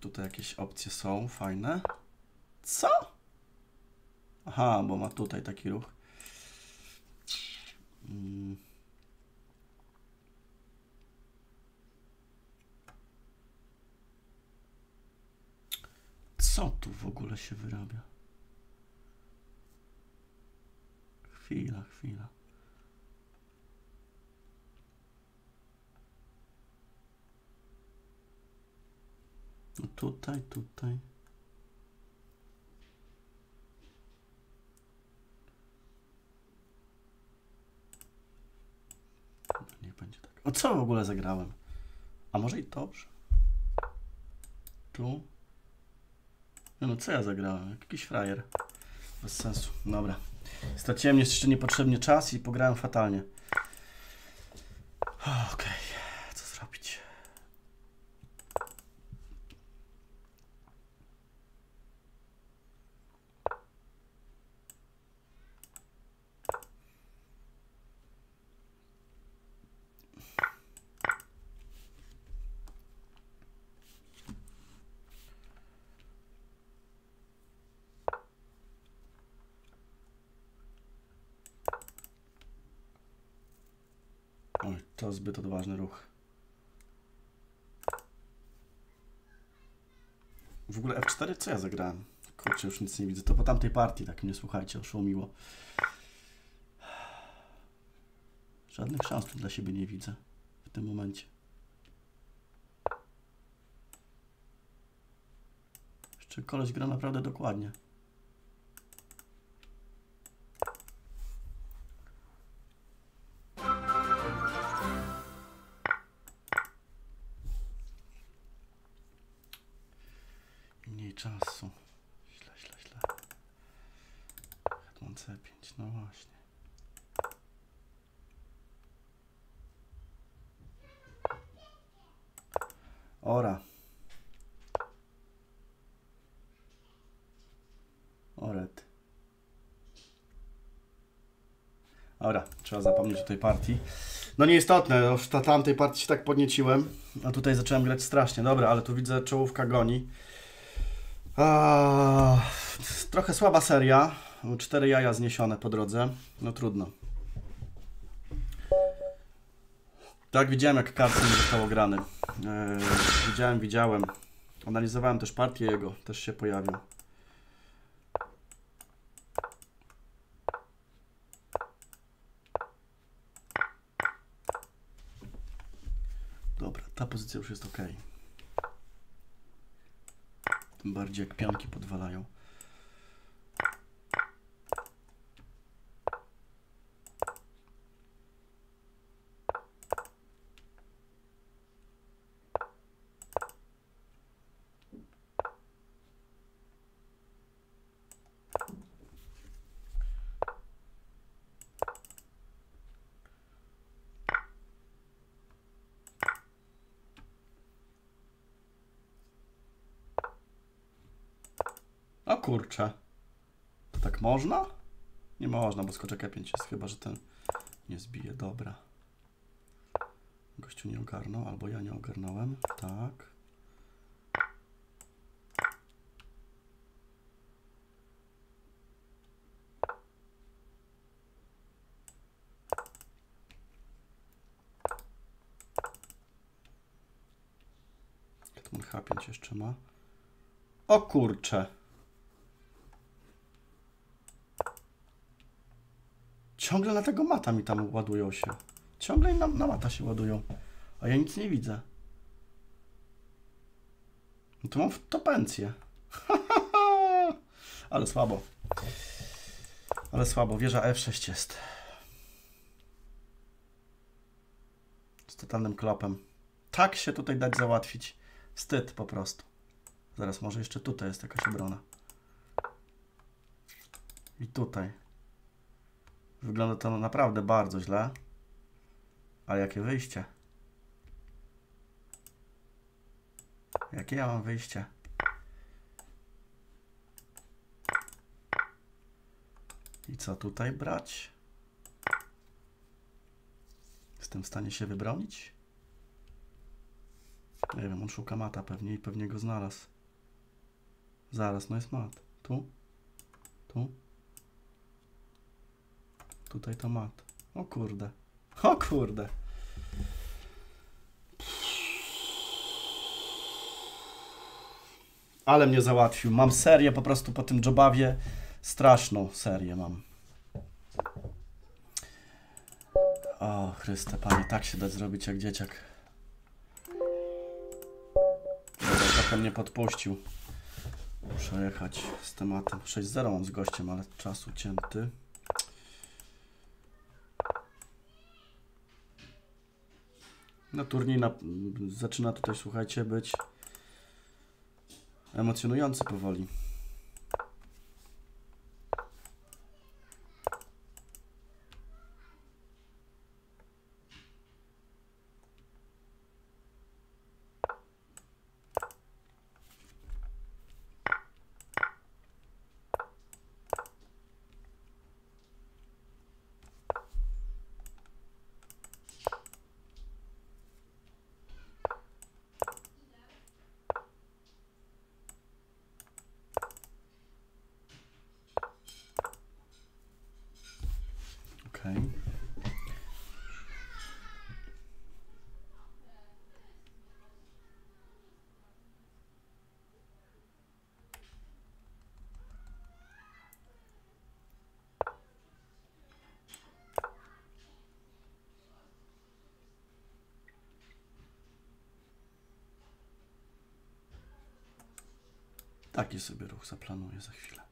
Tutaj jakieś opcje są, fajne. Co? Aha, bo ma tutaj taki ruch. Mm. Co tu w ogóle się wyrabia? Chwila, chwila. No tutaj, tutaj. Niech będzie tak. O co w ogóle zagrałem? A może i dobrze? Tu? No, no co ja zagrałem? Jak Jakiś frajer. Bez sensu. Dobra. Straciłem jeszcze niepotrzebnie czas i pograłem fatalnie. Okej. Co zrobić? To zbyt odważny ruch. W ogóle F4 co ja zagrałem? Kurczę, już nic nie widzę. To po tamtej partii, tak mnie słuchajcie, oszołomiło. Żadnych szans dla siebie nie widzę w tym momencie. Jeszcze koleś gra naprawdę dokładnie. Zapomnieć o tej partii. No nieistotne, już na tamtej partii się tak podnieciłem, a tutaj zacząłem grać strasznie. Dobra, ale tu widzę czołówka goni. A, trochę słaba seria. Cztery jaja zniesione po drodze. No trudno. Tak, widziałem jak Carson został grany. E, widziałem, widziałem. Analizowałem też partię jego, też się pojawił. Dobra, ta pozycja już jest ok. Tym bardziej jak pionki podwalają. O kurczę. To tak można? Nie można, bo skoczek E5 jest chyba, że ten nie zbije. Dobra. Gościu nie ogarnął, albo ja nie ogarnąłem. Tak. Hetman H5 jeszcze ma. O kurcze. Ciągle na tego mata mi tam ładują się. Ciągle na, na mata się ładują. A ja nic nie widzę. No to mam w to pensję. Ale słabo. Ale słabo. Wieża F6 jest. Z totalnym klopem. Tak się tutaj dać załatwić. Wstyd po prostu. Zaraz, może jeszcze tutaj jest jakaś obrona. I tutaj. Wygląda to naprawdę bardzo źle. Ale jakie wyjście? Jakie ja mam wyjście? I co tutaj brać? Jestem w stanie się wybronić? Nie wiem, on szuka mata pewnie i pewnie go znalazł. Zaraz, no jest mat. Tu? Tu? Tutaj to mat. O kurde. O kurde. Ale mnie załatwił. Mam serię po prostu po tym jobawie. Straszną serię mam. O, Chryste, panie, tak się da zrobić jak dzieciak. Dobra, trochę mnie podpuścił. Muszę jechać z tematem. 6-0 mam z gościem, ale czas ucięty. No turniej na, zaczyna tutaj, słuchajcie, być emocjonujący powoli. Okej. Taki sobie ruch zaplanuję za chwilę.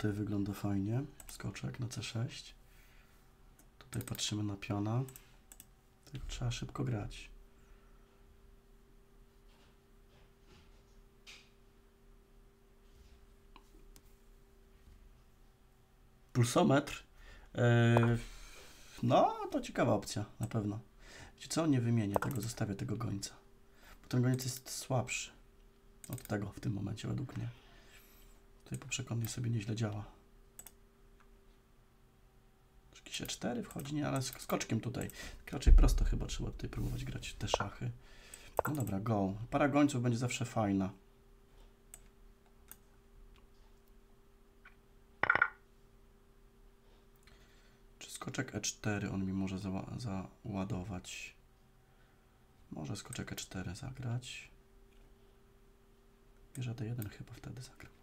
Tutaj wygląda fajnie. Skoczek na C6. Tutaj patrzymy na piona. Tylko trzeba szybko grać. Pulsometr. Yy, no, to ciekawa opcja, na pewno. Wiecie co? Nie wymienię tego, zostawię tego gońca. Bo ten goniec jest słabszy od tego w tym momencie, według mnie. Tutaj po przekonaniu sobie nieźle działa. Jakiś E4 wchodzi, nie, ale skoczkiem tutaj. Tak raczej prosto chyba trzeba tutaj próbować grać te szachy. No dobra, go. Para gońców będzie zawsze fajna. Czy skoczek E4 on mi może zała- załadować? Może skoczek E4 zagrać. Bierze D1 chyba wtedy zagram.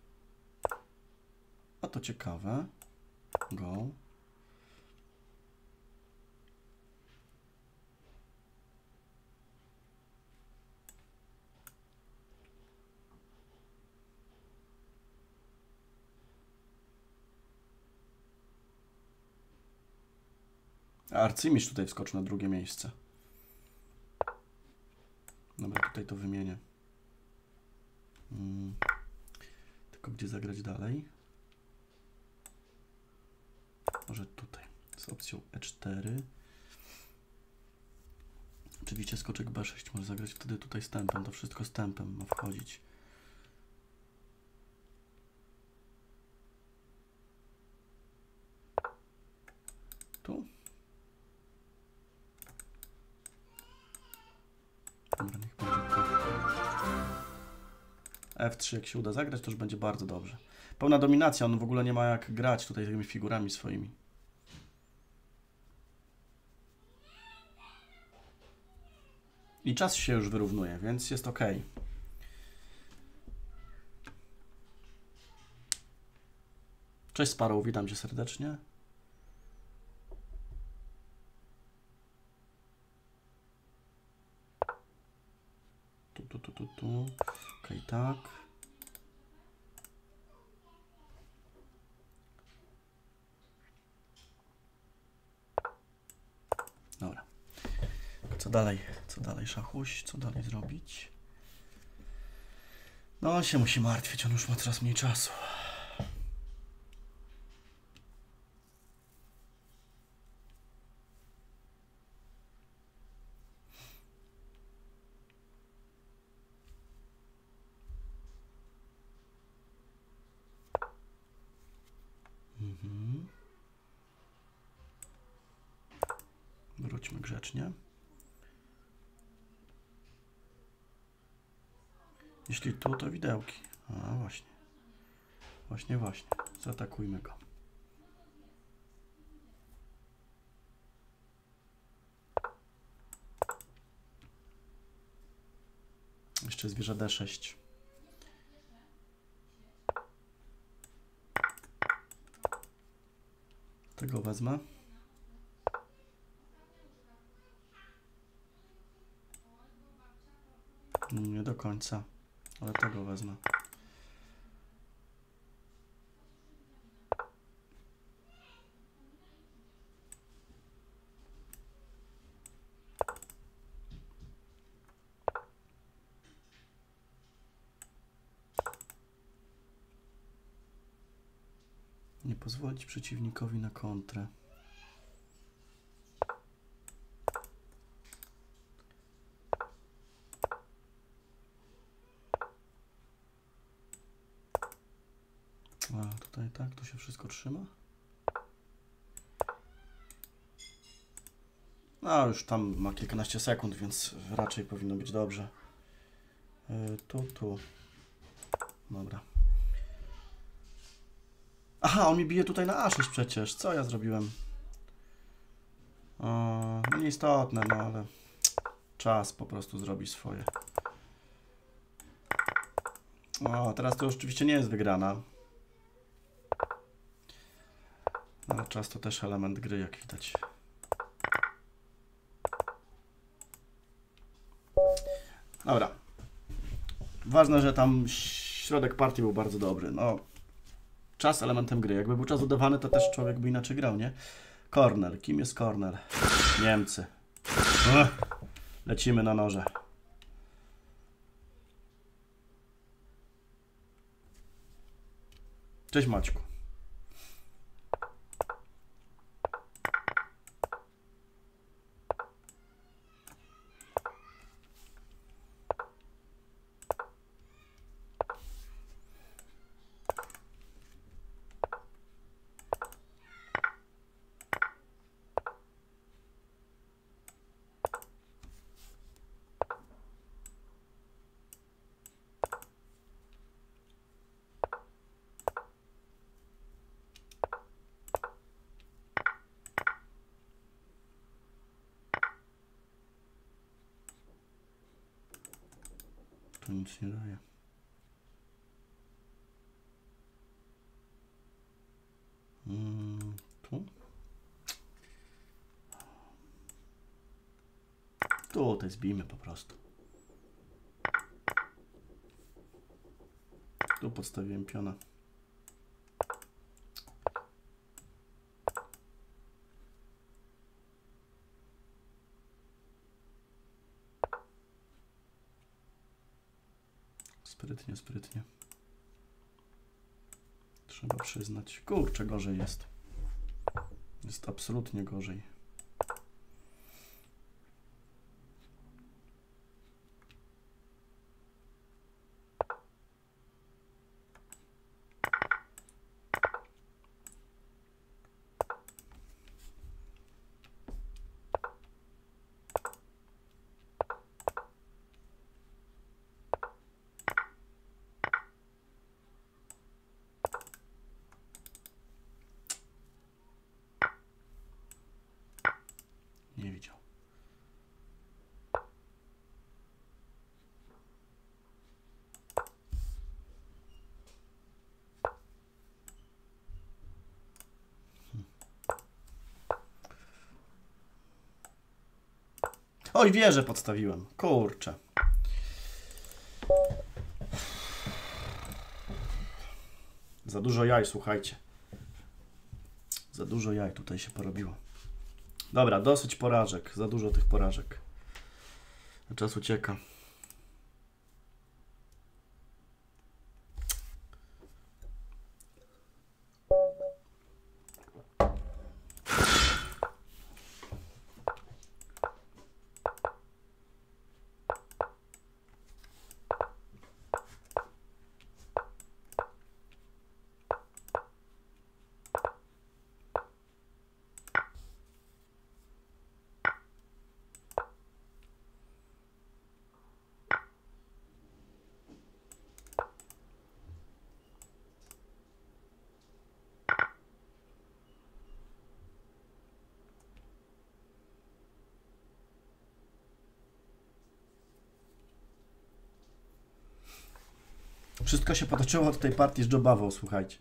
A to ciekawe. Go. Arcymistrz tutaj wskoczył na drugie miejsce. Dobra, tutaj to wymienię. Mm. Tylko gdzie zagrać dalej? Może tutaj, z opcją E4. Oczywiście skoczek B6 może zagrać wtedy tutaj z tempem. To wszystko z tempem ma wchodzić. F3 jak się uda zagrać, to już będzie bardzo dobrze. Pełna dominacja, on w ogóle nie ma jak grać tutaj tymi figurami swoimi. I czas się już wyrównuje, więc jest ok. Cześć Sparrow, witam Cię serdecznie. Tu, tu, tu, tu, tu. Ok, tak. Dobra. Co dalej? Co dalej, Szachuś? Co dalej zrobić? No, on się musi martwić, on już ma coraz mniej czasu. Mhm. Wróćmy grzecznie. Jeśli tu, to widełki. A właśnie. Właśnie, właśnie. Zaatakujmy go. Jeszcze zwierzę D6. Tego wezmę. Nie do końca, ale tego wezmę. Nie pozwolić przeciwnikowi na kontrę. A tutaj tak, tu się wszystko trzyma. No, już tam ma kilkanaście sekund, więc raczej powinno być dobrze. Yy, tu, tu. Dobra. Aha, on mi bije tutaj na A6 przecież. Co ja zrobiłem? O, no nieistotne, no ale czas po prostu zrobi swoje. O, teraz to już oczywiście nie jest wygrana. Ale czas to też element gry, jak widać. Dobra. Ważne, że tam środek partii był bardzo dobry. No, czas elementem gry. Jakby był czas dodawany, to też człowiek by inaczej grał, nie? Cornell. Kim jest Cornell? Niemcy. Ugh. Lecimy na noże. Cześć Maćku. To nic nie daje. Mm, tu? Tutaj zbijmy po prostu. Tu podstawiłem piona. Sprytnie, sprytnie. Trzeba przyznać. Kurczę, gorzej jest. Jest absolutnie gorzej. Oj, wieżę podstawiłem. Kurczę. Za dużo jaj, słuchajcie. Za dużo jaj tutaj się porobiło. Dobra, dosyć porażek. Za dużo tych porażek. Czas ucieka. Wszystko się potoczyło od tej partii z Jobawą, słuchajcie.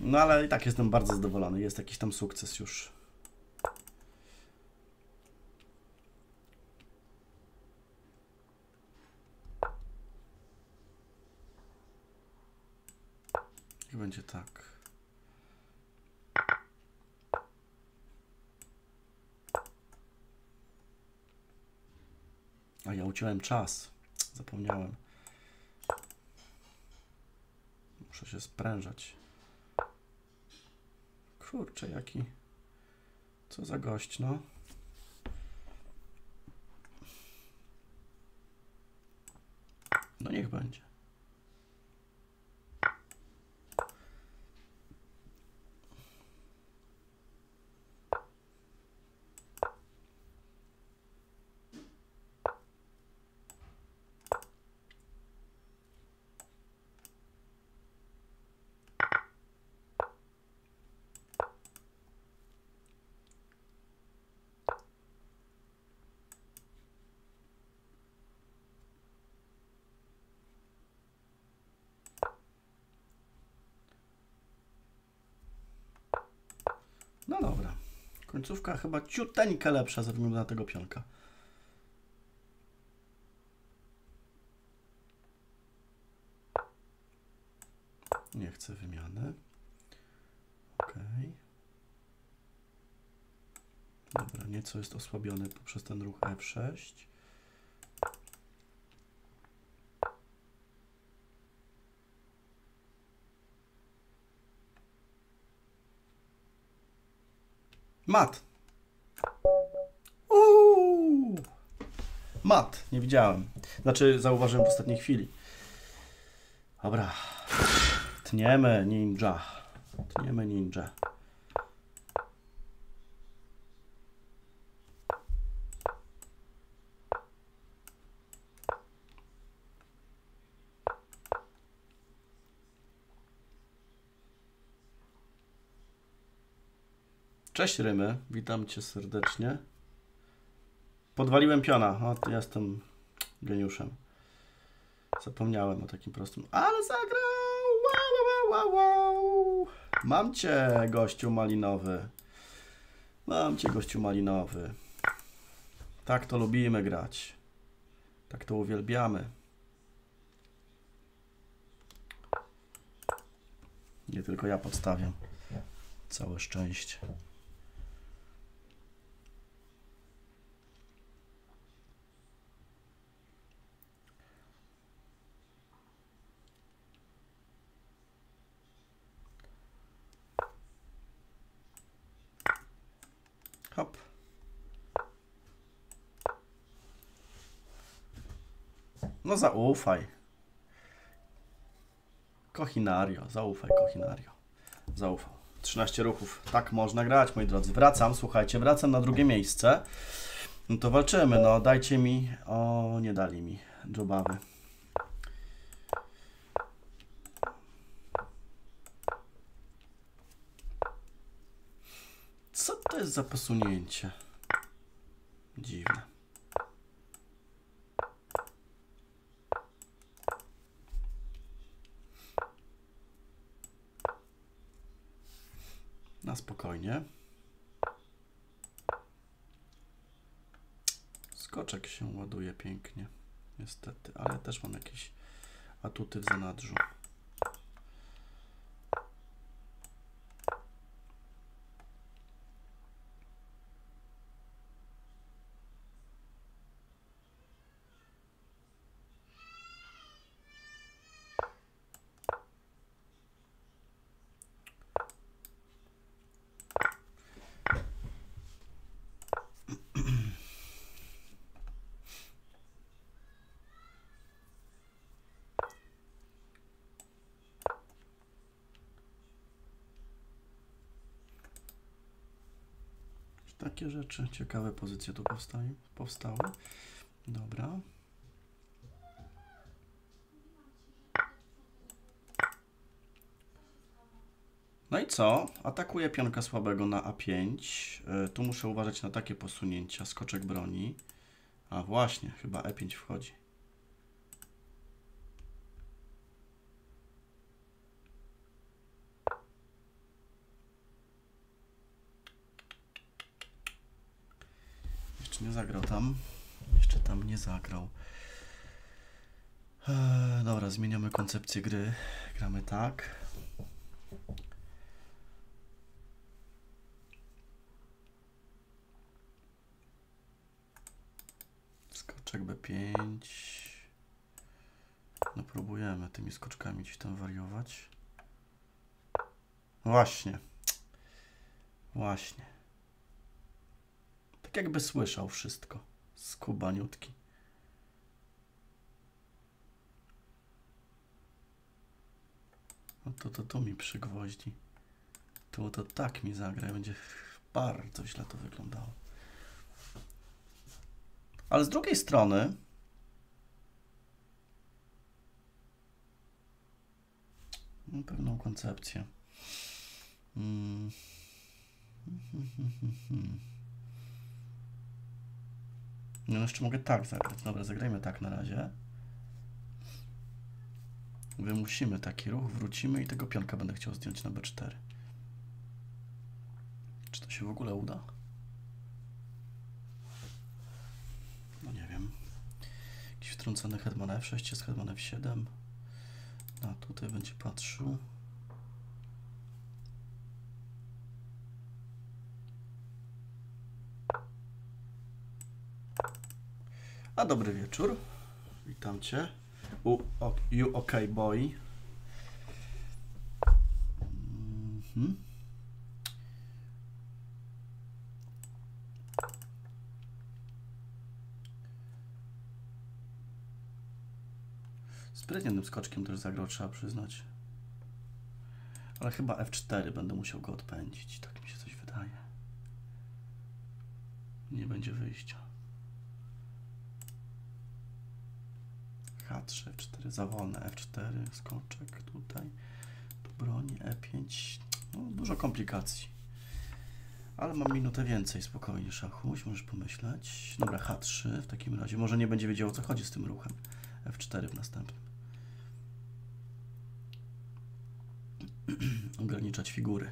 No ale i tak jestem bardzo zadowolony. Jest jakiś tam sukces już. I będzie tak. A ja uciąłem czas. Zapomniałem. Muszę się sprężać. Kurczę, jaki. Co za gość, no niech będzie. No dobra. Końcówka chyba ciuteńkę lepsza ze względu na tego pionka. Nie chcę wymiany. Ok. Dobra, nieco jest osłabiony poprzez ten ruch F6. Mat. Uuu. Mat, nie widziałem. Znaczy, zauważyłem w ostatniej chwili. Dobra. Tniemy ninja. Tniemy ninja. Cześć Rymy, witam Cię serdecznie. Podwaliłem piona, o, jestem geniuszem. Zapomniałem o takim prostym, ale zagrał! Wow, wow, wow, wow. Mam Cię, gościu malinowy. Mam Cię, gościu malinowy. Tak to lubimy grać. Tak to uwielbiamy. Nie tylko ja podstawiam. Całe szczęście. Hop. No zaufaj. Kochinario, zaufaj Kochinario. Zaufał. 13 ruchów. Tak można grać, moi drodzy. Wracam, słuchajcie, wracam na drugie miejsce. No to walczymy, no dajcie mi... O, nie dali mi jobawy. Co to jest za posunięcie? Dziwne. Na spokojnie. Skoczek się ładuje pięknie, niestety, ale też mam jakieś atuty w zanadrzu. Takie rzeczy, ciekawe pozycje tu powstały. powstały. Dobra. No i co? Atakuje pionka słabego na A5. Y, Tu muszę uważać na takie posunięcia. Skoczek broni. A właśnie, chyba E5 wchodzi. Jeszcze tam. Nie zagrał. Eee, dobra, zmieniamy koncepcję gry. Gramy tak. Skoczek B5. No próbujemy tymi skoczkami gdzieś tam wariować. Właśnie. Właśnie. Tak jakby słyszał wszystko. Skubaniutki. No to to tu mi przygwoździ. Tu to tak mi zagra będzie bardzo źle to wyglądało. Ale z drugiej strony mam pewną koncepcję. Mm. No jeszcze mogę tak zagrać. Dobra, zagrajmy tak na razie. Wymusimy taki ruch, wrócimy i tego pionka będę chciał zdjąć na B4. Czy to się w ogóle uda? No nie wiem. Jakiś wtrącony hetman F6 jest hetman F7. A tutaj będzie patrzył. A dobry wieczór. Witam Cię. U, o, you OK boy. Mhm. Sprytnym skoczkiem też zagrał, trzeba przyznać. Ale chyba F4 będę musiał go odpędzić. Tak mi się coś wydaje. Nie będzie wyjścia. H3, F4, za wolne, F4, skoczek tutaj, tu broni, E5, no dużo komplikacji. Ale mam minutę więcej spokojnie szachuś, możesz pomyśleć. Dobra, H3 w takim razie, może nie będzie wiedział o co chodzi z tym ruchem. F4 w następnym. Ograniczać figury.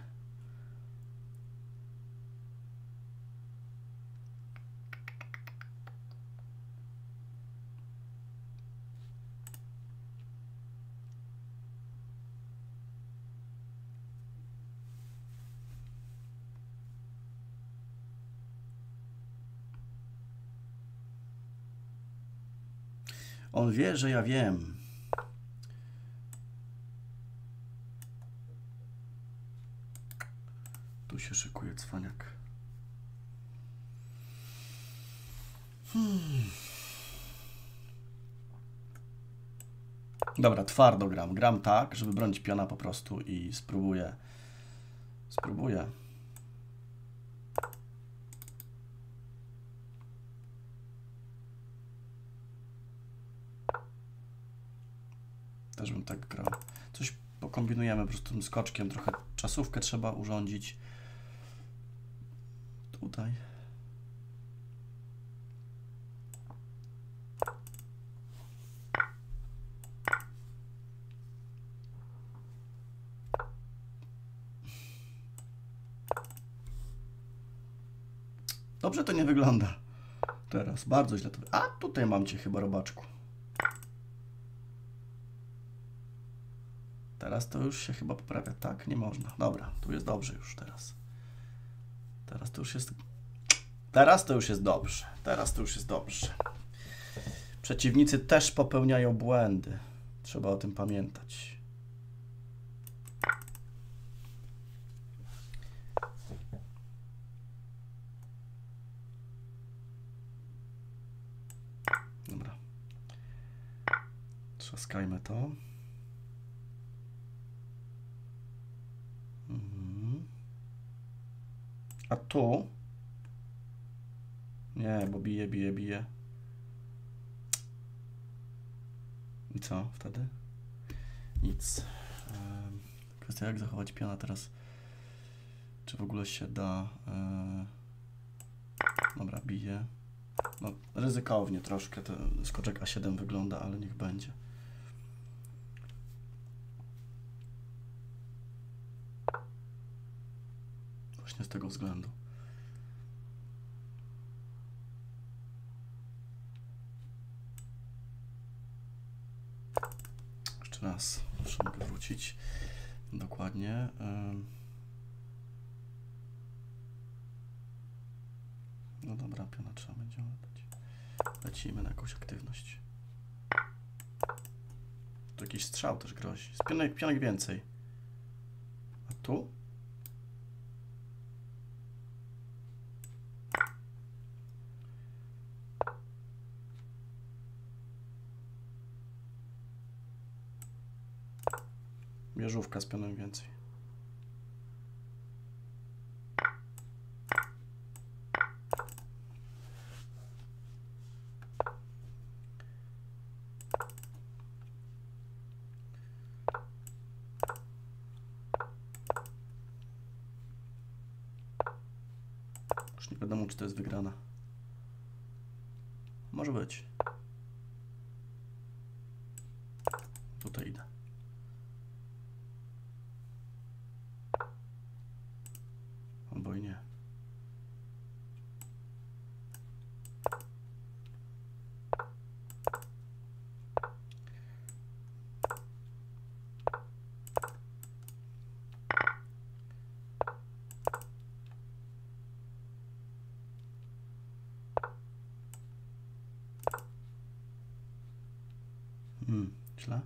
On wie, że ja wiem. Tu się szykuje cwaniak. Hmm. Dobra, twardo gram. Gram tak, żeby bronić piona po prostu i spróbuję. Spróbuję. Też bym tak grał. Coś pokombinujemy po prostu tym skoczkiem. Trochę czasówkę trzeba urządzić. Tutaj. Dobrze to nie wygląda. Teraz bardzo źle to. A tutaj mam cię chyba, robaczku. Teraz to już się chyba poprawia. Tak, nie można. Dobra, tu jest dobrze już teraz. Teraz to już jest. Teraz to już jest dobrze. Teraz to już jest dobrze. Przeciwnicy też popełniają błędy. Trzeba o tym pamiętać. Dobra. Trzaskajmy to. Mhm. A tu? Nie, bo bije, bije, bije. I co wtedy? Nic. Em, Jak zachować piona teraz. Czy w ogóle się da... e, Dobra, bije. No, ryzykownie troszkę ten skoczek A7 wygląda, ale niech będzie. Właśnie z tego względu. Jeszcze raz, muszę wrócić dokładnie. No dobra, piona trzeba będzie oddać. Lecimy na jakąś aktywność. Tu jakiś strzał też grozi. Z pionek, pionek więcej. A tu? Wieżówka z pionem więcej. Już nie wiadomo, czy to jest wygrana. Może być. Tutaj idę. Albo i nie. Hmm, źle?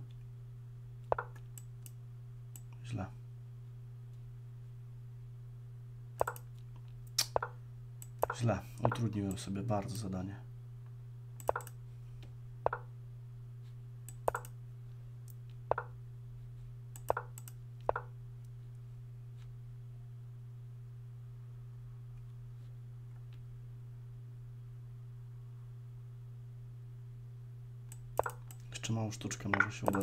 Źle. Źle. Utrudniłem sobie bardzo zadanie. Jeszcze małą sztuczkę może się uda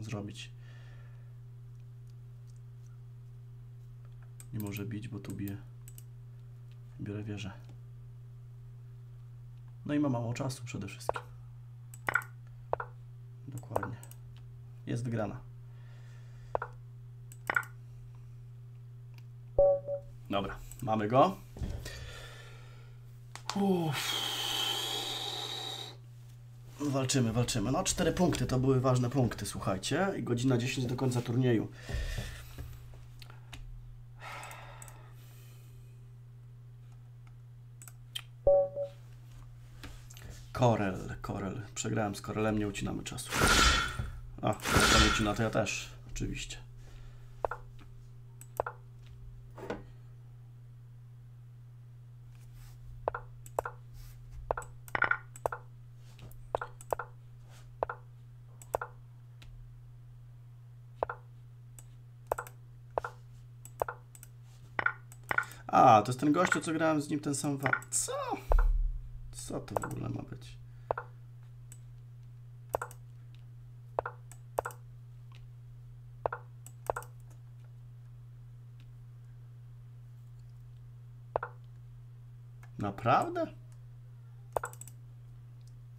zrobić. Nie może bić, bo tu bije. Biorę wieżę. No i ma mało czasu przede wszystkim. Dokładnie. Jest wygrana. Dobra, mamy go. Uff. Walczymy, walczymy. No, cztery punkty to były ważne punkty, słuchajcie. I godzina 10 do końca turnieju. Korel, Korel. Przegrałem z Korelem, nie ucinamy czasu. A, jak nie ucina, to ja też, oczywiście. A, to jest ten gościu, co grałem z nim ten sam wa... Co? Co to w ogóle ma być? Naprawdę?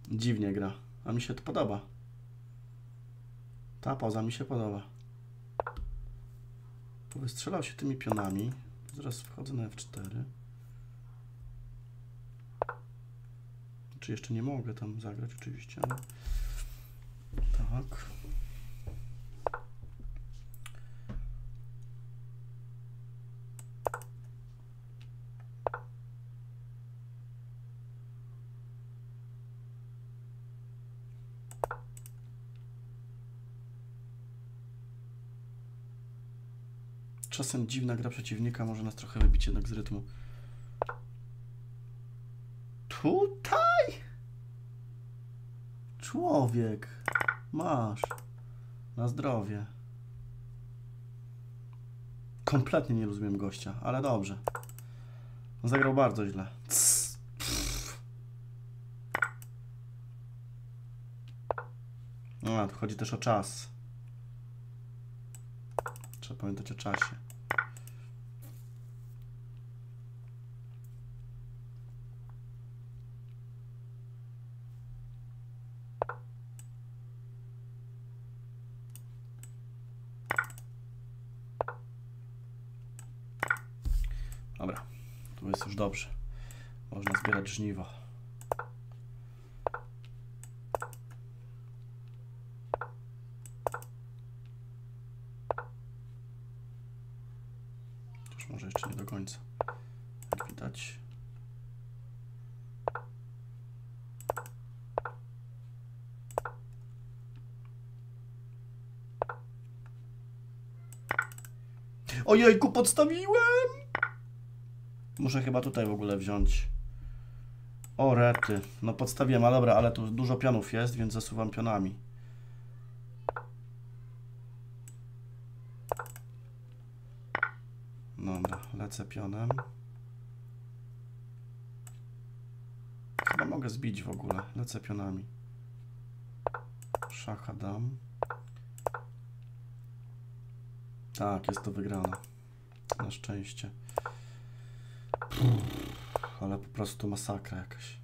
Dziwnie gra, a mi się to podoba. Ta poza mi się podoba. Wystrzelał się tymi pionami. Zaraz wchodzę na F4. Znaczy jeszcze nie mogę tam zagrać oczywiście, tak. Czasem dziwna gra przeciwnika może nas trochę wybić jednak z rytmu. Tutaj? Człowiek. Masz. Na zdrowie. Kompletnie nie rozumiem gościa, ale dobrze. Zagrał bardzo źle. Cs. No, a tu chodzi też o czas. Trzeba pamiętać o czasie. Dobra, tu jest już dobrze. Można zbierać żniwo. Chociaż może jeszcze nie do końca. Jak widać. Ojejku, podstawiłem! Muszę chyba tutaj w ogóle wziąć. O, rety. No podstawiłem, ale dobra, ale tu dużo pionów jest, więc zasuwam pionami. Pionem. Chyba mogę zbić w ogóle. Lecę pionami. Szacha dam. Tak, jest to wygrane. Na szczęście. Ale po prostu masakra jakaś.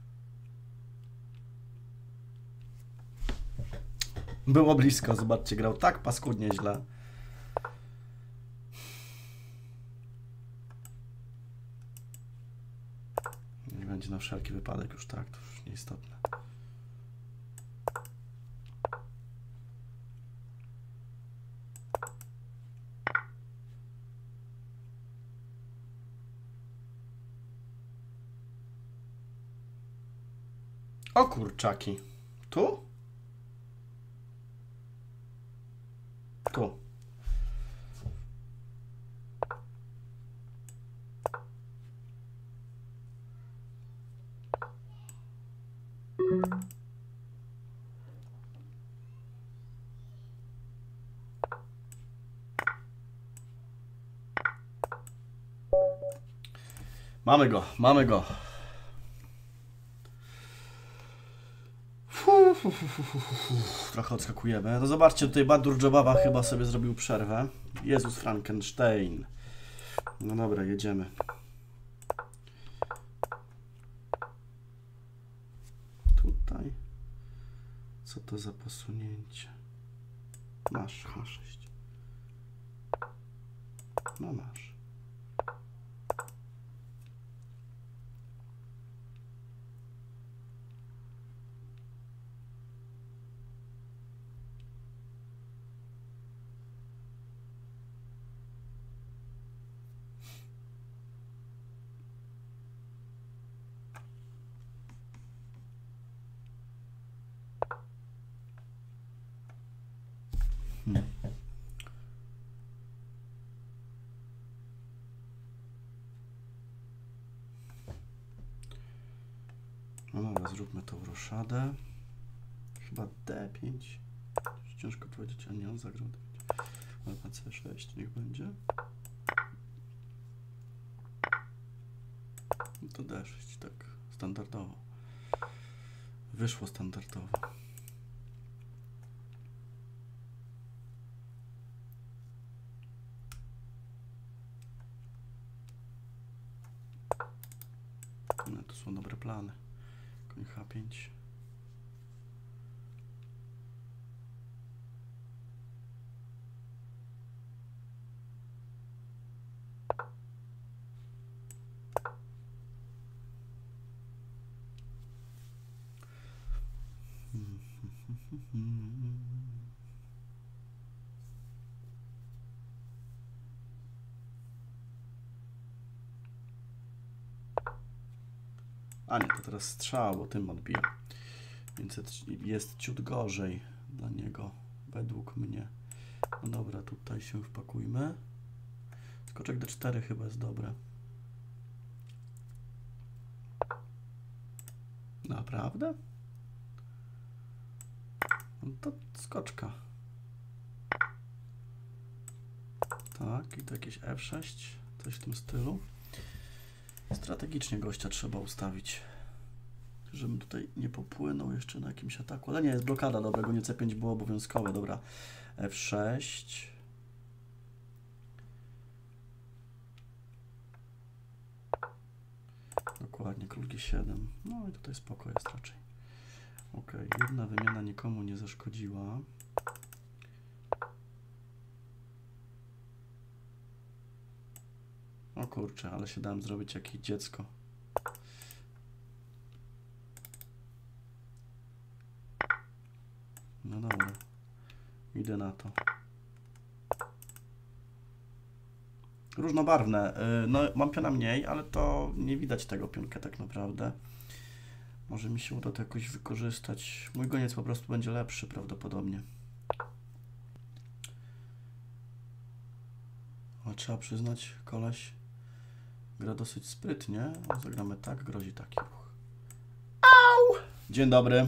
Było blisko, zobaczcie, grał tak paskudnie źle. Nie będzie na wszelki wypadek już tak, to już nieistotne. O kurczaki. Tu? Mamy go, mamy go. Trochę odskakujemy. No zobaczcie, tutaj Badur Jobaba chyba sobie zrobił przerwę. Jezus Frankenstein. No dobra, jedziemy. Tutaj. Co to za posunięcie? Masz H6. No masz. No dobra, zróbmy tą roszadę. Chyba D5. Ciężko powiedzieć, a nie on zagrał D5. Ale na C6 niech będzie. No to D6, tak standardowo. Wyszło standardowo. No, to są dobre plany. Koń H5. A nie, to teraz strzał, bo tym odbija. Więc jest ciut gorzej dla niego, według mnie. No dobra, tutaj się wpakujmy. Skoczek D4 chyba jest dobre. Naprawdę? No to skoczka. Tak, i to jakieś F6, coś w tym stylu. Strategicznie gościa trzeba ustawić, żebym tutaj nie popłynął jeszcze na jakimś ataku. Ale nie, jest blokada, dobra, nie C5 było obowiązkowe, dobra. F6. Dokładnie, król G7. No i tutaj spoko jest raczej. Ok, jedna wymiana nikomu nie zaszkodziła. O kurczę, ale się dałem zrobić jakieś dziecko. No dobra. Na to. Różnobarwne. Y, no, mam piona mniej, ale to nie widać tego pionka tak naprawdę. Może mi się uda to jakoś wykorzystać. Mój goniec po prostu będzie lepszy prawdopodobnie. Ale trzeba przyznać, koleś gra dosyć sprytnie. Zagramy tak, grozi taki ruch. Au! Dzień dobry.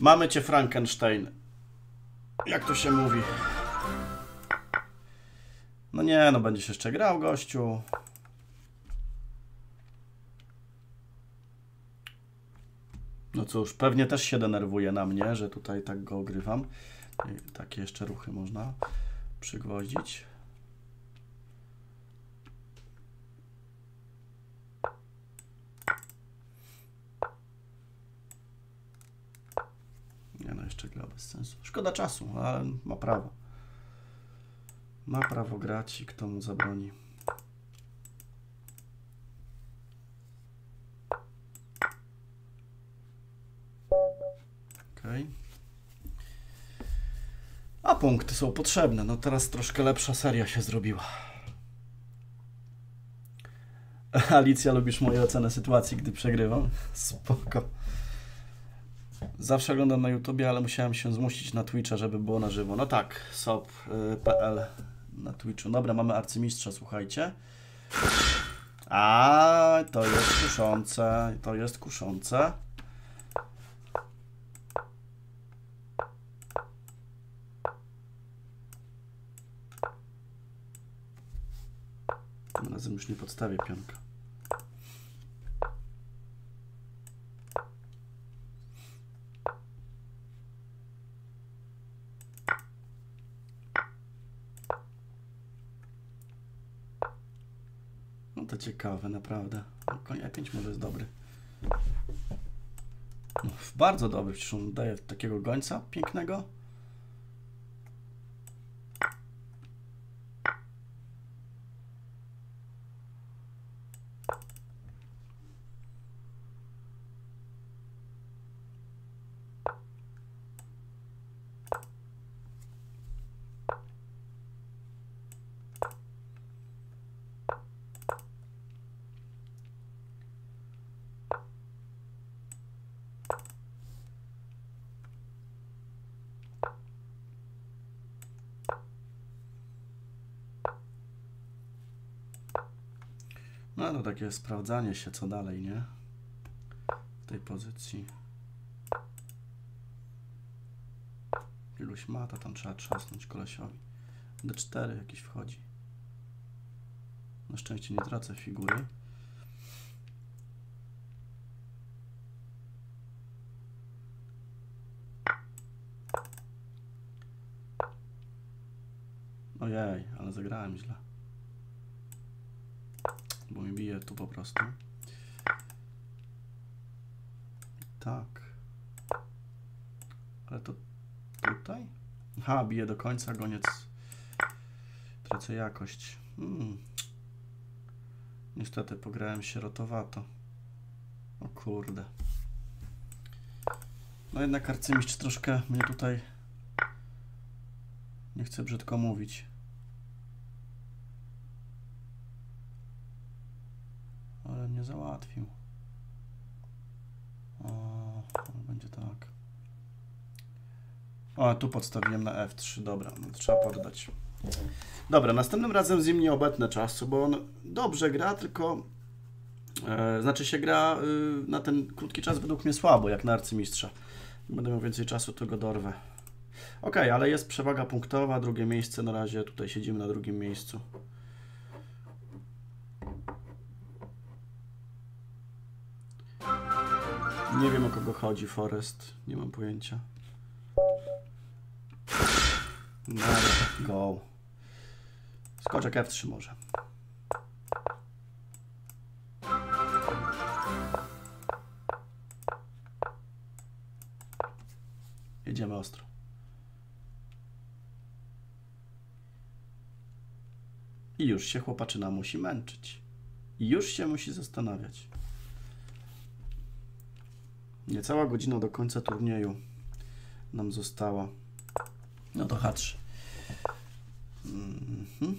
Mamy cię Frankenstein. Jak to się mówi? No nie, no będziesz jeszcze grał, gościu. No cóż, pewnie też się denerwuje na mnie, że tutaj tak go ogrywam. Takie jeszcze ruchy można przygwoździć. Nie no, jeszcze gra bez sensu. Szkoda czasu, ale ma prawo. Ma prawo grać i kto mu zabroni. Okay. A punkty są potrzebne. No teraz troszkę lepsza seria się zrobiła. Alicja, lubisz moje oceny sytuacji, gdy przegrywam? Spoko. Zawsze oglądam na YouTubie, ale musiałem się zmusić na Twitcha, żeby było na żywo. No tak, sop.pl na Twitchu. Dobra, mamy arcymistrza, słuchajcie. A, to jest kuszące, to jest kuszące. Tym razem już nie podstawię pionka. No to ciekawe, naprawdę. Koń E5 może jest dobry. No, bardzo dobry, przecież on daje takiego gońca pięknego. To takie sprawdzanie się, co dalej, nie? W tej pozycji. Jakiegoś mata tam trzeba trzasnąć kolesiowi. D4 jakiś wchodzi. Na szczęście nie tracę figury. Ojej, ale zagrałem źle bo mi bije tu po prostu. Tak. Ale to tutaj? Aha, bije do końca, goniec. Tracę jakość. Hmm. Niestety pograłem sierotowato. O kurde. No jednak arcymistrz troszkę mnie tutaj... Nie chcę brzydko mówić. Ale mnie załatwił. O, ale będzie tak. O, tu podstawiłem na F3, dobra, no trzeba poddać. Dobra, następnym razem z nim nie obetnę czasu, bo on dobrze gra, tylko e, znaczy się gra y, na ten krótki czas według mnie słabo, jak na arcymistrza. Będę miał więcej czasu, to go dorwę. Ok, ale jest przewaga punktowa, drugie miejsce na razie, tutaj siedzimy na drugim miejscu. Nie wiem o kogo chodzi Forest, nie mam pojęcia. Dobra, go. Skoczek F3 może. Jedziemy ostro. I już się chłopaczyna musi męczyć. I już się musi zastanawiać. Niecała godzina do końca turnieju nam została. No to H3. Mhm.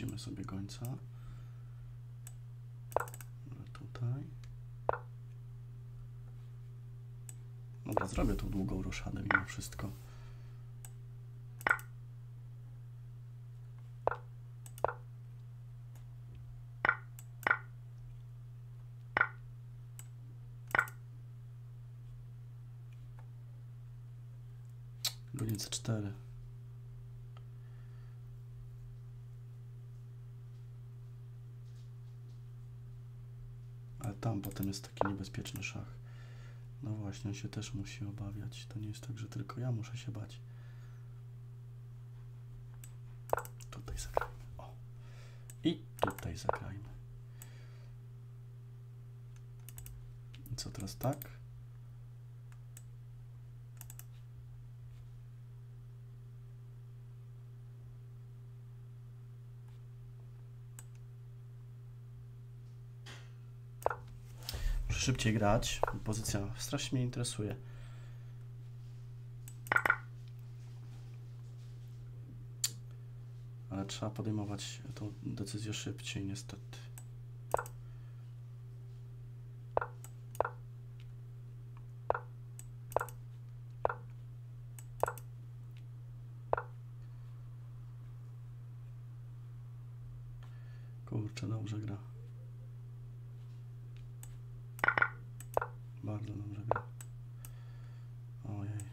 Przerzucimy sobie gońca. Może Tutaj. Dobra, zrobię roszadę mimo wszystko. Goniec 4. Ale tam potem jest taki niebezpieczny szach. No właśnie, on się też musi obawiać. To nie jest tak, że tylko ja muszę się bać. Tutaj zagrajmy. O. I tutaj zagrajmy. I co teraz tak? Muszę szybciej grać. Pozycja strasznie mnie interesuje. Ale trzeba podejmować tą decyzję szybciej, niestety. Kurczę, dobrze gra. Bardzo dobrze gra. Ojej.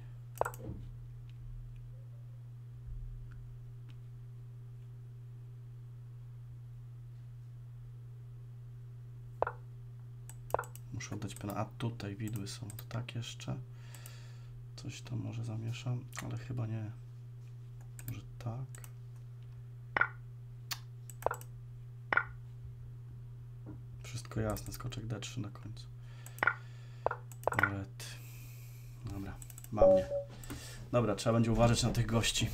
Muszę oddać piona. A tutaj widły są. To tak jeszcze. Coś tam może zamieszam, ale chyba nie. Może tak. Wszystko jasne. Skoczek D3 na końcu. Dobra, mam mnie. Dobra, trzeba będzie uważać na tych gości.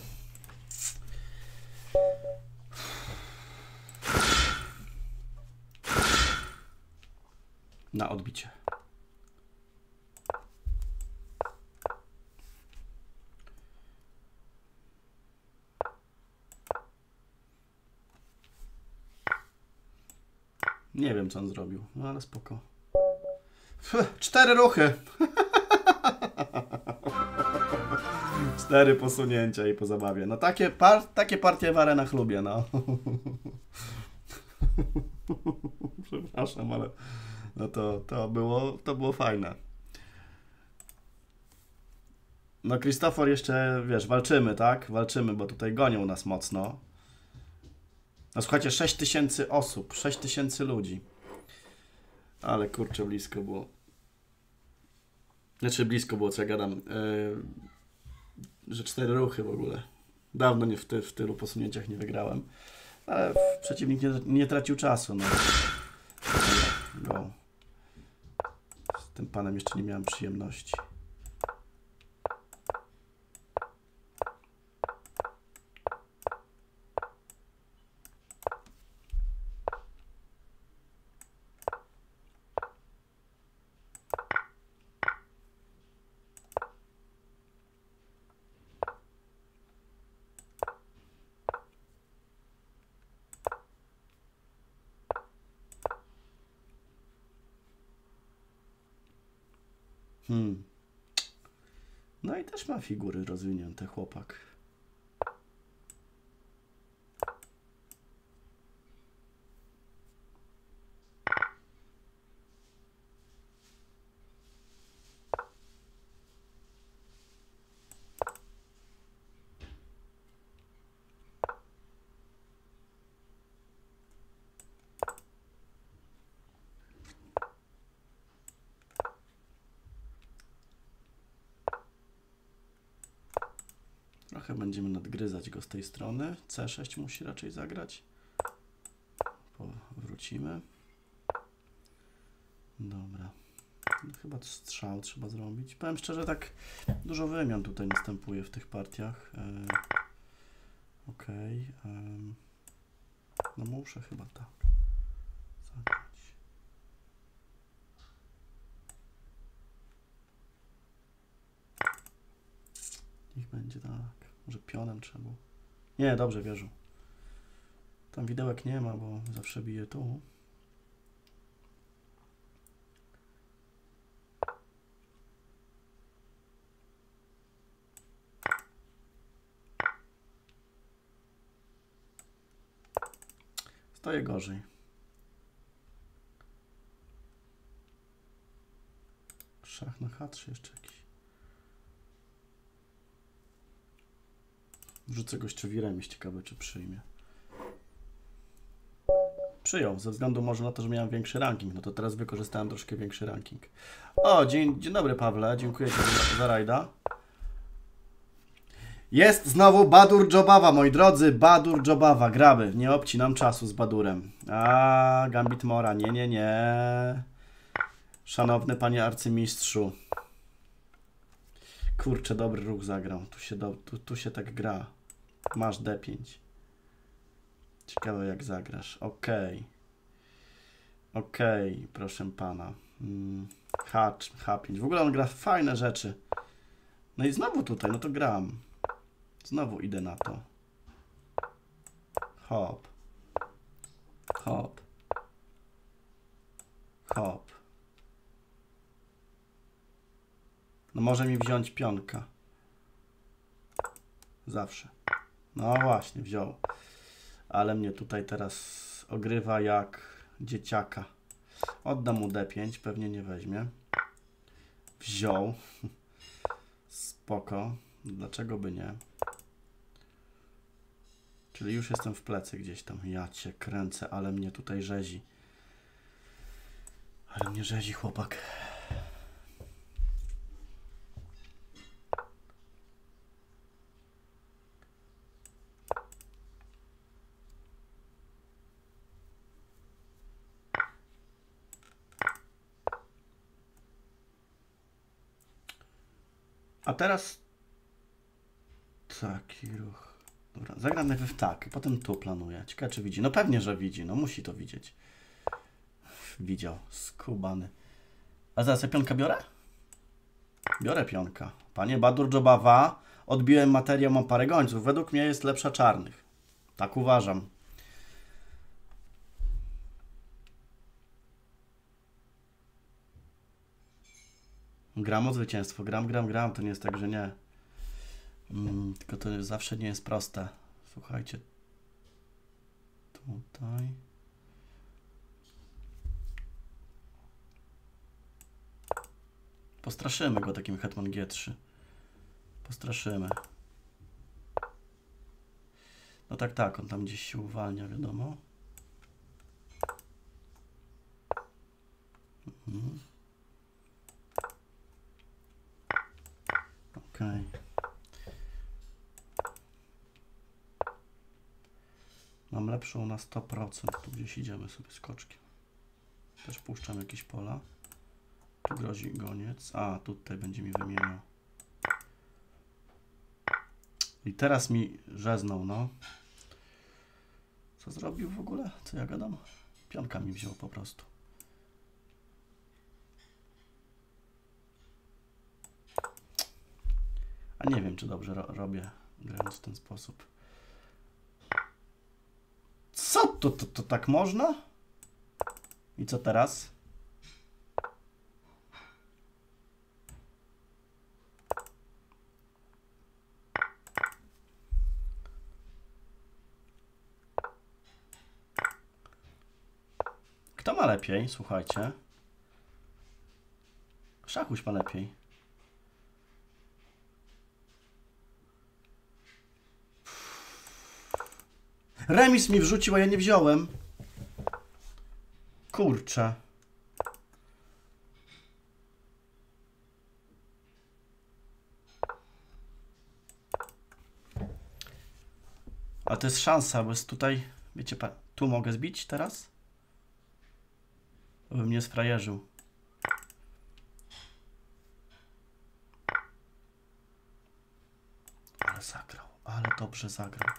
Na odbicie. Nie wiem, co on zrobił, no ale spoko. Cztery ruchy. Cztery posunięcia i po zabawie. No takie, par takie partie w arenach lubię, no. Przepraszam, ale no to, to, było, to było fajne. No Krzysztofor jeszcze, wiesz, walczymy, tak? Walczymy, bo tutaj gonią nas mocno. No słuchajcie, 6 tysięcy osób, 6 tysięcy ludzi. Ale kurczę, blisko było. Znaczy blisko było, co ja gadam. Yy, że cztery ruchy w ogóle. Dawno nie w, ty, w tylu posunięciach nie wygrałem. Ale przeciwnik nie, nie tracił czasu. No. Go. Z tym panem jeszcze nie miałem przyjemności. Hmm. No i też ma figury rozwinięte chłopak. Trochę będziemy nadgryzać go z tej strony. C6 musi raczej zagrać. Wrócimy. Dobra. Chyba strzał trzeba zrobić. Powiem szczerze, tak dużo wymian tutaj następuje w tych partiach. E, ok. no muszę chyba tak zagrać. Niech będzie tak. Może pionem trzeba. Nie, dobrze, wierzę. Tam widełek nie ma, bo zawsze bije tu. Stoję gorzej. Szach na H3 jeszcze jakiś. Rzucę gościowi remis, ciekawe czy przyjmie. Przyjął, ze względu może na to, że miałem większy ranking. No to teraz wykorzystałem troszkę większy ranking. O, dzień, dzień dobry Pawle, dziękuję Ci za, za rajda. Jest znowu Badur Jobawa, moi drodzy, Badur Jobawa, graby. Nie obcinam czasu z Badurem. A, Gambit Mora, nie, nie, nie. Szanowny panie arcymistrzu. Kurczę, dobry ruch zagrał. Tu się, do, tu, tu się tak gra. Masz D5. Ciekawe jak zagrasz. Ok. Ok, proszę pana. Hmm. H, H5. W ogóle on gra fajne rzeczy. No i znowu tutaj, no to gram. Znowu idę na to. Hop. Hop. Hop. No może mi wziąć pionka. Zawsze. No właśnie, wziął. Ale mnie tutaj teraz ogrywa jak dzieciaka. Oddam mu D5, pewnie nie weźmie. Wziął. Spoko. Dlaczego by nie? Czyli już jestem w plecy gdzieś tam. Ja cię kręcę, ale mnie tutaj rzezi. Ale mnie rzezi chłopak. A teraz taki ruch. Dobra, zagram najpierw tak, potem tu planuję. Ciekawe, czy widzi. No pewnie, że widzi. No musi to widzieć. Widział. Skubany. A zaraz ja pionka biorę? Biorę pionka. Panie Badur Dżobawa, odbiłem materiał, mam parę gońców. Według mnie jest lepsza czarnych. Tak uważam. Gram o zwycięstwo, gram, gram, gram. To nie jest tak, że nie. Mm, tylko to zawsze nie jest proste. Słuchajcie. Tutaj. Postraszymy go takim Hetman G3. Postraszymy. No tak, tak, on tam gdzieś się uwalnia, wiadomo. Okay. Mam lepszą na 100%. Tu gdzieś idziemy sobie skoczkiem. Też puszczam jakieś pola. Tu grozi goniec. A, tutaj będzie mi wymieniał. I teraz mi rzeznął, no. Co zrobił w ogóle? Co ja gadam? Pionka mi wziął po prostu. A nie wiem, czy dobrze ro robię, grając w ten sposób. Co? To, to, to tak można? I co teraz? Kto ma lepiej? Słuchajcie. Szachuś ma lepiej. Remis mi wrzucił, a ja nie wziąłem. Kurczę. A to jest szansa, bo jest tutaj, wiecie, tu mogę zbić teraz? Bym nie sfrajerzył. Ale zagrał, ale dobrze zagrał.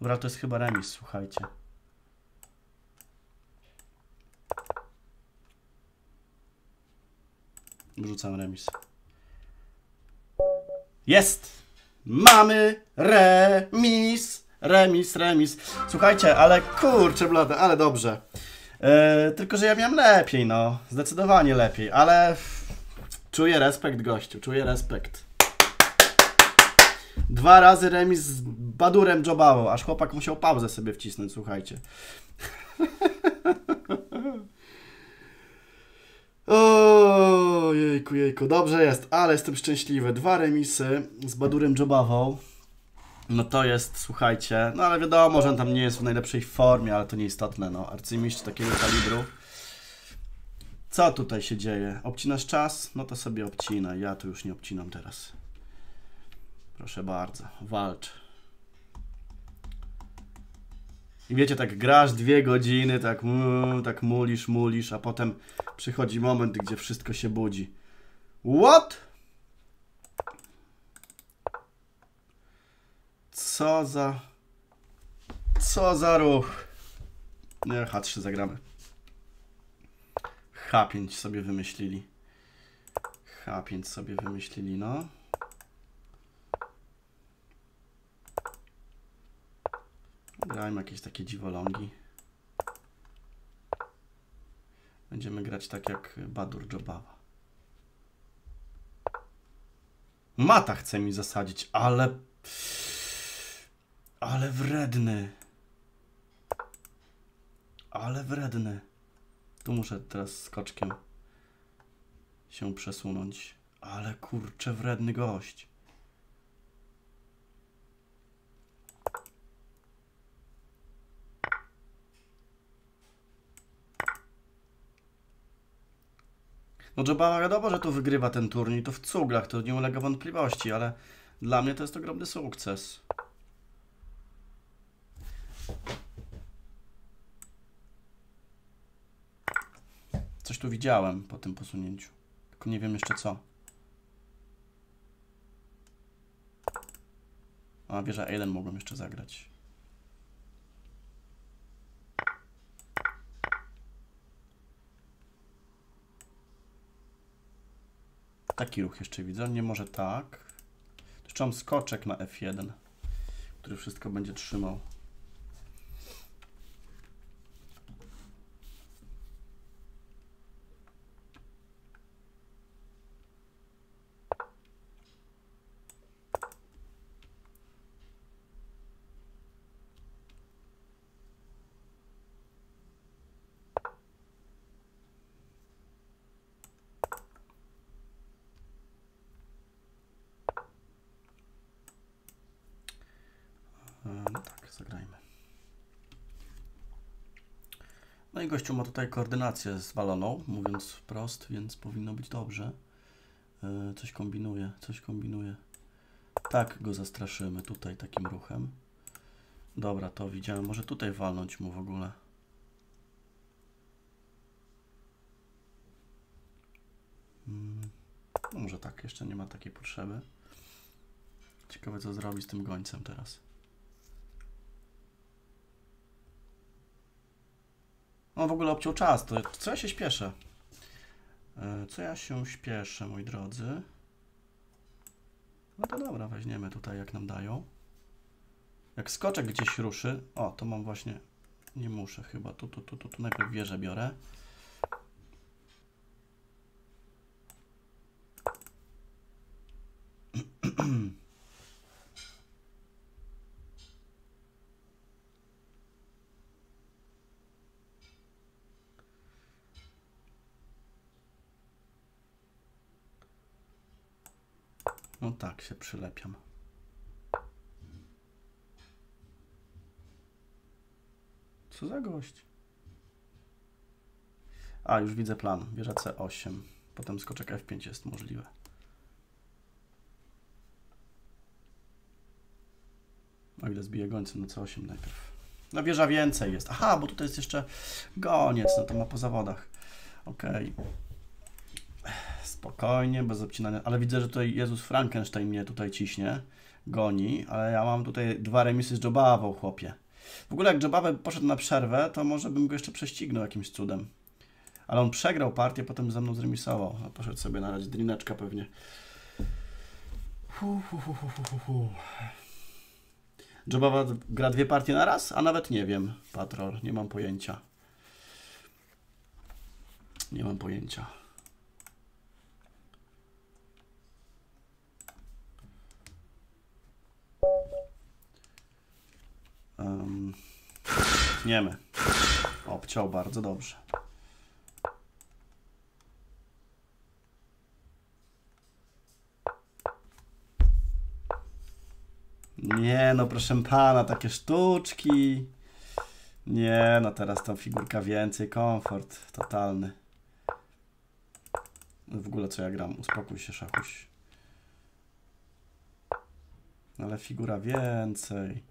Dobra, to jest chyba remis, słuchajcie. Wrzucam remis. Jest! Mamy remis! Remis, remis. Słuchajcie, ale kurczę blade, ale dobrze. E, tylko, że ja miałem lepiej, no. Zdecydowanie lepiej, ale czuję respekt, gościu, czuję respekt. Dwa razy remis Badurem Jobawą, aż chłopak musiał pauzę sobie wcisnąć, słuchajcie. O, jejku, jejku, dobrze jest, ale jestem szczęśliwy. Dwa remisy z Badurem Jobawą. No to jest, słuchajcie, no ale wiadomo, że on tam nie jest w najlepszej formie, ale to nieistotne, no. Arcymistrz takiego kalibru. Co tutaj się dzieje? Obcinasz czas? No to sobie obcinaj. Ja tu już nie obcinam teraz. Proszę bardzo, walcz. I wiecie, tak grasz dwie godziny, tak, mm, tak mulisz, mulisz, a potem przychodzi moment, gdzie wszystko się budzi. What? Co za... Co za ruch? Nie, H3 zagramy. H5 sobie wymyślili. H5 sobie wymyślili, no. Grajmy jakieś takie dziwolągi. Będziemy grać tak jak Badur Jobawa. Mata chce mi zasadzić, ale... Ale wredny. Ale wredny. Tu muszę teraz skoczkiem się przesunąć. Ale kurczę, wredny gość. No Jobawa wiadomo, że tu wygrywa ten turniej, to w cuglach, to nie ulega wątpliwości, ale dla mnie to jest ogromny sukces. Coś tu widziałem po tym posunięciu, tylko nie wiem jeszcze co. A wieża Eilen mogłem jeszcze zagrać. Taki ruch jeszcze widzę. Nie może tak. Jeszcze mam skoczek na F1, który wszystko będzie trzymał. E, No tak, zagrajmy. No i gościu ma tutaj koordynację zwaloną, mówiąc wprost, więc powinno być dobrze. E, Coś kombinuje, coś kombinuje. Tak go zastraszymy tutaj takim ruchem. Dobra, to widziałem. Może tutaj walnąć mu w ogóle. Mm, no może tak, jeszcze nie ma takiej potrzeby. Ciekawe co zrobi z tym gońcem teraz. On w ogóle obciął czas, to co ja się śpieszę? E, Co ja się śpieszę, moi drodzy? No to dobra, weźmiemy tutaj, jak nam dają. Jak skoczek gdzieś ruszy, o, to mam właśnie, nie muszę chyba, tu, tu, tu, tu, tu najpierw wieżę biorę. No tak się przylepiam. Co za gość? A, już widzę plan. Wieża C8. Potem skoczek F5 jest możliwe. O ile zbiję gońcem na C8 najpierw. No wieża więcej jest. Aha, bo tutaj jest jeszcze goniec, no to ma po zawodach. Okej. Spokojnie, bez obcinania. Ale widzę, że tutaj Jezus Frankenstein mnie tutaj ciśnie, goni, ale ja mam tutaj dwa remisy z Jobawą, chłopie. W ogóle jak Jobawe poszedł na przerwę, to może bym go jeszcze prześcignął jakimś cudem. Ale on przegrał partię, potem ze mną zremisował. A poszedł sobie na razie drineczka pewnie. Hu, hu, hu, hu, hu. Jobawa gra dwie partie na raz? A nawet nie wiem, Patrol, nie mam pojęcia. Nie mam pojęcia. Um, tniemy. Obciął bardzo dobrze. Nie no, proszę pana, takie sztuczki. Nie no, teraz ta figurka więcej, komfort totalny. W ogóle co ja gram? Uspokój się, szachuś. Ale figura więcej.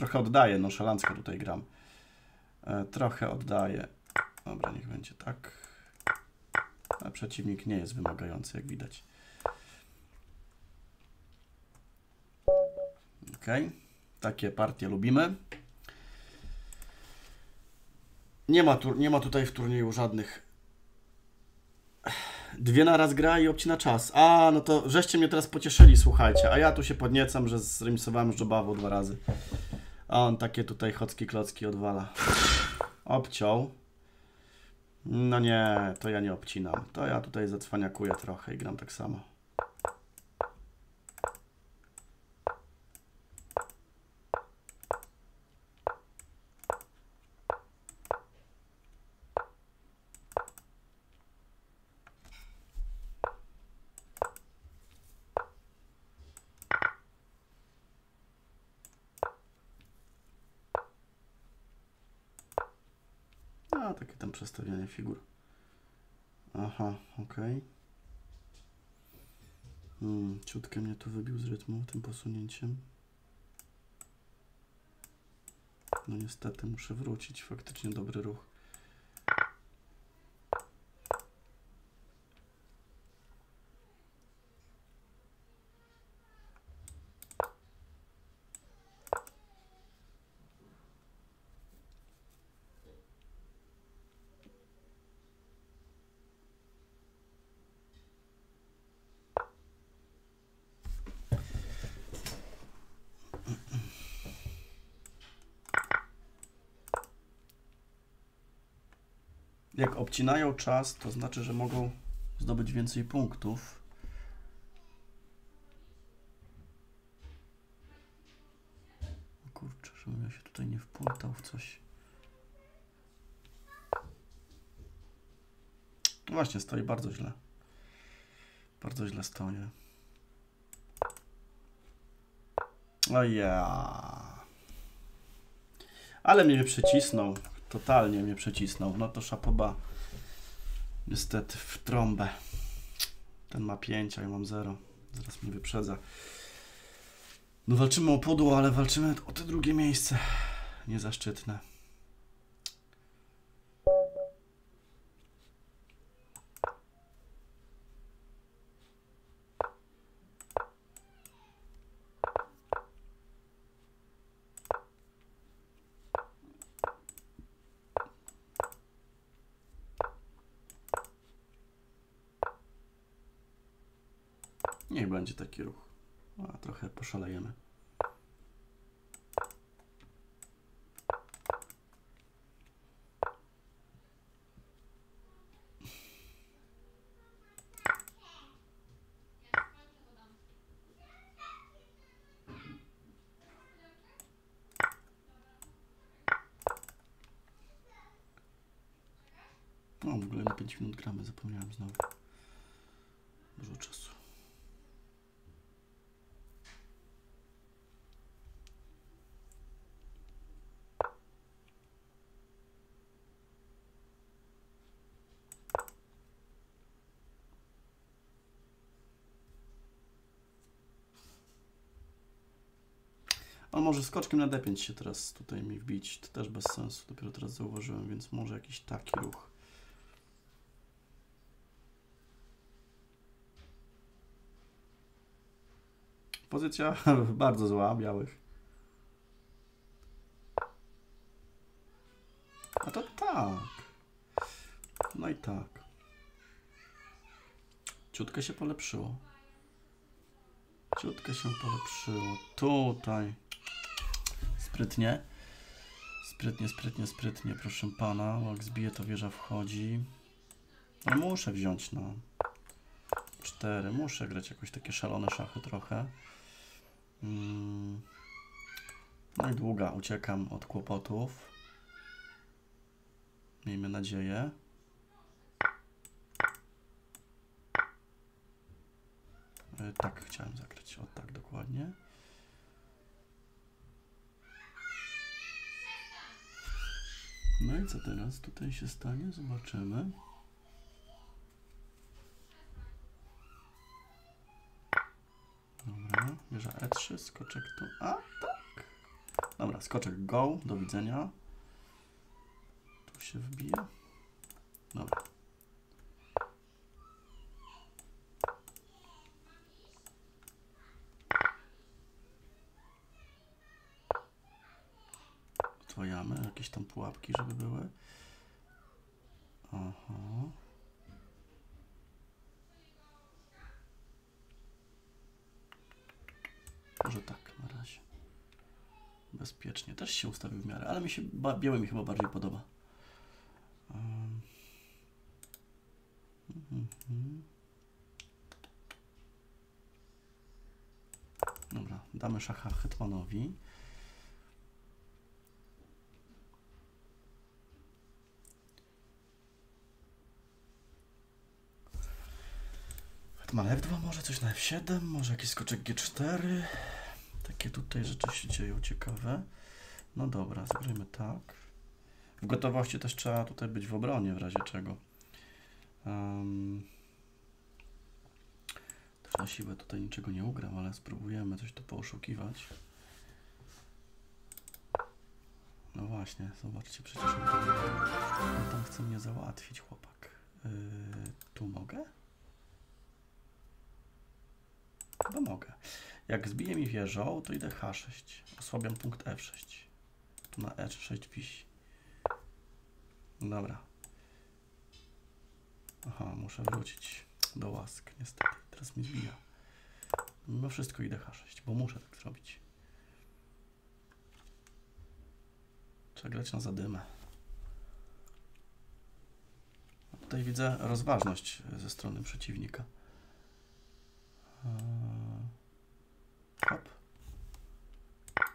Trochę oddaję, nonszalancko tutaj gram. E, trochę oddaję. Dobra, niech będzie tak. A przeciwnik nie jest wymagający, jak widać. Ok. Takie partie lubimy. Nie ma, tu, nie ma tutaj w turnieju żadnych. Dwie na raz gra i obcina czas. A, no to żeście mnie teraz pocieszyli, słuchajcie. A ja tu się podniecam, że zremisowałem Jobawą dwa razy. A on takie tutaj chocki klocki odwala. Obciął. No nie, to ja nie obcinam. To ja tutaj zacwaniakuję trochę i gram tak samo. A, takie tam przestawianie figur. Aha, okej. Hmm, ciutkę mnie tu wybił z rytmu tym posunięciem. No niestety muszę wrócić. Faktycznie dobry ruch. Jak obcinają czas, to znaczy, że mogą zdobyć więcej punktów. Kurczę, żebym ja się tutaj nie wplątał w coś. No Właśnie, stoi bardzo źle. Bardzo źle stoję. O ja. Ale mnie przycisnął. Totalnie mnie przycisnął. No to szapoba. Niestety w trąbę. Ten ma 5, a ja mam 0. Zaraz mnie wyprzedza. No walczymy o pudło, ale walczymy o te drugie miejsce. Niezaszczytne. Niech będzie taki ruch. A, trochę poszalejemy. No, w ogóle na 5 minut gramy, zapomniałem znowu. Dużo czasu. A może skoczkiem na D5 się teraz tutaj mi wbić, to też bez sensu, dopiero teraz zauważyłem, więc może jakiś taki ruch. Pozycja bardzo zła, białych. A to tak. No i tak. Ciutkę się polepszyło. Ciutkę się polepszyło. Tutaj. Sprytnie. Sprytnie, sprytnie, sprytnie, proszę pana. Jak zbije, to wieża wchodzi. No muszę wziąć, no. Cztery. Muszę grać jakoś takie szalone szachy trochę. Mm. No i. Uciekam od kłopotów. Miejmy nadzieję. E, Tak chciałem zagrać. O tak dokładnie. No i co teraz tutaj się stanie? Zobaczymy. Dobra, wieża E3, skoczek tu. A, tak. Dobra, skoczek go, do widzenia. Tu się wbije. Dobra. Jakieś tam pułapki, żeby były. Aha. Może tak na razie. Bezpiecznie. Też się ustawił w miarę, ale mi się biały mi chyba bardziej podoba. Um. Mhm. Dobra, damy szacha hetmanowi. Hetman F2 może coś na F7, może jakiś skoczek G4. Takie tutaj rzeczy się dzieją ciekawe. No dobra, zagrajmy tak. W gotowości też trzeba tutaj być w obronie w razie czego. Um, też na siłę tutaj niczego nie ugram, ale spróbujemy coś tu pooszukiwać. No właśnie, zobaczcie, przecież tam, on tam chce mnie załatwić, chłopak. Yy, tu mogę? Chyba mogę. Jak zbije mi wieżą, to idę H6. Osłabiam punkt F6. Tu na E6 wisi. Dobra. Aha, muszę wrócić do łask, niestety. Teraz mi zbija. Mimo wszystko idę H6, bo muszę tak zrobić. Trzeba grać na zadymę. Tutaj widzę rozważność ze strony przeciwnika. Hop.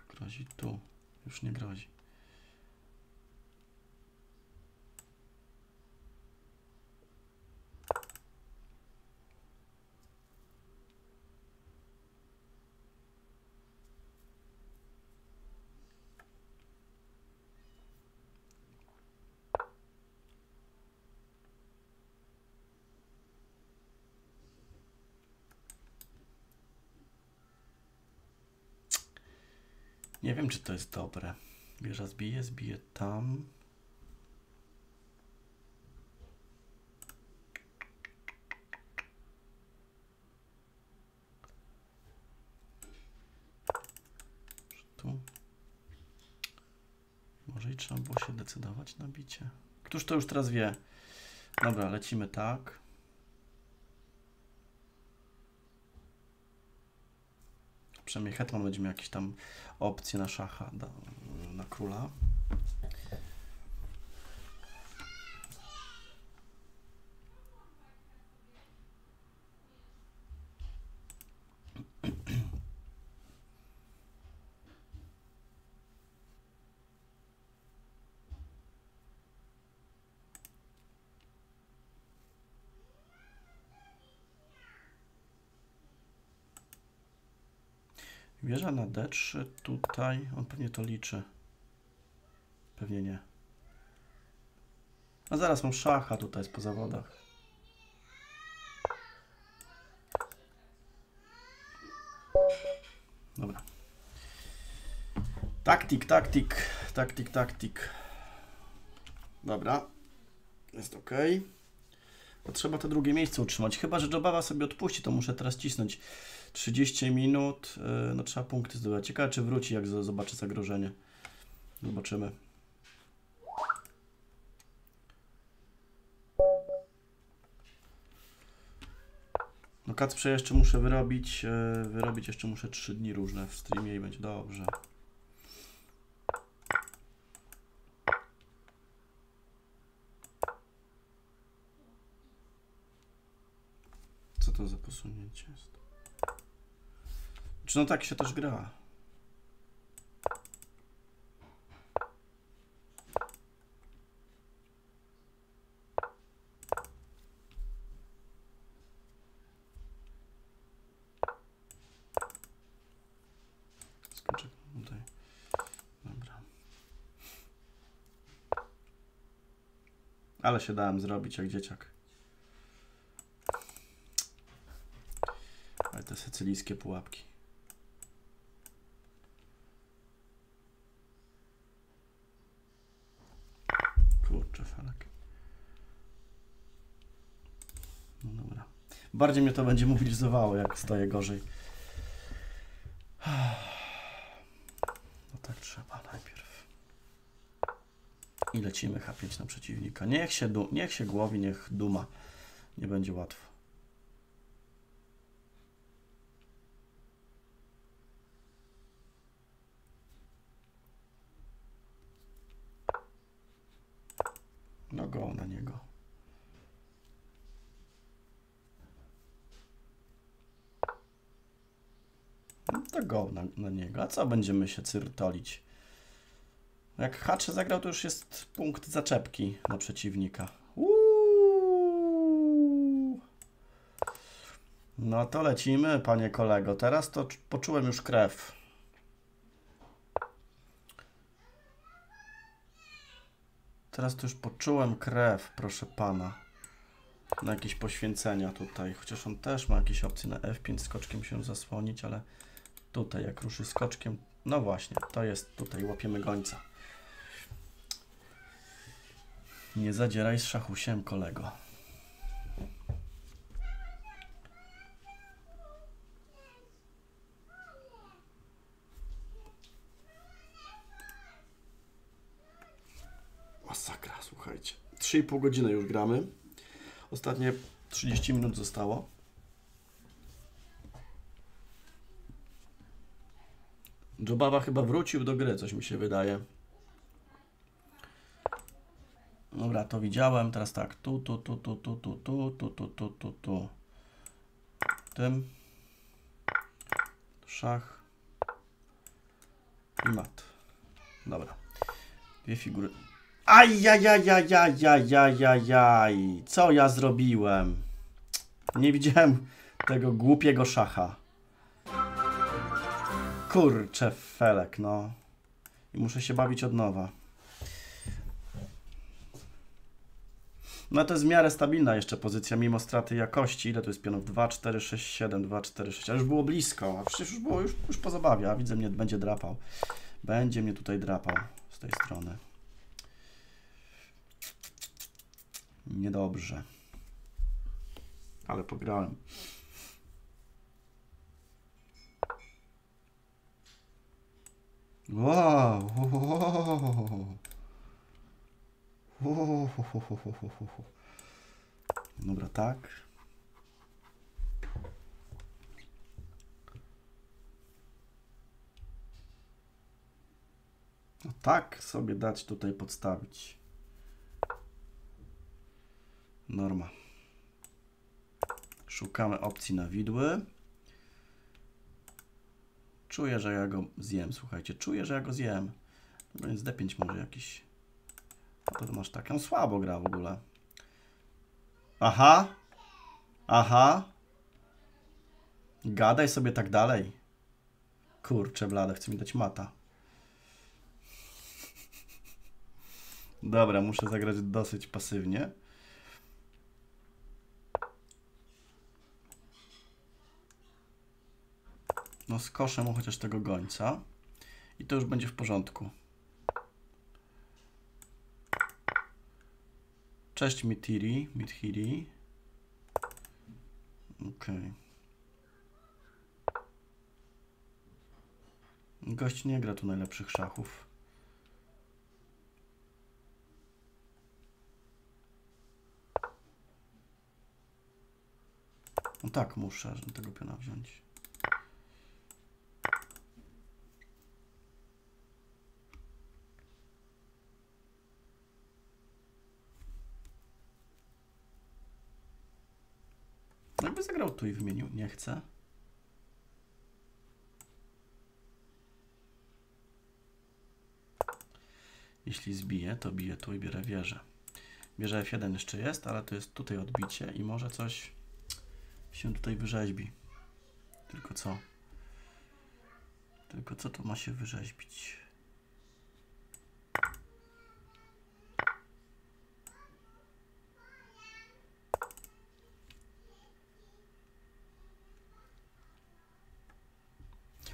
Grozi tu. Już nie grozi. Wiem, czy to jest dobre. Wieża zbije, zbije tam. Tu. Może i trzeba było się decydować na bicie. Któż to już teraz wie? Dobra, lecimy tak. Przynajmniej hetman będzie miał jakieś tam opcje na szacha, na króla. Wieża na D3 tutaj, on pewnie to liczy. Pewnie nie. A zaraz mam szacha tutaj jest po zawodach. Dobra. Taktik, taktik, taktik, taktik. Dobra. Jest ok. Bo trzeba to drugie miejsce utrzymać. Chyba, że Jobawa sobie odpuści, to muszę teraz cisnąć 30 minut. Yy, no trzeba punkty zdobywać. Ciekawe, czy wróci, jak zobaczy zagrożenie. Zobaczymy. No Kacprze jeszcze muszę wyrobić, yy, wyrobić jeszcze muszę 3 dni różne w streamie i będzie dobrze. Co to za posunięcie jest? Czy no tak się też gra? Ale się dałem zrobić jak dzieciak. Ale te sycylijskie pułapki. Kurczę, felek. No dobra. Bardziej mnie to będzie mobilizowało, jak stoję gorzej. No tak trzeba najpierw. I lecimy H5 na przeciwnika. Niech się, niech się głowi, niech duma. Nie będzie łatwo. No go na niego. No to go na, niego. A co będziemy się cyrtolić? Jak Hacze zagrał, to już jest punkt zaczepki na przeciwnika. No to lecimy, panie kolego. Teraz to cz- poczułem już krew. Teraz to już poczułem krew, proszę pana. Na jakieś poświęcenia tutaj. Chociaż on też ma jakieś opcje na F5 skoczkiem się zasłonić, ale tutaj jak ruszy skoczkiem. No właśnie, to jest tutaj, łapiemy gońca. Nie zadzieraj z szachusiem, kolego. Masakra, słuchajcie. 3,5 godziny już gramy. Ostatnie 30 minut zostało. Jobawa chyba wrócił do gry, coś mi się wydaje. Dobra, to widziałem. Teraz tak, tu, tu, tu, tu, tu, tu, tu, tu, tu, tu, tu, tu. Tym. Szach. I mat. Dobra. Dwie figury. Ajajajajajajajajaj. Co ja zrobiłem? Nie widziałem tego głupiego szacha. Kurczę, felek, no. I muszę się bawić od nowa. No to jest w miarę stabilna jeszcze pozycja, mimo straty jakości. Ile tu jest pionów? 2, 4, 6, 7, 2, 4, 6. A już było blisko, a przecież już było już, już po zabawie, a widzę mnie będzie drapał. Będzie mnie tutaj drapał z tej strony. Niedobrze. Ale pograłem. Wow. Dobra, tak. No tak sobie dać tutaj podstawić. Norma. Szukamy opcji na widły. Czuję, że ja go zjem, słuchajcie. Czuję, że ja go zjem. No więc D5 może jakiś. To masz tak. On słabo gra w ogóle. Aha. Aha. Gadaj sobie tak dalej. Kurczę, blade, chce mi dać mata. Dobra, muszę zagrać dosyć pasywnie. No skoszę mu chociaż tego gońca. I to już będzie w porządku. Cześć Mitiri, Mithiri. Okej. Gość nie gra tu najlepszych szachów. No tak, muszę tego piona wziąć. Tu i wymienił. Nie chcę. Jeśli zbije, to bije tu i bierę wieżę. Wieża F1 jeszcze jest, ale to jest tutaj odbicie i może coś się tutaj wyrzeźbi. Tylko co? Tylko co to ma się wyrzeźbić?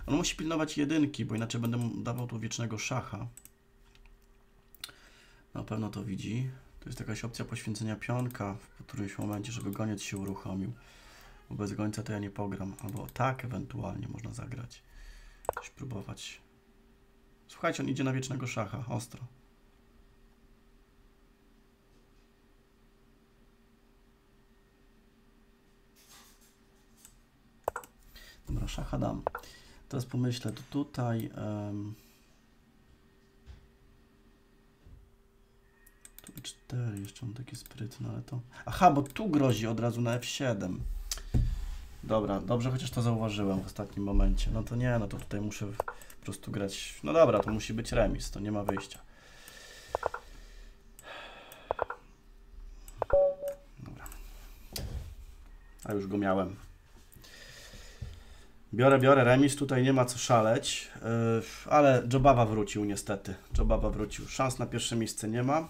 On musi pilnować jedynki, bo inaczej będę dawał tu wiecznego szacha. Na pewno to widzi. To jest jakaś opcja poświęcenia pionka w którymś momencie, żeby goniec się uruchomił. Bo bez gońca to ja nie pogram. Albo tak ewentualnie można zagrać. Coś próbować. Słuchajcie, on idzie na wiecznego szacha. Ostro. Dobra, szacha dam. Teraz pomyślę, to tutaj... Um, tu 4, jeszcze on taki sprytny, ale to... Aha, bo tu grozi od razu na F7. Dobra, dobrze, chociaż to zauważyłem w ostatnim momencie. No to nie, no to tutaj muszę po prostu grać... No dobra, to musi być remis, to nie ma wyjścia. Dobra. A już go miałem. Biorę, biorę remis, tutaj nie ma co szaleć, yy, ale Jobawa wrócił niestety. Jobawa wrócił. Szans na pierwsze miejsce nie ma.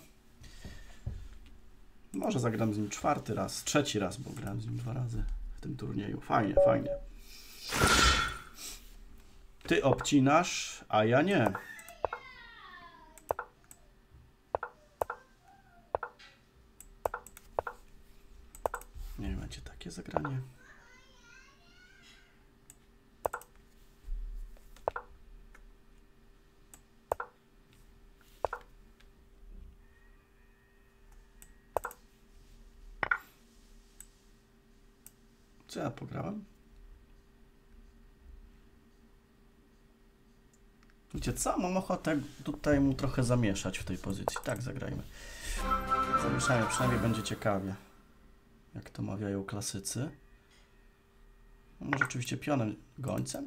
Może zagram z nim czwarty raz, trzeci raz, bo grałem z nim dwa razy w tym turnieju. Fajnie, fajnie. Ty obcinasz, a ja nie. Nie będzie takie zagranie. Ja pograłem? Wiecie co? Mam ochotę tutaj mu trochę zamieszać w tej pozycji. Tak, zagrajmy. Zamieszajmy, przynajmniej będzie ciekawie. Jak to mawiają klasycy. No, może oczywiście pionem gońcem?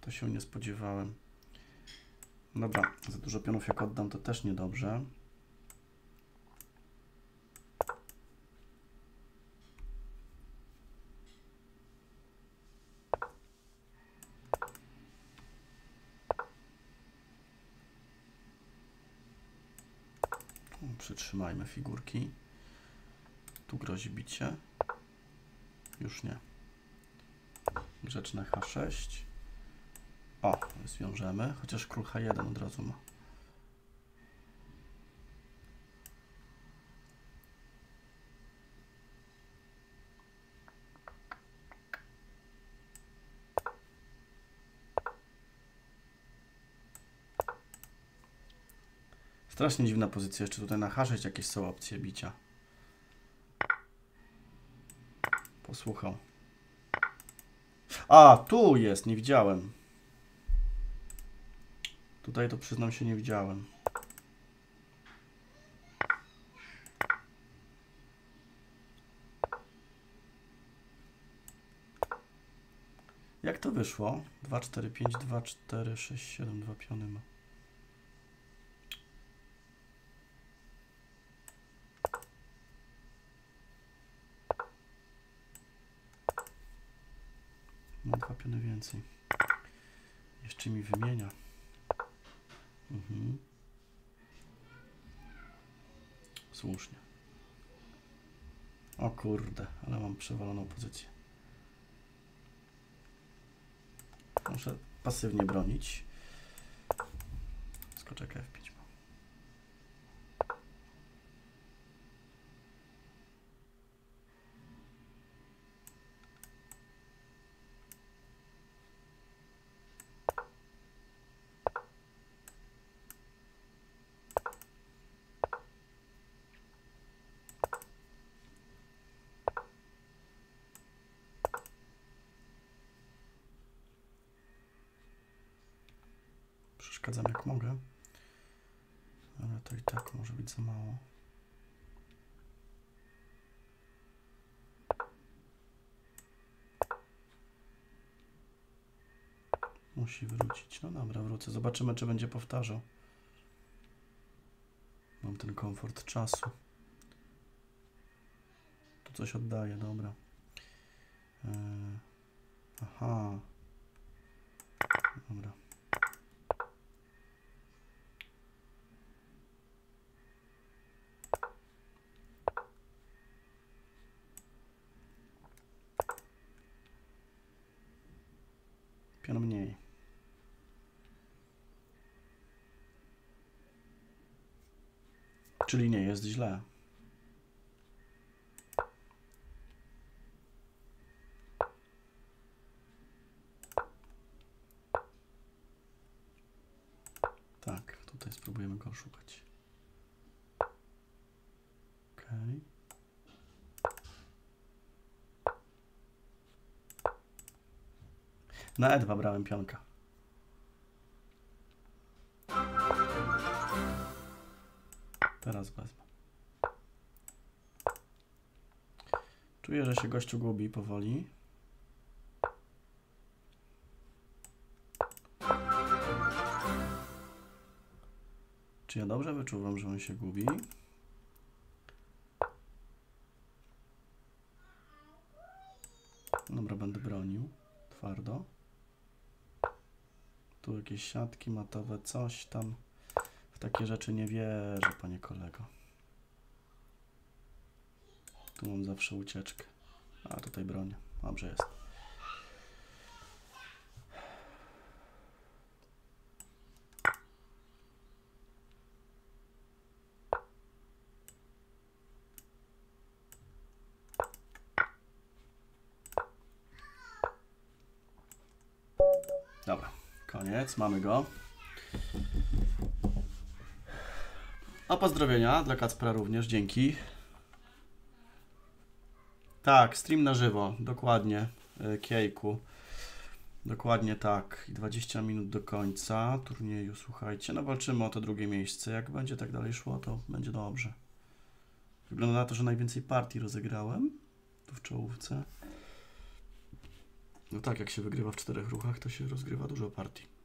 To się nie spodziewałem. Dobra, za dużo pionów jak oddam to też niedobrze. Przytrzymajmy figurki. Tu grozi bicie. Już nie. Grzeczne H6. O, zwiążemy, chociaż król H1 od razu ma. Strasznie dziwna pozycja. Jeszcze tutaj na H6 jakieś są opcje bicia. Posłuchał. A, tu jest, nie widziałem. Tutaj to przyznam się nie widziałem. Jak to wyszło? 2, 4, 5, 2, 4, 6, 7, 2 piony ma dwa piony więcej. Jeszcze mi wymienia. Mhm. Słusznie. O kurde, ale mam przewaloną pozycję. Muszę pasywnie bronić. Skoczek F5 mam. Przeszkadzam jak mogę. Ale to i tak może być za mało. Musi wrócić. No dobra, wrócę. Zobaczymy, czy będzie powtarzał. Mam ten komfort czasu. Tu coś oddaje, dobra. Yy, aha. Dobra. Pion mniej. Czyli nie jest źle. Tak, tutaj spróbujemy go szukać. Okej. Na E2 brałem pionka. Teraz wezmę. Czuję, że się gościu gubi powoli. Czy ja dobrze wyczuwam, że on się gubi? Dobra, będę bronił. Twardo. Tu jakieś siatki matowe, coś tam. Takie rzeczy nie wierzę, panie kolego. Tu mam zawsze ucieczkę. A tutaj bronię. Dobrze jest. Dobra, koniec, mamy go. A pozdrowienia dla Kacpra również, dzięki. Tak, stream na żywo, dokładnie, y, Kiejku. Dokładnie tak. I 20 minut do końca turnieju, słuchajcie. No walczymy o to drugie miejsce. Jak będzie tak dalej szło, to będzie dobrze. Wygląda na to, że najwięcej partii rozegrałem tu w czołówce. No tak, jak się wygrywa w czterech ruchach, to się rozgrywa dużo partii.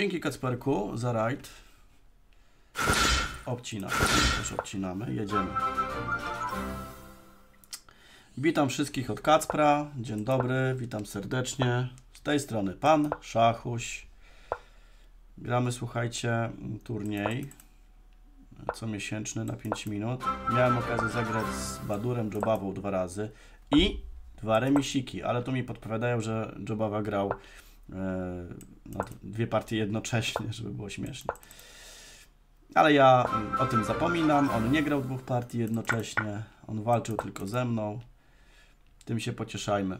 Dzięki Kacperku za rajd. Obcinamy, też obcinamy, jedziemy. Witam wszystkich od Kacpra. Dzień dobry, witam serdecznie. Z tej strony pan Szachuś. Gramy, słuchajcie, turniej comiesięczny na 5 minut. Miałem okazję zagrać z Badurem Jobawą dwa razy i Dwa remisiki, ale tu mi podpowiadają, że Jobawa grał no, dwie partie jednocześnie, żeby było śmiesznie. Ale ja mm, o tym zapominam. On nie grał dwóch partii jednocześnie. On walczył tylko ze mną. Tym się pocieszajmy.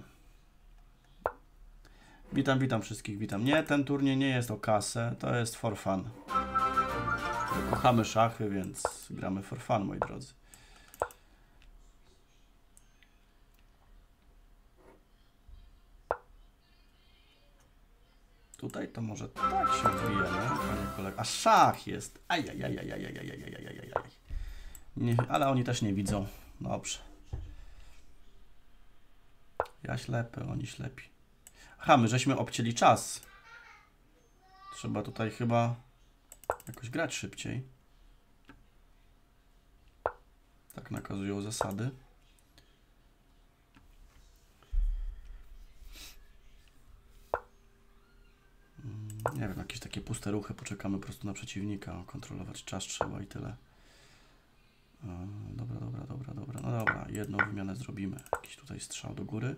Witam, witam wszystkich, witam. Nie, ten turniej nie jest o kasę, to jest for fun. Kochamy szachy, więc gramy for fun, moi drodzy. Tutaj to może tak się wbijemy, panie kolego. A szach jest. Ajajajajajajajajajajajajaj. Nie, ale oni też nie widzą. Dobrze. Ja ślepy, oni ślepi. Aha, my żeśmy obcięli czas. Trzeba tutaj chyba jakoś grać szybciej. Tak nakazują zasady. Nie wiem, jakieś takie puste ruchy, poczekamy po prostu na przeciwnika, kontrolować czas trzeba i tyle. E, Dobra, dobra, dobra, dobra. No dobra, jedną wymianę zrobimy. Jakiś tutaj strzał do góry.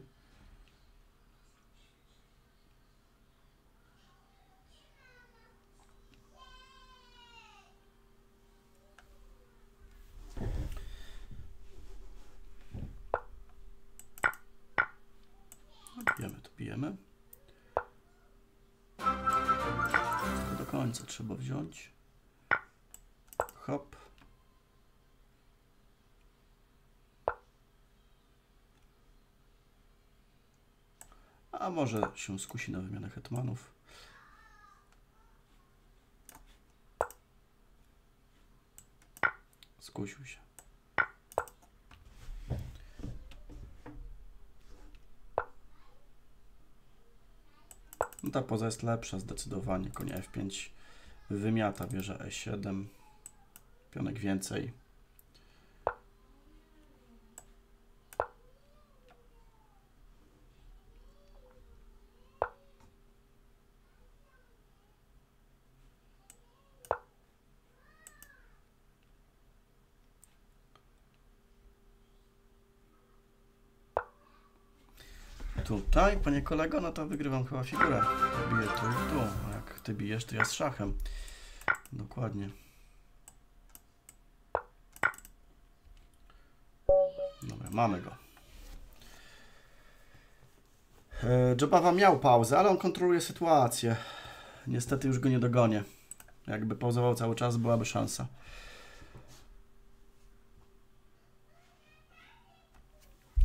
Bijemy, to bijemy. Końca trzeba wziąć. Hop. A może się skusi na wymianę hetmanów. Skusił się. No ta poza jest lepsza zdecydowanie. Konia F5 wymiata wieża E7. Pionek więcej. Tutaj, panie kolego, no to wygrywam chyba figurę. Biję tu i tu. A jak ty bijesz, to ja z szachem. Dokładnie. Dobra, mamy go. E, Jobawa miał pauzę, ale on kontroluje sytuację. Niestety już go nie dogonię. Jakby pauzował cały czas, byłaby szansa.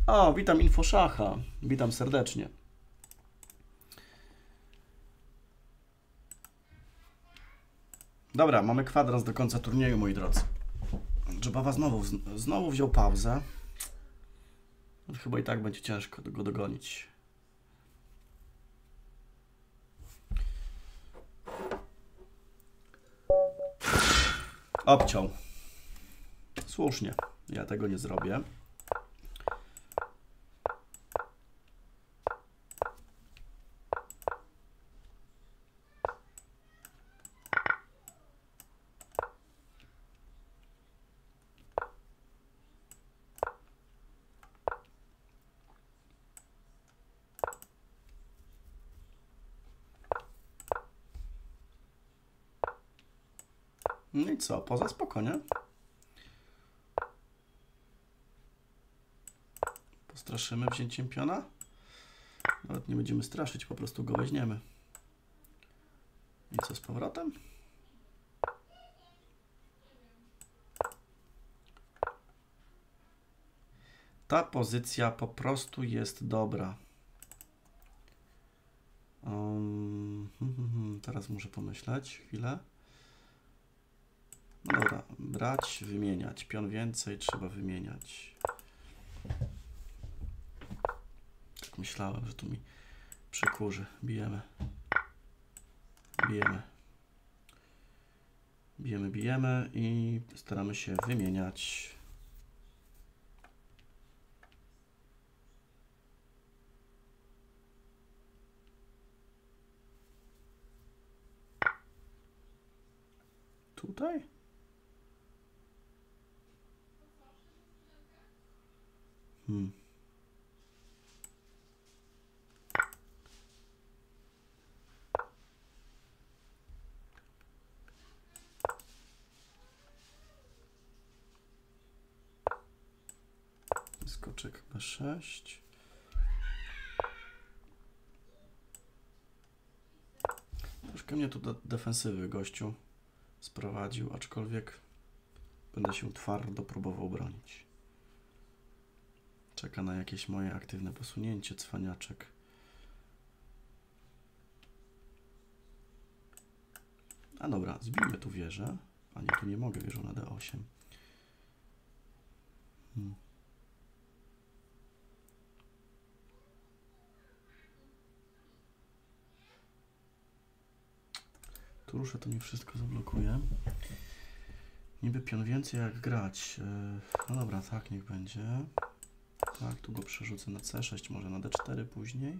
O, witam Infoszacha. Witam serdecznie. Dobra, mamy kwadrans do końca turnieju, moi drodzy. Jobawa znowu, znowu wziął pauzę. Chyba i tak będzie ciężko go dogonić. Obciął. Słusznie. Ja tego nie zrobię. No i co? Poza spokojnie. Postraszymy wzięciem piona? Nawet nie będziemy straszyć, po prostu go weźmiemy. I co z powrotem? Ta pozycja po prostu jest dobra. Um, hmm, hmm, hmm, teraz muszę pomyśleć chwilę. Dobra, brać, wymieniać. Pion więcej trzeba wymieniać. Tak myślałem, że tu mi przykurzy. Bijemy. Bijemy. Bijemy, bijemy i staramy się wymieniać. Tutaj? Hmm. Skoczek na sześć. Troszkę mnie tu do defensywy gościu sprowadził, aczkolwiek będę się twardo próbował bronić. Czeka na jakieś moje aktywne posunięcie, cwaniaczek. A dobra, zbijmy tu wieżę. A nie, tu nie mogę wieżą na D8. Hmm. Tu ruszę, to mi wszystko zablokuje. Niby pion więcej jak grać. E, No dobra, tak niech będzie. Tak, tu go przerzucę na C6, może na D4 później.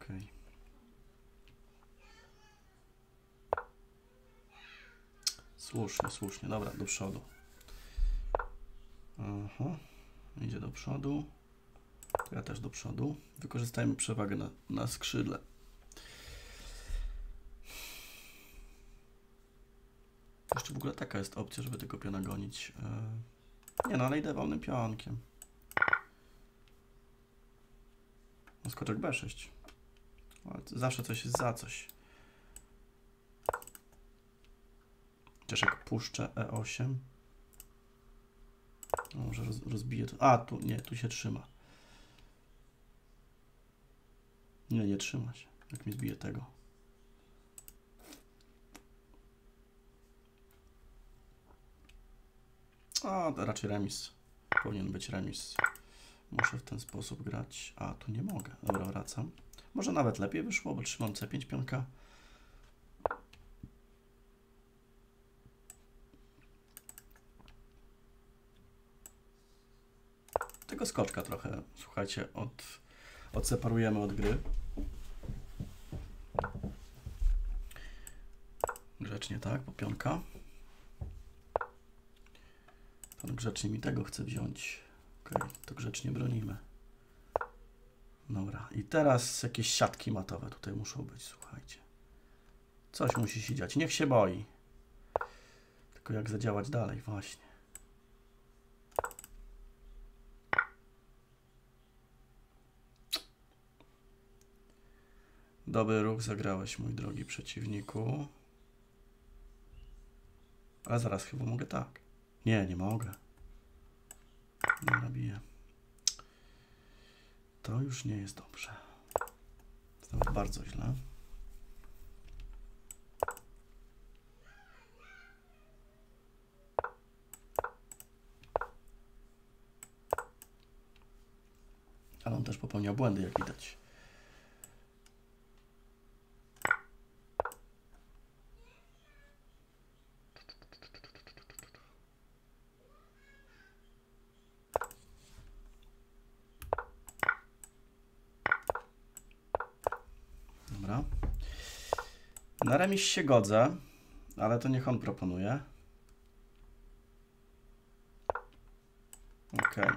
Okej. Słusznie, słusznie. Dobra, do przodu. Aha. Idzie do przodu. Ja też do przodu. Wykorzystajmy przewagę na, na skrzydle. Jeszcze w ogóle taka jest opcja, żeby tego piona gonić. E, Nie no, ale idę wolnym pionkiem. No, skoczek B6. Ale to zawsze coś jest za coś. Jak puszczę E8. No, może roz, rozbiję to. A, tu nie, tu się trzyma. Nie, nie trzyma się. Jak mi zbije tego. A, raczej remis. Powinien być remis. Muszę w ten sposób grać. A, tu nie mogę. Dobra, wracam. Może nawet lepiej wyszło, bo trzymam C5 pionka. Tego skoczka trochę, słuchajcie, od, odseparujemy od gry. Grzecznie, tak, po pionka. Pan grzecznie mi tego chce wziąć. Okej, to grzecznie bronimy. Dobra, i teraz jakieś siatki matowe tutaj muszą być, słuchajcie. Coś musi się dziać. Niech się boi. Tylko jak zadziałać dalej, właśnie. Dobry ruch zagrałeś, mój drogi przeciwniku. Ale zaraz chyba mogę tak. Nie, nie mogę. Nie nabiję. To już nie jest dobrze. Nawet bardzo źle. Ale on też popełnia błędy, jak widać. Dobra. Na remis się godzę, ale to niech on proponuje. Okej.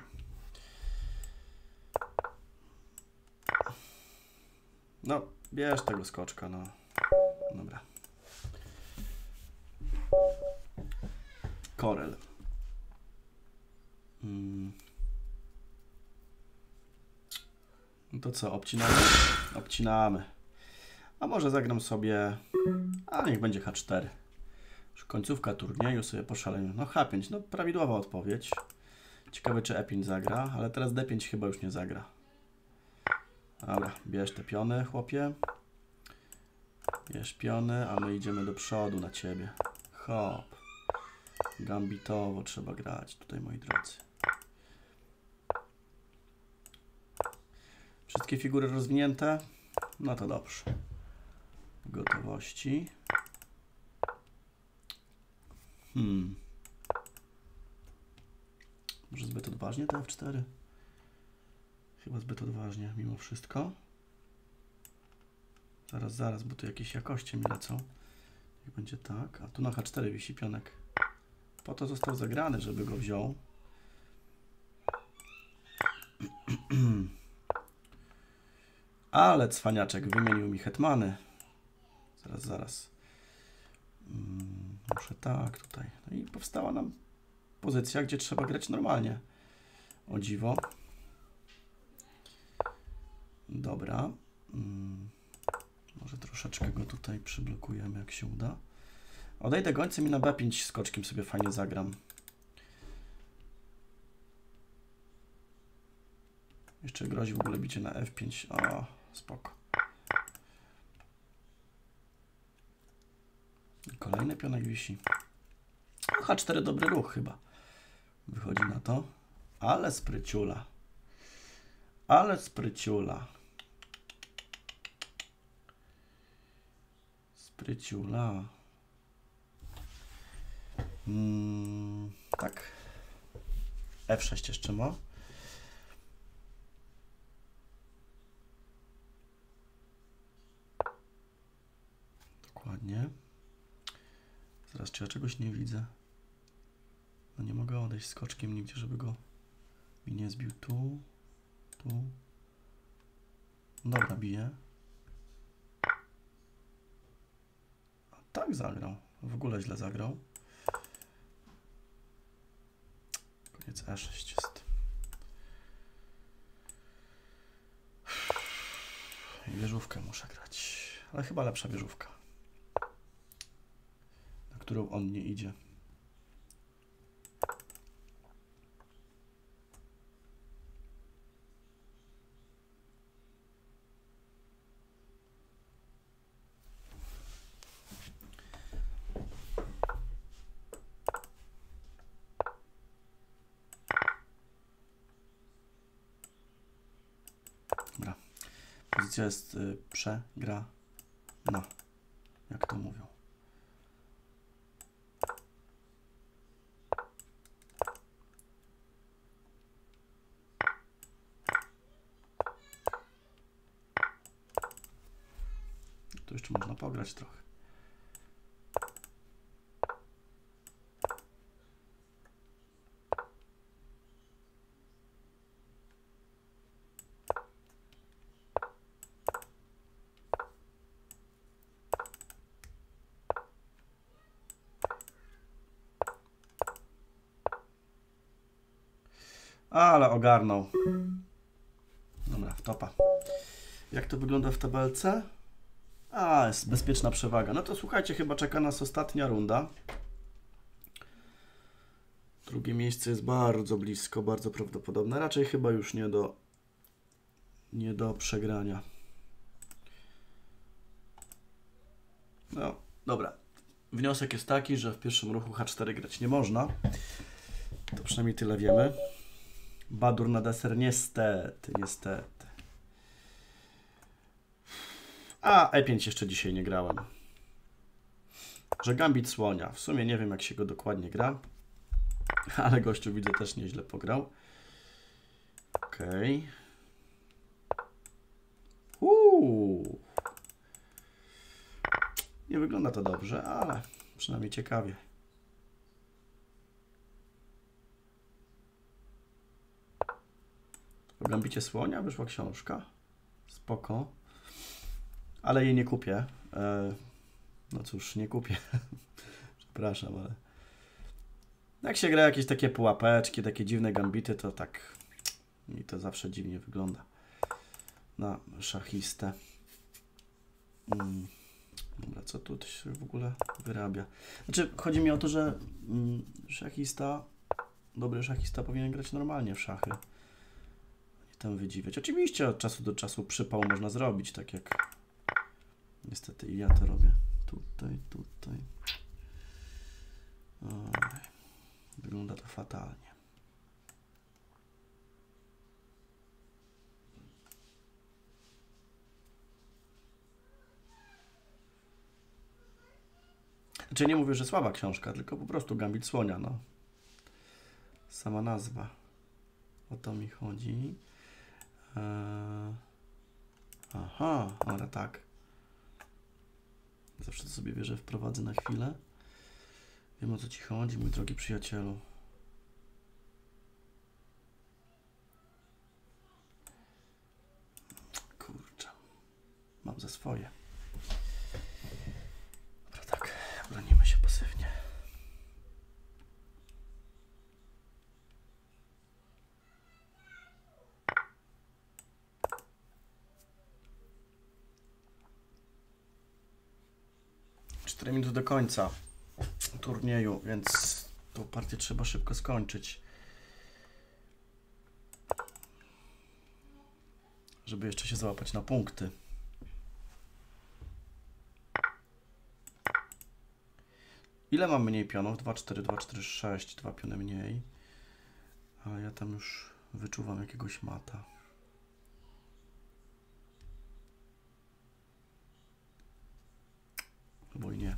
No, bierz tego skoczka, no. Dobra. Korel. Mm. No to co, obcinamy? Obcinamy. A może zagram sobie... A niech będzie H4. Już końcówka turnieju sobie poszalejmy. No H5, no prawidłowa odpowiedź. Ciekawe czy E5 zagra, ale teraz D5 chyba już nie zagra. Dobra, bierz te piony, chłopie. Bierz piony, a my idziemy do przodu na ciebie. Hop. Gambitowo trzeba grać tutaj, moi drodzy. Wszystkie figury rozwinięte? No to dobrze. Gotowości. Hmm. Może zbyt odważnie te F4? Chyba zbyt odważnie, mimo wszystko. Zaraz, zaraz, bo tu jakieś jakości mi lecą. Niech będzie tak. A tu na H4 wisi pionek. Po to został zagrany, żeby go wziął. Ale cwaniaczek wymienił mi hetmany. Zaraz, zaraz. Mm, Muszę tak tutaj. No i powstała nam pozycja, gdzie trzeba grać normalnie. O dziwo. Dobra. Mm. Może troszeczkę go tutaj przyblokujemy, jak się uda. Odejdę gońcem i na B5 skoczkiem sobie fajnie zagram. Jeszcze grozi w ogóle bicie na F5. O, spoko. Kolejny pionek wisi. H4 dobry ruch chyba. Wychodzi na to. Ale spryciula. Ale spryciula. Spryciula. Mm, tak. F6 jeszcze ma. Dokładnie. Zaraz, czy ja czegoś nie widzę? No nie mogę odejść skoczkiem nigdzie, żeby go mi nie zbił. Tu, tu. Dobra, bije. A tak zagrał. W ogóle źle zagrał. Koniec E6 jest. I wieżówkę muszę grać. Ale chyba lepsza wieżówka. Którą on nie idzie. Dobra. Pozycja jest y, przegrana. Jak to mówią. Tu jeszcze można pograć trochę. Ale ogarnął. Dobra, w topa. Jak to wygląda w tabelce? A, jest bezpieczna przewaga. No to słuchajcie, chyba czeka nas ostatnia runda. Drugie miejsce jest bardzo blisko, bardzo prawdopodobne. Raczej chyba już nie do nie do przegrania. No, dobra. Wniosek jest taki, że w pierwszym ruchu H4 grać nie można. To przynajmniej tyle wiemy. Badur na deser, niestety, niestety. A, E5 jeszcze dzisiaj nie grałem. Że Gambit Słonia. W sumie nie wiem, jak się go dokładnie gra. Ale gościu widzę też nieźle pograł. Okej. Okay. Uuu. Nie wygląda to dobrze, ale przynajmniej ciekawie. O Gambicie Słonia wyszła książka. Spoko. Ale jej nie kupię. E, no cóż, nie kupię. Przepraszam, ale... Jak się gra jakieś takie pułapeczki, takie dziwne gambity, to tak... Mi to zawsze dziwnie wygląda. Na szachistę. Mm. Dobra, co tu się w ogóle wyrabia? Znaczy, chodzi mi o to, że mm, szachista, dobry szachista powinien grać normalnie w szachy. Nie tam wydziwiać. Oczywiście od czasu do czasu przypał można zrobić, tak jak niestety ja to robię. Tutaj, tutaj. Oj, wygląda to fatalnie. Znaczy nie mówię, że słaba książka, tylko po prostu Gambit Słonia, no. Sama nazwa. O to mi chodzi. Eee... Aha, ale tak. Zawsze to sobie wierzę, wprowadzę na chwilę. Wiem o co Ci chodzi, mój drogi przyjacielu. Kurczę. Mam za swoje. Dobra, tak. Bronimy się pasywnie. 4 minuty do końca turnieju, więc tą partię trzeba szybko skończyć. Żeby jeszcze się załapać na punkty. Ile mam mniej pionów? 2, 4, 2, 4, 6, 2 piony mniej. Ale ja tam już wyczuwam jakiegoś mata. Albo i nie.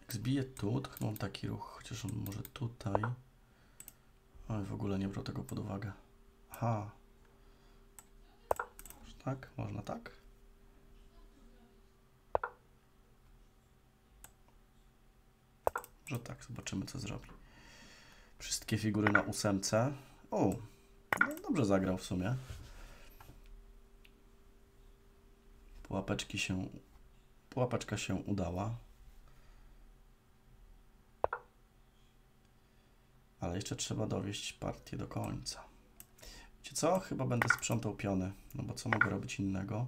Jak zbiję tu, to chyba mam taki ruch, chociaż on może tutaj. Ale w ogóle nie brał tego pod uwagę. Aha. Tak? Można tak? Może tak, zobaczymy co zrobi. Wszystkie figury na ósemce. O, no dobrze zagrał w sumie. Pułapeczki się, pułapeczka się udała. Ale jeszcze trzeba dowieść partię do końca. Wiecie co? Chyba będę sprzątał piony. No bo co mogę robić innego?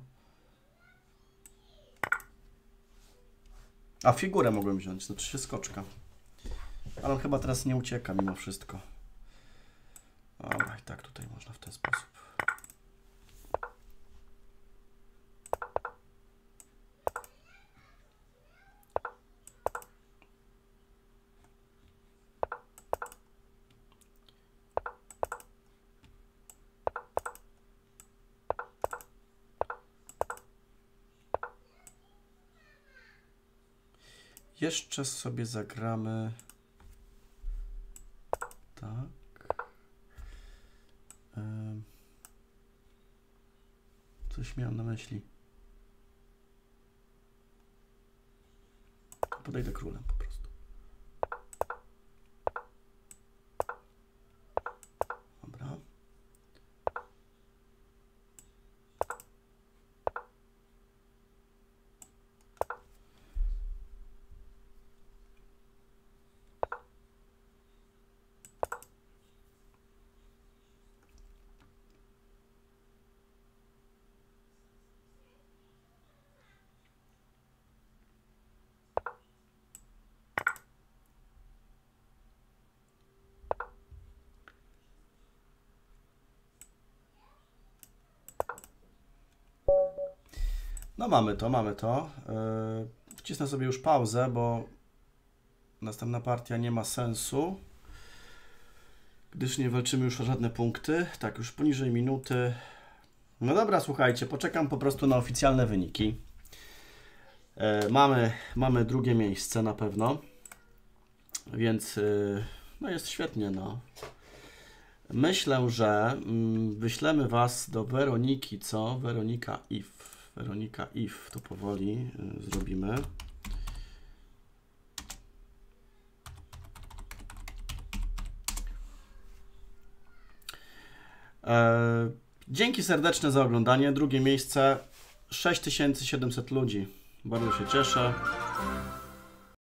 A figurę mogłem wziąć, znaczy się skoczka. Ale on chyba teraz nie ucieka mimo wszystko. Dobra, i tak tutaj można w ten sposób. Jeszcze sobie zagramy. Tak. Em. Coś miałem na myśli. Podejdę królem po prostu. Dobra. No mamy to, mamy to. Yy, Wcisnę sobie już pauzę, bo następna partia nie ma sensu, gdyż nie walczymy już o żadne punkty. Tak, już poniżej minuty. No dobra, słuchajcie, poczekam po prostu na oficjalne wyniki. Yy, Mamy, mamy drugie miejsce na pewno, więc yy, no jest świetnie, no. Myślę, że mm, wyślemy Was do Weroniki, co? Weronika If. Weronika If, to powoli y, zrobimy. E, dzięki serdeczne za oglądanie. Drugie miejsce 6700 ludzi. Bardzo się cieszę.